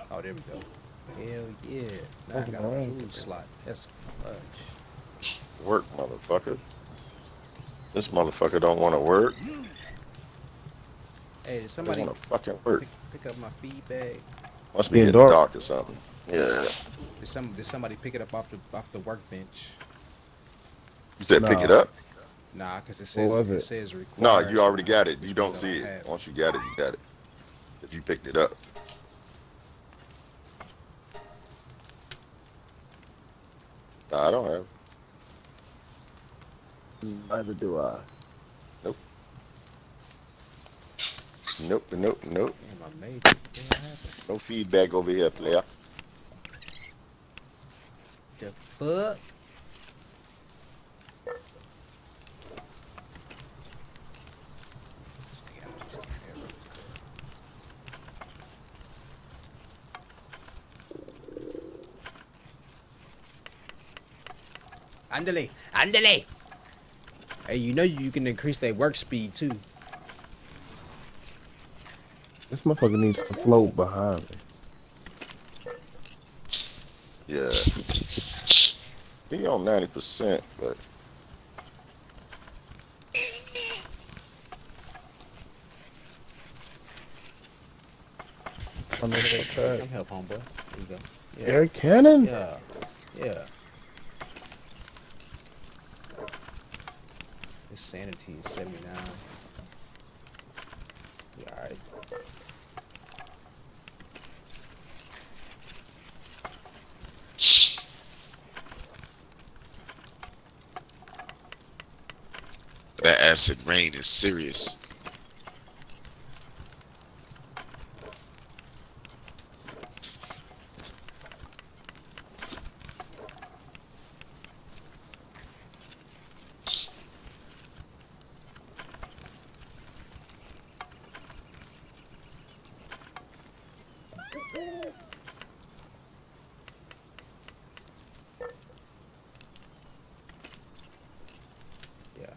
S4: Oh, there we go. Hell yeah. Now I
S6: Fucking
S4: got a
S6: right.
S4: food slot. That's clutch.
S3: Work, motherfucker. This motherfucker don't want to work.
S4: Hey, did somebody
S3: want to fucking work.
S4: pick, pick up my feed bag?
S3: Must be
S6: in
S3: the
S6: dark.
S3: dark or something. Yeah.
S4: Did some did somebody pick it up off the off the workbench?
S3: You said pick it up?
S4: Nah, because it says
S6: was
S4: it?
S6: it?
S4: says required.
S3: No, you already got it. You don't see it.
S4: have
S3: Once you got it, you got it. If you picked it up. Nah, I don't have. it.
S6: Neither do uh, I.
S3: Nope, nope, nope.
S4: Damn, I made it.
S3: No feedback over here, player.
S4: The fuck? Andale, andale. Hey, you know you can increase their work speed too.
S6: This motherfucker needs to float behind me.
S3: Yeah. He on 90%, but
S6: Under the attack.
S4: Come help, homeboy. There you go. Yeah.
S6: Air cannon?
S4: Yeah. Yeah. Sanity is 79. Yeah, alright.
S5: That acid rain is serious.
S4: Yeah.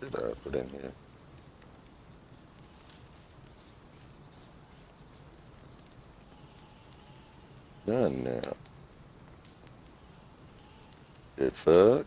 S3: what did I put in here? Done now. Good fuck.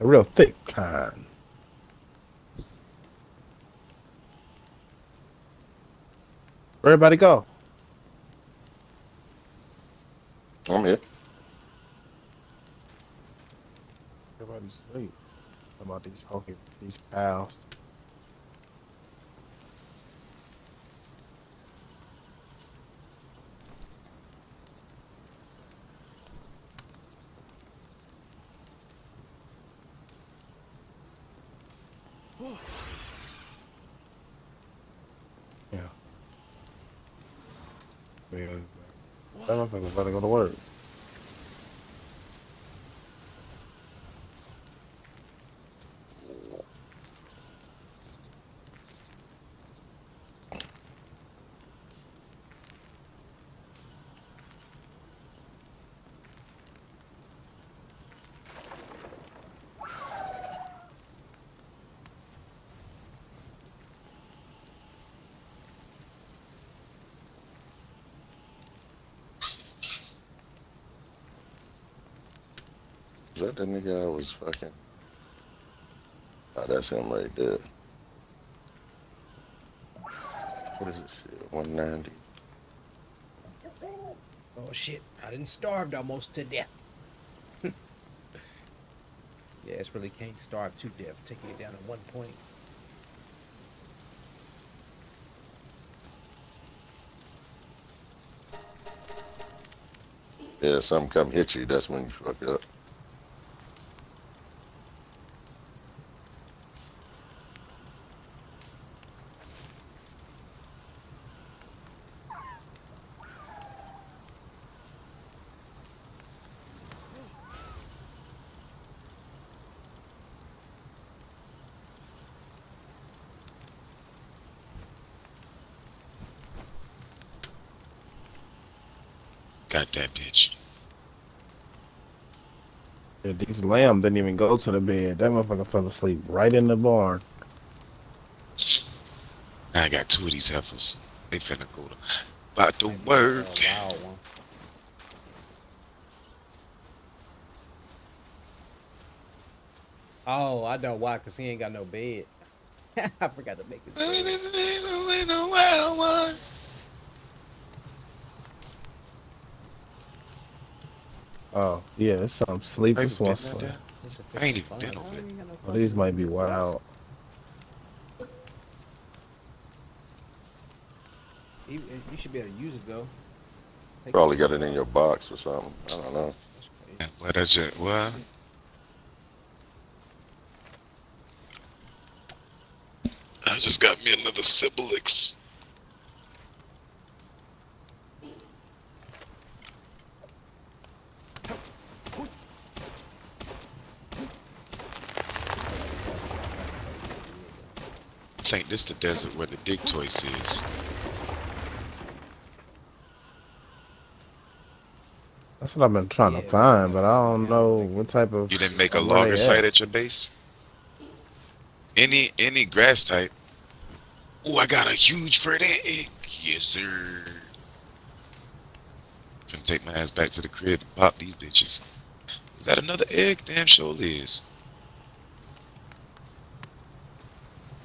S6: A real thick kind. Where everybody go?
S3: I'm here.
S6: Everybody's asleep. About these poking, these pals. Yeah. Man, that motherfucker about to go to work.
S3: Is that the nigga I was fucking? Oh, that's him right there. What is this shit? 190.
S4: Oh shit, I didn't starved almost to death. Yeah, it's really can't starve to death, taking it down at one point.
S3: Yeah, something come hit you, that's when you fuck up.
S5: Got that bitch.
S6: Yeah, these lamb didn't even go to the bed. That motherfucker fell asleep right in the barn.
S5: Now I got two of these heifers. They finna go to about to work.
S4: A wild one. Oh, I know why, cause he ain't got no bed. I forgot to make it.
S6: Oh, yeah, it's some sleep.
S5: I
S6: This one's sleep.
S5: I ain't even been over there.
S6: Oh, these might be wild.
S4: You, you should be able to use it though. Take
S3: Probably got it in your box or something. I don't know.
S4: That's crazy.
S5: Yeah, What that's it? What? I just got me another Sibelyx. Think this the desert where the Digtoise is.
S6: That's what I've been trying to find, but I don't know what type of.
S5: You didn't make a
S6: longer where
S5: logger site
S6: at.
S5: at your base? Any any grass type. Oh, I got a huge Verdant egg. Yes, sir. Gonna take my ass back to the crib and pop these bitches. Is that another egg? Damn sure is.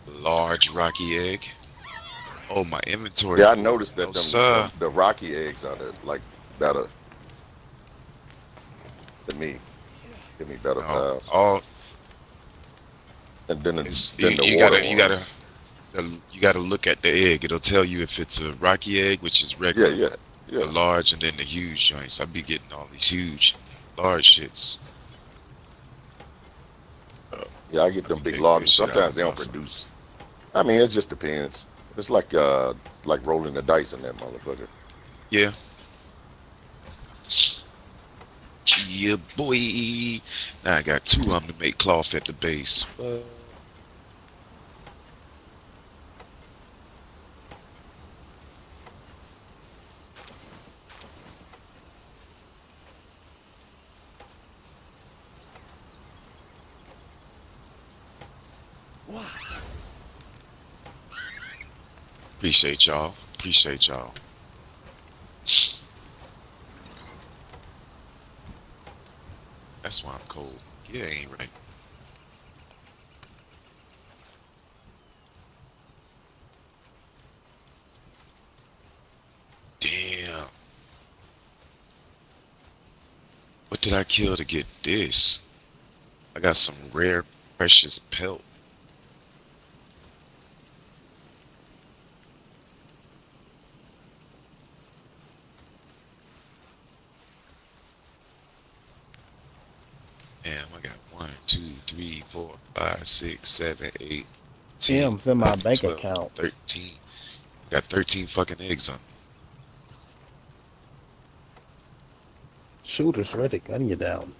S5: Large rocky egg. Oh, my inventory.
S3: Yeah, I noticed that
S5: No,
S3: them, the, the rocky eggs are the, like better than me. Give me better
S5: Oh,
S3: piles.
S5: all
S3: And then the, then
S5: you,
S3: the
S5: you gotta, you gotta, you gotta look at the egg. It'll tell you if it's a rocky egg, which is
S3: Yeah,
S5: regular,
S3: yeah,
S5: the
S3: yeah.
S5: large, and then the huge joints. I be getting all these huge, large shits.
S3: Yeah, I get them big
S5: pick
S3: logs.
S5: good shit out
S3: Sometimes they don't produce. I mean, it just depends. It's like uh, like rolling the dice in that motherfucker.
S5: Yeah. Yeah, boy. Now I got two of them to make cloth at the base.
S2: Wow.
S5: Appreciate y'all. Appreciate y'all. That's why I'm cold. Yeah, ain't right. Damn. What did I kill to get this? I got some rare precious pelt. Damn, I got one, two, three, four, five, six, seven, eight, ten,
S6: Tim's in my
S5: 11,
S6: bank
S5: 12,
S6: account.
S5: 13. Got 13 fucking eggs on. me.
S6: Shooters ready, gun you down.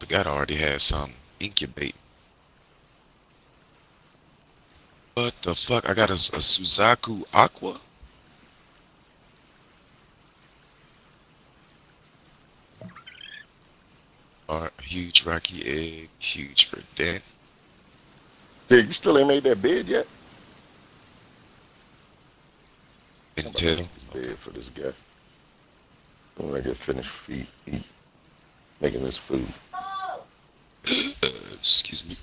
S5: Forgot I already had some incubate. What the fuck? I got a, a Suzaku Aqua? Or a huge rocky egg, huge for that.
S3: Dude, you still ain't made that bed yet? I'm about
S5: Intel.
S3: make this bed for this guy. When I get finished feed, eat, making this food.
S5: Uh, excuse me.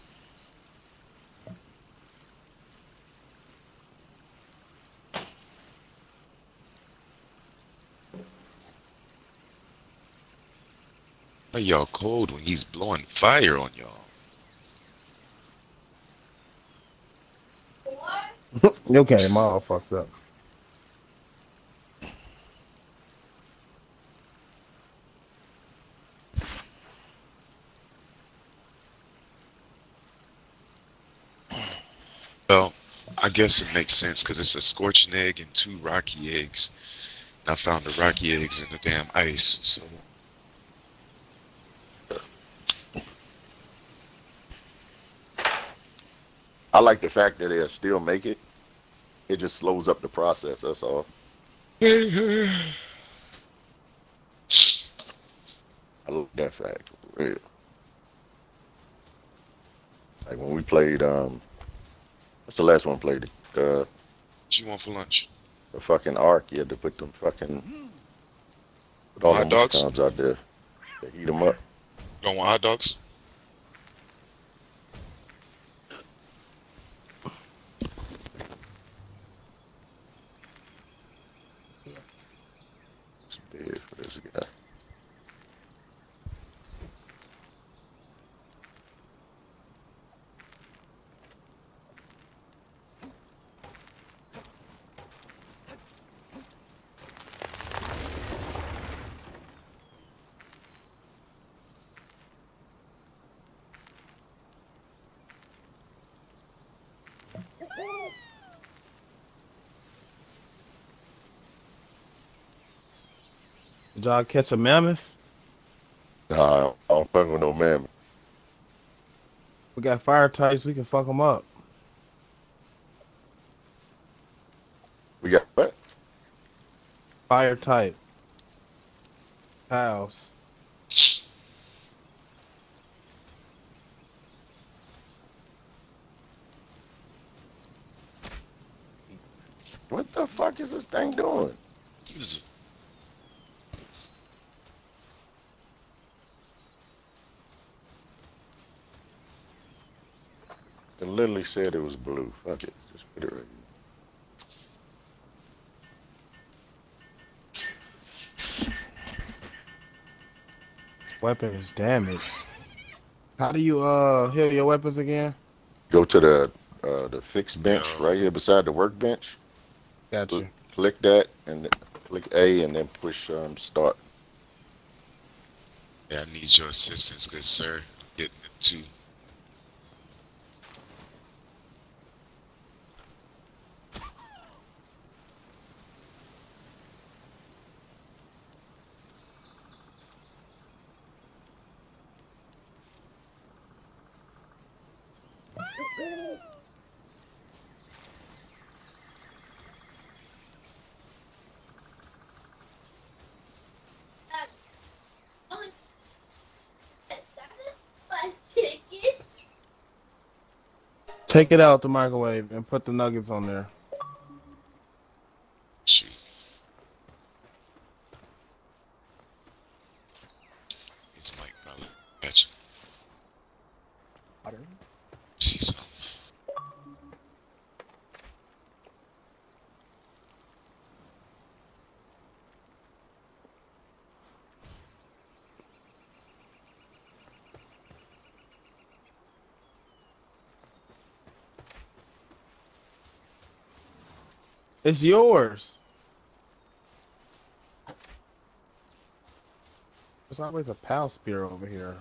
S5: Why y'all cold when he's blowing fire on y'all?
S6: okay, I'm all fucked up.
S5: Well, I guess it makes sense because it's a scorching egg and two rocky eggs. And I found the rocky eggs in the damn ice, so
S3: I like the fact that they'll still make it. It just slows up the process. That's all. I love that fact. Real. Like when we played, um, what's the last one played? Uh,
S5: what you want for lunch?
S3: the fucking ARK. You had to put them fucking put all
S5: Hot
S3: them
S5: dogs?
S3: out there to heat them up.
S5: You don't want hot dogs?
S3: It's big for this guy.
S6: Did y'all catch a mammoth?
S3: Nah, I don't fuck with no mammoth.
S6: We got fire types. We can fuck them up.
S3: We got what?
S6: Fire type. House.
S3: What the fuck is this thing doing? It literally said it was blue. Fuck it. Just put it right here.
S6: Weapon is damaged. How do you uh heal your weapons again?
S3: Go to the uh, the fixed bench right here beside the workbench.
S6: Got you.
S3: Click that and then click A and then push um, start.
S5: Yeah, I need your assistance, good sir. Getting it too.
S6: Take it out the microwave and put the nuggets on there.
S5: It's
S6: yours. There's always a Pal Sphere over here.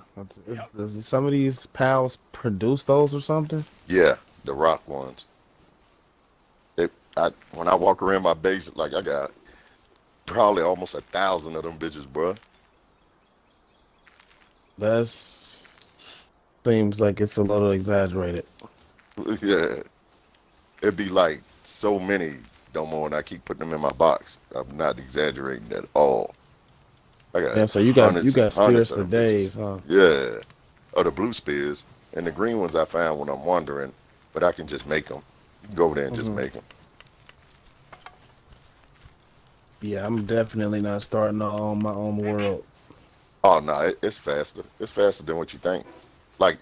S6: Is, does some of these pals produce those or something?
S3: Yeah, the rock ones. They, I when I walk around my base, like I got probably almost a thousand of them bitches, bro.
S6: That seems like it's a little exaggerated.
S3: yeah, it'd be like so many, Domo, and I keep putting them in my box. I'm not exaggerating at all. I got
S6: Damn, so you got you got
S3: spheres
S6: for days, huh?
S3: Yeah. Oh, the blue spheres and the green ones I found when I'm wandering, but I can just make them. You can go over there and just
S6: Mhm.
S3: make them.
S6: Yeah, I'm definitely not starting to own my own world.
S3: Oh no, it, it's faster. It's faster than what you think. Like,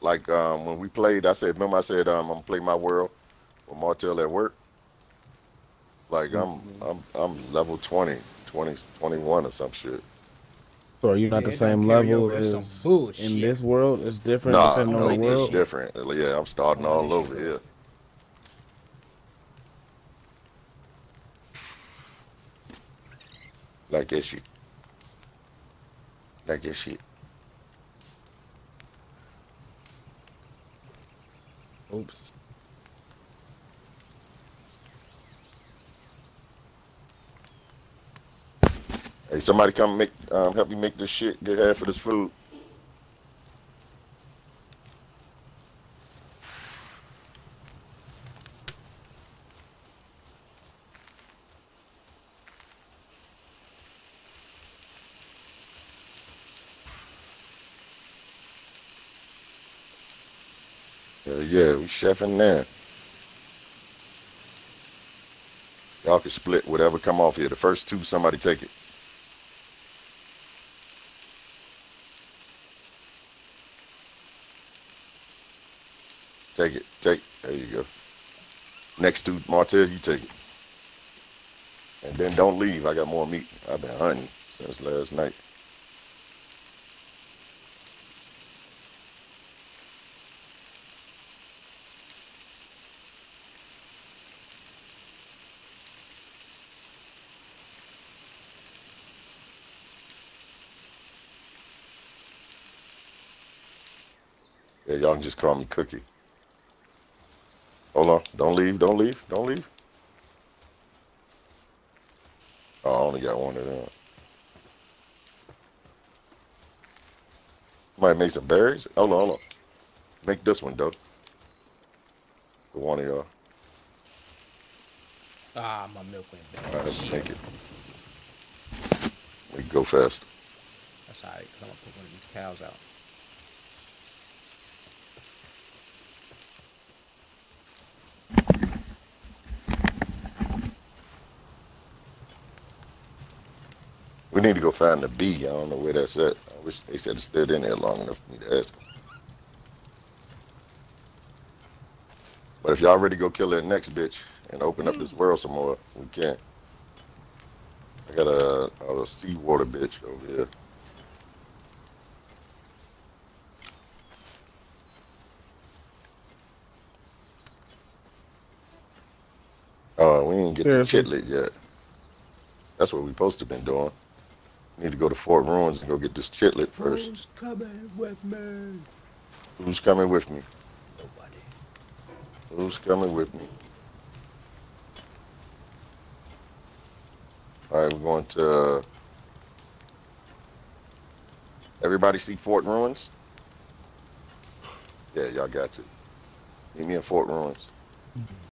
S3: like um, when we played, I said, remember I said um, I'm gonna play my world with Martell at work. Like I'm, I'm, I'm level 20, 20, 21 or some shit.
S6: So are you not
S4: Yeah,
S6: the same level
S4: over, it's some
S6: as in this world? It's different
S3: Nah,
S6: depending
S3: no,
S6: on the world.
S3: it's different. Yeah, I'm starting
S4: Oh,
S3: all
S4: this
S3: over here. Like this shit. Like this shit.
S6: Oops.
S3: Hey, somebody come make um, help me make this shit. Get half of this food. Yeah, yeah, we chefing there. Y'all can split whatever come off here. The first two, somebody take it. Take it. Take. There you go. Next to Martez, you take it. And then don't leave. I got more meat. I've been hunting since last night. Yeah, y'all can just call me Cookie. Hold on. Don't leave. Don't leave. Don't leave. Oh, I only got one of them. Might make some berries. Hold on, hold on. Make this one, though. The one of y'all.
S4: Ah, my milk went bad.
S3: right,
S4: Shit.
S3: make it. We can go fast.
S4: That's alright, because I'm going to put one of these cows out.
S3: We need to go find the bee. I don't know where that's at. I wish they said it stood in there long enough for me to ask them. But if y'all ready to go kill that next bitch and open up this world some more, we can't. I got a, a seawater bitch over here. Oh, we didn't get the
S6: Seriously?
S3: Chillet yet. That's what we supposed to been doing. Need to go to Fort Ruins and go get this Chillet first.
S4: Who's coming with me?
S3: Who's coming with me?
S4: Nobody.
S3: Who's coming with me? All right, we're going to. Uh, everybody see Fort Ruins? Yeah, y'all got to. Meet me in Fort Ruins.